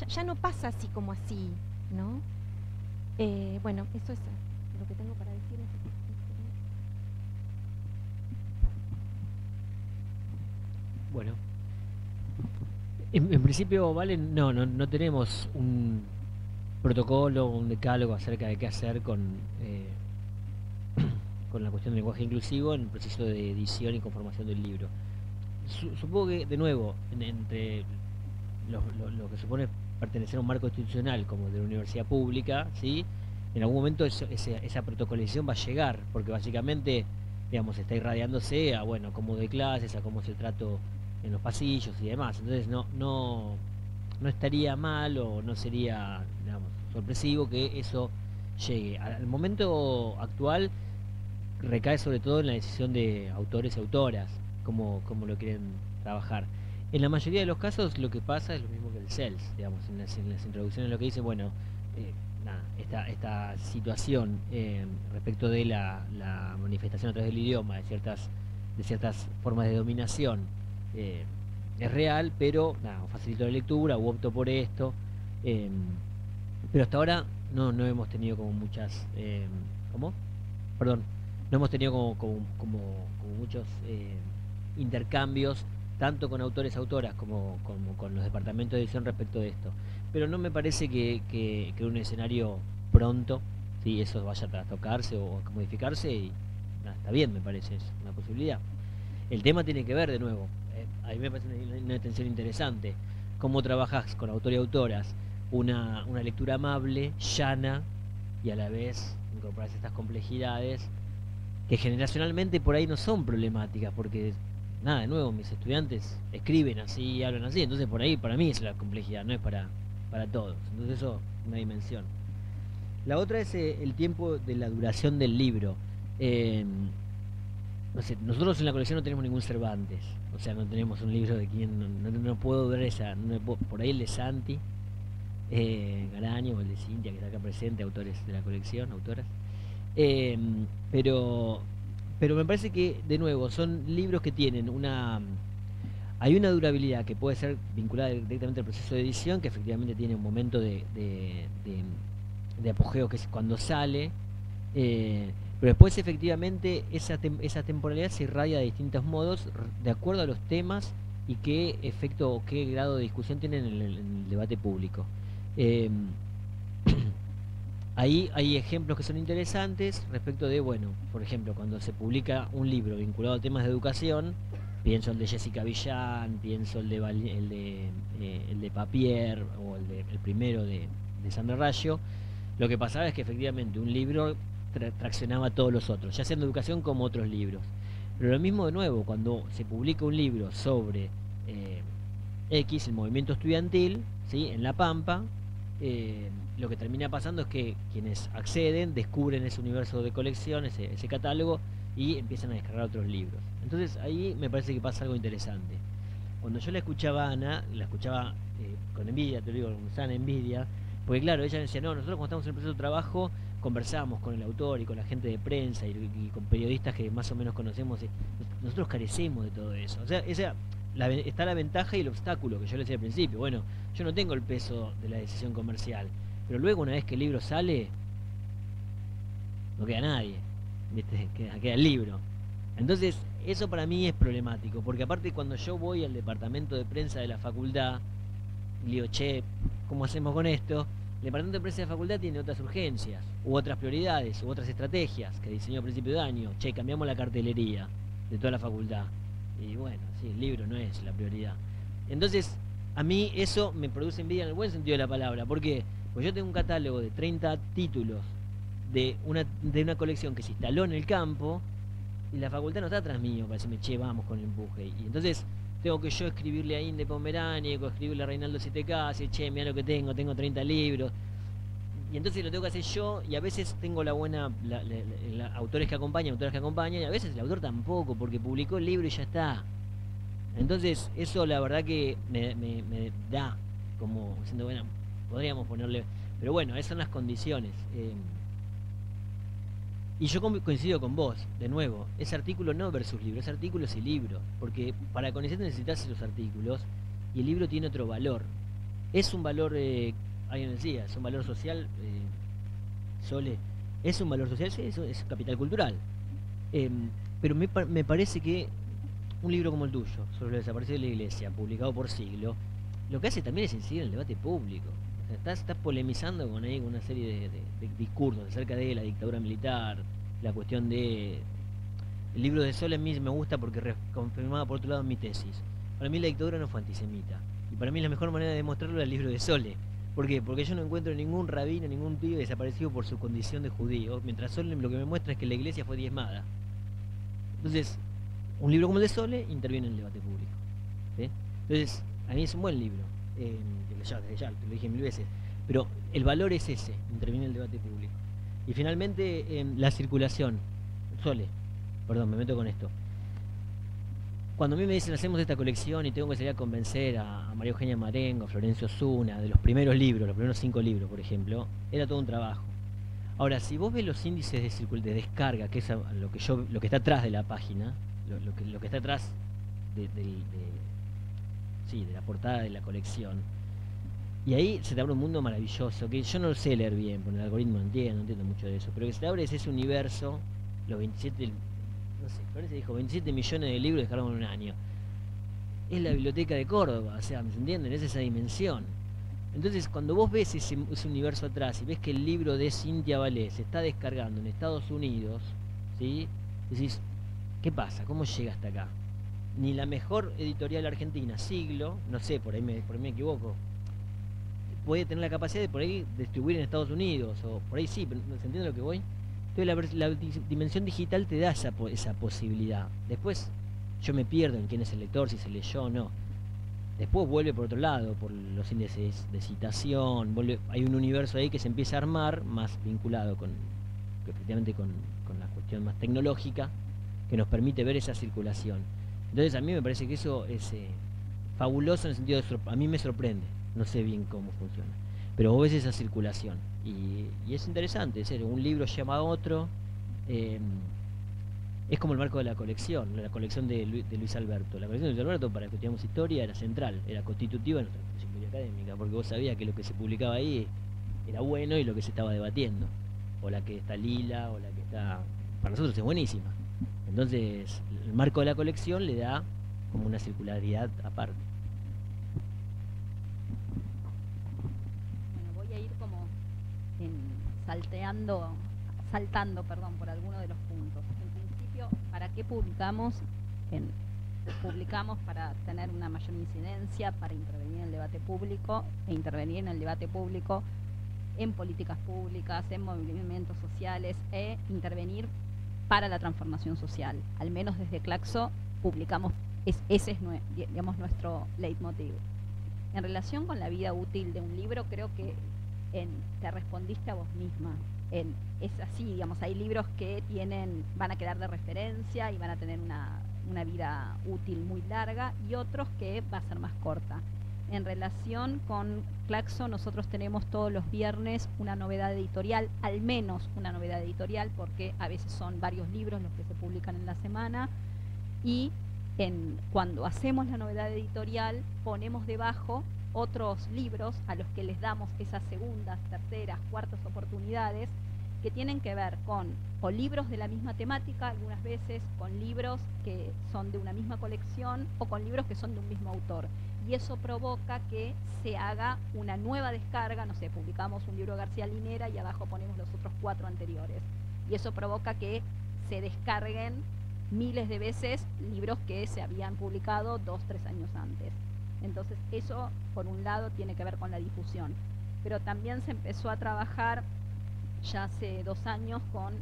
ya, no pasa así como así, ¿no? Eh, bueno, eso es lo que tengo para decir. Bueno, en, principio, ¿vale? No, no, no tenemos un protocolo, un decálogo acerca de qué hacer con... Eh, con la cuestión del lenguaje inclusivo en el proceso de edición y conformación del libro. supongo que, de nuevo, entre lo, que supone pertenecer a un marco institucional como de la universidad pública, ¿sí? en algún momento esa protocolización va a llegar, porque básicamente digamos, está irradiándose a bueno, cómo de clases, a cómo se trato en los pasillos y demás. Entonces no, no, no estaría mal o no sería digamos, sorpresivo que eso llegue. Al momento actual recae sobre todo en la decisión de autores y autoras, como, como lo quieren trabajar. En la mayoría de los casos lo que pasa es lo mismo que el CELS, digamos, en las, introducciones lo que dice, bueno, eh, esta, esta situación eh, respecto de la, manifestación a través del idioma, de ciertas, de ciertas formas de dominación, eh, es real, pero nada, facilito la lectura o opto por esto. pero hasta ahora no, no hemos tenido como muchas... ¿Cómo? Perdón, no hemos tenido como, como, muchos eh, intercambios, tanto con autores, autoras, como, con los departamentos de edición respecto de esto. Pero no me parece que, que, un escenario pronto, si eso vaya a tocarse o a modificarse, y está bien, me parece, es una posibilidad. El tema tiene que ver, de nuevo, eh, a mí me parece una, una interesante, cómo trabajas con autores y autoras una, una lectura amable, llana, y a la vez incorporas estas complejidades que generacionalmente por ahí no son problemáticas, porque nada, de nuevo, mis estudiantes escriben así, hablan así, entonces por ahí para mí es la complejidad, no es para, para todos. Entonces eso, una dimensión. La otra es eh, el tiempo de la duración del libro. Em, no sé, nosotros en la colección no tenemos ningún Cervantes, o sea, no tenemos un libro de quien, no, puedo ver esa, por ahí el de Santi, eh, Garaño o el de Cintia, que está acá presente, autores de la colección, autoras. Em, pero, pero me parece que, de nuevo, son libros que tienen una... Hay una durabilidad que puede ser vinculada directamente al proceso de edición, que efectivamente tiene un momento de, de, apogeo que es cuando sale, eh, pero después efectivamente esa, esa temporalidad se irradia de distintos modos de acuerdo a los temas y qué efecto o qué grado de discusión tienen en el, debate público. Em, Ahí hay ejemplos que son interesantes respecto de, bueno, por ejemplo, cuando se publica un libro vinculado a temas de educación, pienso el de Jessica Villán, pienso el de, el de, eh, Papier o el primero de, de Sandra Rayo, lo que pasaba es que efectivamente un libro traccionaba a todos los otros, ya sea en educación como otros libros. Pero lo mismo de nuevo, cuando se publica un libro sobre eh, X, el movimiento estudiantil, ¿sí? en La Pampa, eh, lo que termina pasando es que quienes acceden descubren ese universo de colección, ese, catálogo, y empiezan a descargar otros libros. Entonces ahí me parece que pasa algo interesante. Cuando yo la escuchaba a Ana, la escuchaba eh, con envidia, te lo digo, con sana envidia, porque claro, ella decía, no, nosotros cuando estamos en el proceso de trabajo conversamos con el autor y con la gente de prensa y, con periodistas que más o menos conocemos, nosotros carecemos de todo eso. O sea, está la ventaja y el obstáculo que yo le decía al principio. Bueno, yo no tengo el peso de la decisión comercial, pero luego una vez que el libro sale, no queda nadie, ¿viste? Queda, el libro. Entonces, eso para mí es problemático, porque aparte cuando yo voy al departamento de prensa de la facultad, y digo, che, ¿cómo hacemos con esto? El departamento de prensa de la facultad tiene otras urgencias, u otras prioridades, u otras estrategias que diseñó a principio de año. Che, cambiamos la cartelería de toda la facultad. Y bueno, sí, el libro no es la prioridad. Entonces, a mí eso me produce envidia en el buen sentido de la palabra. ¿Por qué? Pues yo tengo un catálogo de 30 títulos de una, de una colección que se instaló en el campo y la facultad no está atrás mío para decirme, che, vamos con el empuje. Y entonces tengo que yo escribirle a Inde Pomerania, o escribirle a Reinaldo decir, che, mira lo que tengo, tengo 30 libros. Y entonces lo tengo que hacer yo, y a veces tengo la buena, autores que acompañan, autores que acompañan, y a veces el autor tampoco, porque publicó el libro y ya está. Entonces, eso la verdad que me, da como diciendo, bueno, podríamos ponerle. Pero bueno, esas son las condiciones. Eh, y yo coincido con vos, de nuevo, es artículo no versus libro, es artículos y libro, porque para conocer necesitas esos artículos y el libro tiene otro valor. Es un valor, eh, alguien decía, es un valor social, eh, es un valor social, sí, eso es capital cultural. Em, pero me, me, parece que un libro como el tuyo, sobre lo desaparecido de la iglesia, publicado por siglo, lo que hace también es incidir en el debate público. Estás, polemizando con ahí una serie de, discursos acerca de la dictadura militar, la cuestión de... El libro de Sol en mí me gusta porque confirmaba por otro lado mi tesis. Para mí la dictadura no fue antisemita. Y para mí la mejor manera de demostrarlo es el libro de Sole. ¿Por qué? Porque yo no encuentro ningún rabino, ningún pibe desaparecido por su condición de judío, mientras Sole lo que me muestra es que la iglesia fue diezmada. Entonces, un libro como el de Sole interviene en el debate público. Entonces, a mí es un buen libro. Eh, ya, ya, lo dije mil veces, pero el valor es ese, interviene el debate público. Y finalmente, em, la circulación. Sole, perdón, me meto con esto. Cuando a mí me dicen hacemos esta colección y tengo que salir a convencer a, María Eugenia Marengo, a Florencio Zuna, de los primeros libros, los primeros cinco libros, por ejemplo, era todo un trabajo. Ahora, si vos ves los índices de, de descarga, que es lo que yo, lo que está atrás de la página, lo, que, lo que está atrás de, sí, de la portada de la colección, y ahí se te abre un mundo maravilloso, que yo no lo sé leer bien, porque el algoritmo no entiendo, no entiendo mucho de eso, pero que se te abre es ese universo, los 27, no sé, dijo, 27 millones de libros descargados en un año. Es la biblioteca de Córdoba, o sea, ¿me entienden? Es esa dimensión. Entonces, cuando vos ves ese, universo atrás y ves que el libro de Cintia Valés se está descargando en Estados Unidos, ¿sí? Decís, ¿qué pasa? ¿Cómo llega hasta acá? Ni la mejor editorial argentina, siglo, no sé, por ahí me, por ahí me equivoco, puede tener la capacidad de por ahí distribuir en Estados Unidos, o por ahí sí, pero ¿se entiende lo que voy? Entonces la, dimensión digital te da esa, esa posibilidad. Después yo me pierdo en quién es el lector, si se leyó o no. Después vuelve por otro lado, por los índices de citación, hay un universo ahí que se empieza a armar, más vinculado con, efectivamente con, la cuestión más tecnológica, que nos permite ver esa circulación. Entonces a mí me parece que eso es eh, fabuloso en el sentido de, a mí me sorprende no sé bien cómo funciona. Pero vos ves esa circulación y, es interesante, es un libro llama a otro, em, es como el marco de la colección, la colección de, Luis Alberto. La colección de Luis Alberto, para que estudiamos historia, era central, era constitutiva de nuestra disciplina académica, porque vos sabías que lo que se publicaba ahí era bueno y lo que se estaba debatiendo. O la que está lila, o la que está... Para nosotros es buenísima. Entonces, el marco de la colección le da como una circularidad aparte. salteando, saltando perdón, por alguno de los puntos. En principio, ¿para qué publicamos? publicamos para tener una mayor incidencia, para intervenir en el debate público e intervenir en el debate público en políticas públicas, en movimientos sociales e intervenir para la transformación social. Al menos desde Claxo publicamos, ese es digamos, nuestro leitmotiv. En relación con la vida útil de un libro, creo que te respondiste a vos misma. Es así, digamos, hay libros que tienen, van a quedar de referencia y van a tener una, una vida útil muy larga y otros que va a ser más corta. En relación con Claxo, nosotros tenemos todos los viernes una novedad editorial, al menos una novedad editorial, porque a veces son varios libros los que se publican en la semana. Y cuando hacemos la novedad editorial, ponemos debajo otros libros a los que les damos esas segundas, terceras, cuartas oportunidades que tienen que ver con o libros de la misma temática, algunas veces con libros que son de una misma colección o con libros que son de un mismo autor. Y eso provoca que se haga una nueva descarga, no sé, publicamos un libro de García Linera y abajo ponemos los otros cuatro anteriores. Y eso provoca que se descarguen miles de veces libros que se habían publicado dos, tres años antes. Entonces eso, por un lado, tiene que ver con la difusión. Pero también se empezó a trabajar ya hace dos años con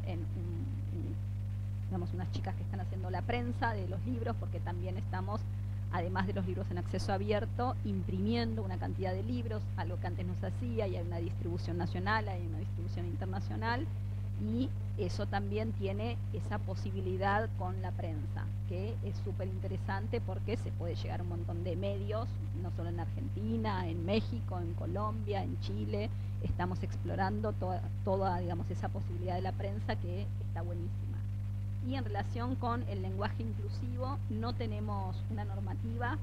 digamos, unas chicas que están haciendo la prensa de los libros, porque también estamos, además de los libros en acceso abierto, imprimiendo una cantidad de libros, algo que antes no se hacía, y hay una distribución nacional, hay una distribución internacional, y eso también tiene esa posibilidad con la prensa, que es súper interesante porque se puede llegar a un montón de medios, no solo en Argentina, en México, en Colombia, en Chile, estamos explorando toda, toda digamos, esa posibilidad de la prensa que está buenísima. Y en relación con el lenguaje inclusivo, no tenemos una normativa,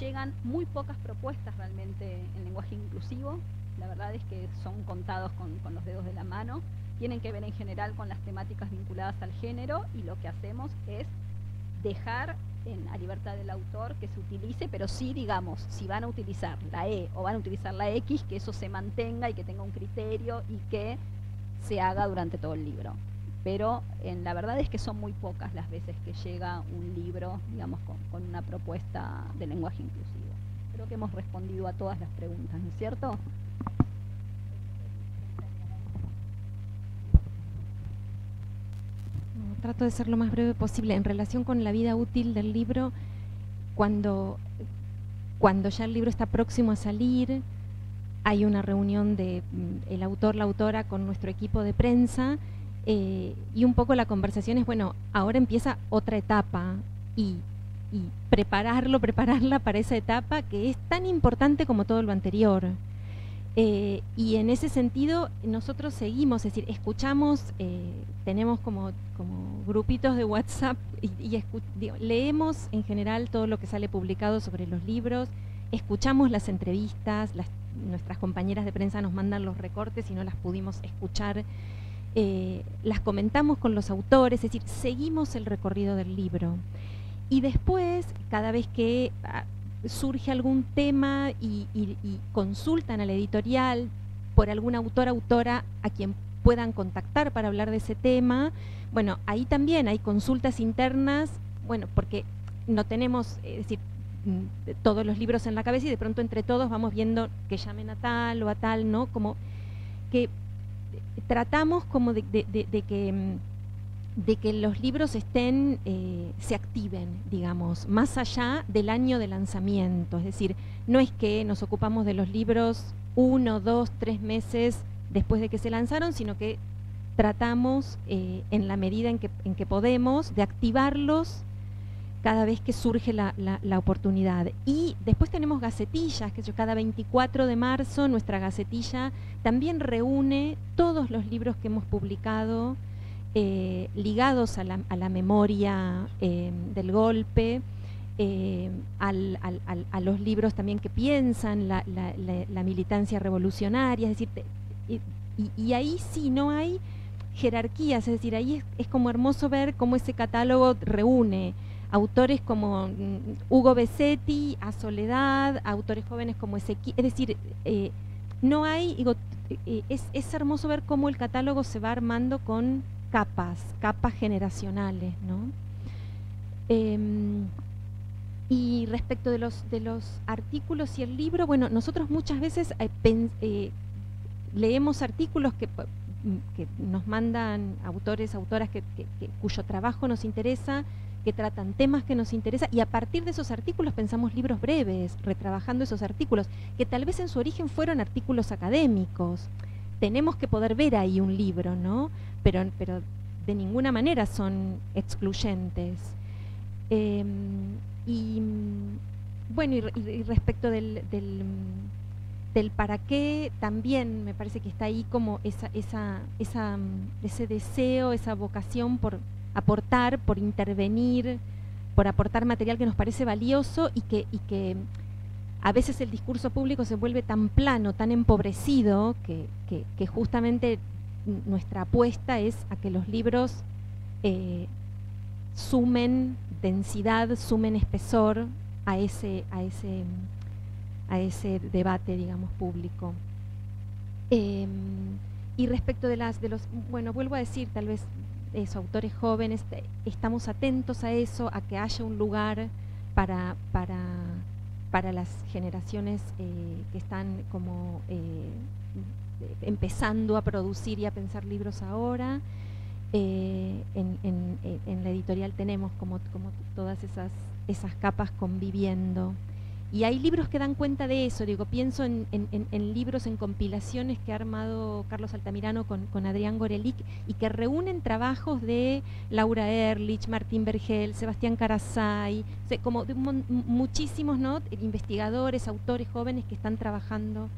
llegan muy pocas propuestas realmente en lenguaje inclusivo, la verdad es que son contados con, los dedos de la mano, tienen que ver en general con las temáticas vinculadas al género y lo que hacemos es dejar a libertad del autor que se utilice, pero sí, digamos, si van a utilizar la E o van a utilizar la X, que eso se mantenga y que tenga un criterio y que se haga durante todo el libro. Pero en, la verdad es que son muy pocas las veces que llega un libro, digamos, con, una propuesta de lenguaje inclusivo. Creo que hemos respondido a todas las preguntas, ¿no es cierto? trato de ser lo más breve posible. En relación con la vida útil del libro, cuando, cuando ya el libro está próximo a salir, hay una reunión de mm, autor, la autora con nuestro equipo de prensa eh, y un poco la conversación es, bueno, ahora empieza otra etapa y, prepararlo, prepararla para esa etapa que es tan importante como todo lo anterior. Eh, y en ese sentido nosotros seguimos, es decir, escuchamos, eh, tenemos como, como grupitos de WhatsApp y, leemos en general todo lo que sale publicado sobre los libros, escuchamos las entrevistas, nuestras compañeras de prensa nos mandan los recortes y no las pudimos escuchar, eh, las comentamos con los autores, es decir, seguimos el recorrido del libro. Y después, cada vez que ah, surge algún tema y, consultan a la editorial por algún autor, autora a quien puedan contactar para hablar de ese tema, bueno, ahí también hay consultas internas, bueno, porque no tenemos, es decir, mm, todos los libros en la cabeza y de pronto entre todos vamos viendo que llamen a tal o a tal, ¿no? Como que tratamos como de que mm, de que los libros estén, eh, se activen, digamos, más allá del año de lanzamiento. Es decir, no es que nos ocupamos de los libros uno, dos, tres meses después de que se lanzaron, sino que tratamos, eh, en la medida en que, en que podemos, de activarlos cada vez que surge la, la, oportunidad. Y después tenemos gacetillas, que cada 24 de marzo nuestra gacetilla también reúne todos los libros que hemos publicado eh, ligados a la, memoria eh, del golpe, eh, a los libros también que piensan la, militancia revolucionaria, es decir, y, ahí sí no hay jerarquías, es decir, ahí es, como hermoso ver cómo ese catálogo reúne autores como mm, Hugo Besetti, a Soledad, autores jóvenes como Ezequiel, es decir, no hay, es, es hermoso ver cómo el catálogo se va armando con capas, capas generacionales, ¿no? Em, y respecto de los, de los artículos y el libro, bueno, nosotros muchas veces eh, eh, leemos artículos que, que, nos mandan autores, autoras que, cuyo trabajo nos interesa, que tratan temas que nos interesan, y a partir de esos artículos pensamos libros breves, retrabajando esos artículos, que tal vez en su origen fueron artículos académicos. Tenemos que poder ver ahí un libro, ¿no? pero, pero de ninguna manera son excluyentes. Em, y bueno, y, respecto del, del, para qué, también me parece que está ahí como esa, esa, ese deseo, esa vocación por aportar, por intervenir, por aportar material que nos parece valioso y que, y que a veces el discurso público se vuelve tan plano, tan empobrecido, que, que justamente nuestra apuesta es a que los libros eh, sumen densidad, sumen espesor a ese, a ese, a ese debate, digamos, público. Em, y respecto de las de los, bueno, vuelvo a decir, tal vez eso, autores jóvenes, estamos atentos a eso, a que haya un lugar para, para, para las generaciones eh, que están como eh, empezando a producir y a pensar libros ahora. Eh, en, en, la editorial tenemos como, como todas esas, esas capas conviviendo. Y hay libros que dan cuenta de eso, digo, pienso en, libros, en compilaciones que ha armado Carlos Altamirano con, Adrián Gorelic y que reúnen trabajos de Laura Ehrlich, Martín Bergel, Sebastián Carasay, como de muchísimos ¿no? investigadores, autores jóvenes que están trabajando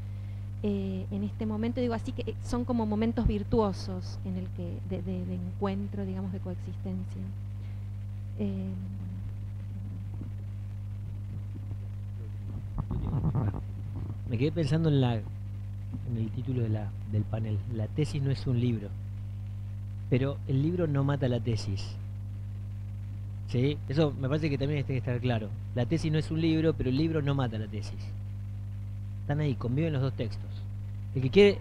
eh, en este momento, digo así que eh, son como momentos virtuosos en el que de, encuentro, digamos, de coexistencia. Eh, Me quedé pensando en la en el título de la, del panel. La tesis no es un libro, pero el libro no mata la tesis. ¿Sí? Eso me parece que también tiene que estar claro. La tesis no es un libro, pero el libro no mata la tesis. Están ahí, conviven los dos textos. El que quiere...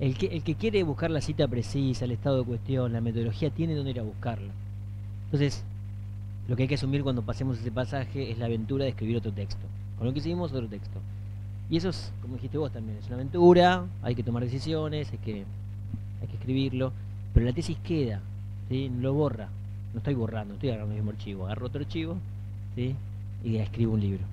el, que, el que quiere buscar la cita precisa, el estado de cuestión, la metodología, tiene donde ir a buscarla. Entonces, lo que hay que asumir cuando pasemos ese pasaje es la aventura de escribir otro texto. Con lo que seguimos otro texto. Y eso es, como dijiste vos también, es una aventura, hay que tomar decisiones, hay que, hay que escribirlo, pero la tesis queda, ¿sí? lo borra, no estoy borrando, estoy agarrando el mismo archivo, agarro otro archivo ¿sí? y escribo un libro.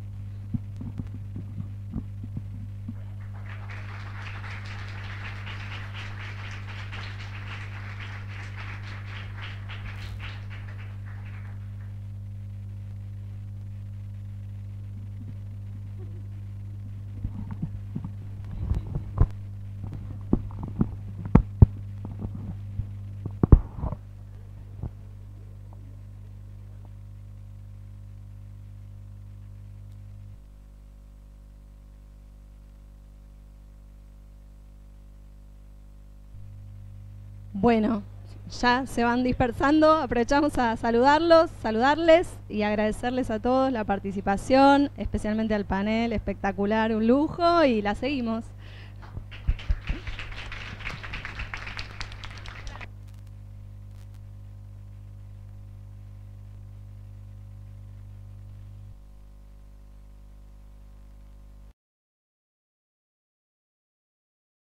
Bueno, ya se van dispersando, aprovechamos a saludarlos, saludarles y agradecerles a todos la participación, especialmente al panel, espectacular, un lujo y la seguimos.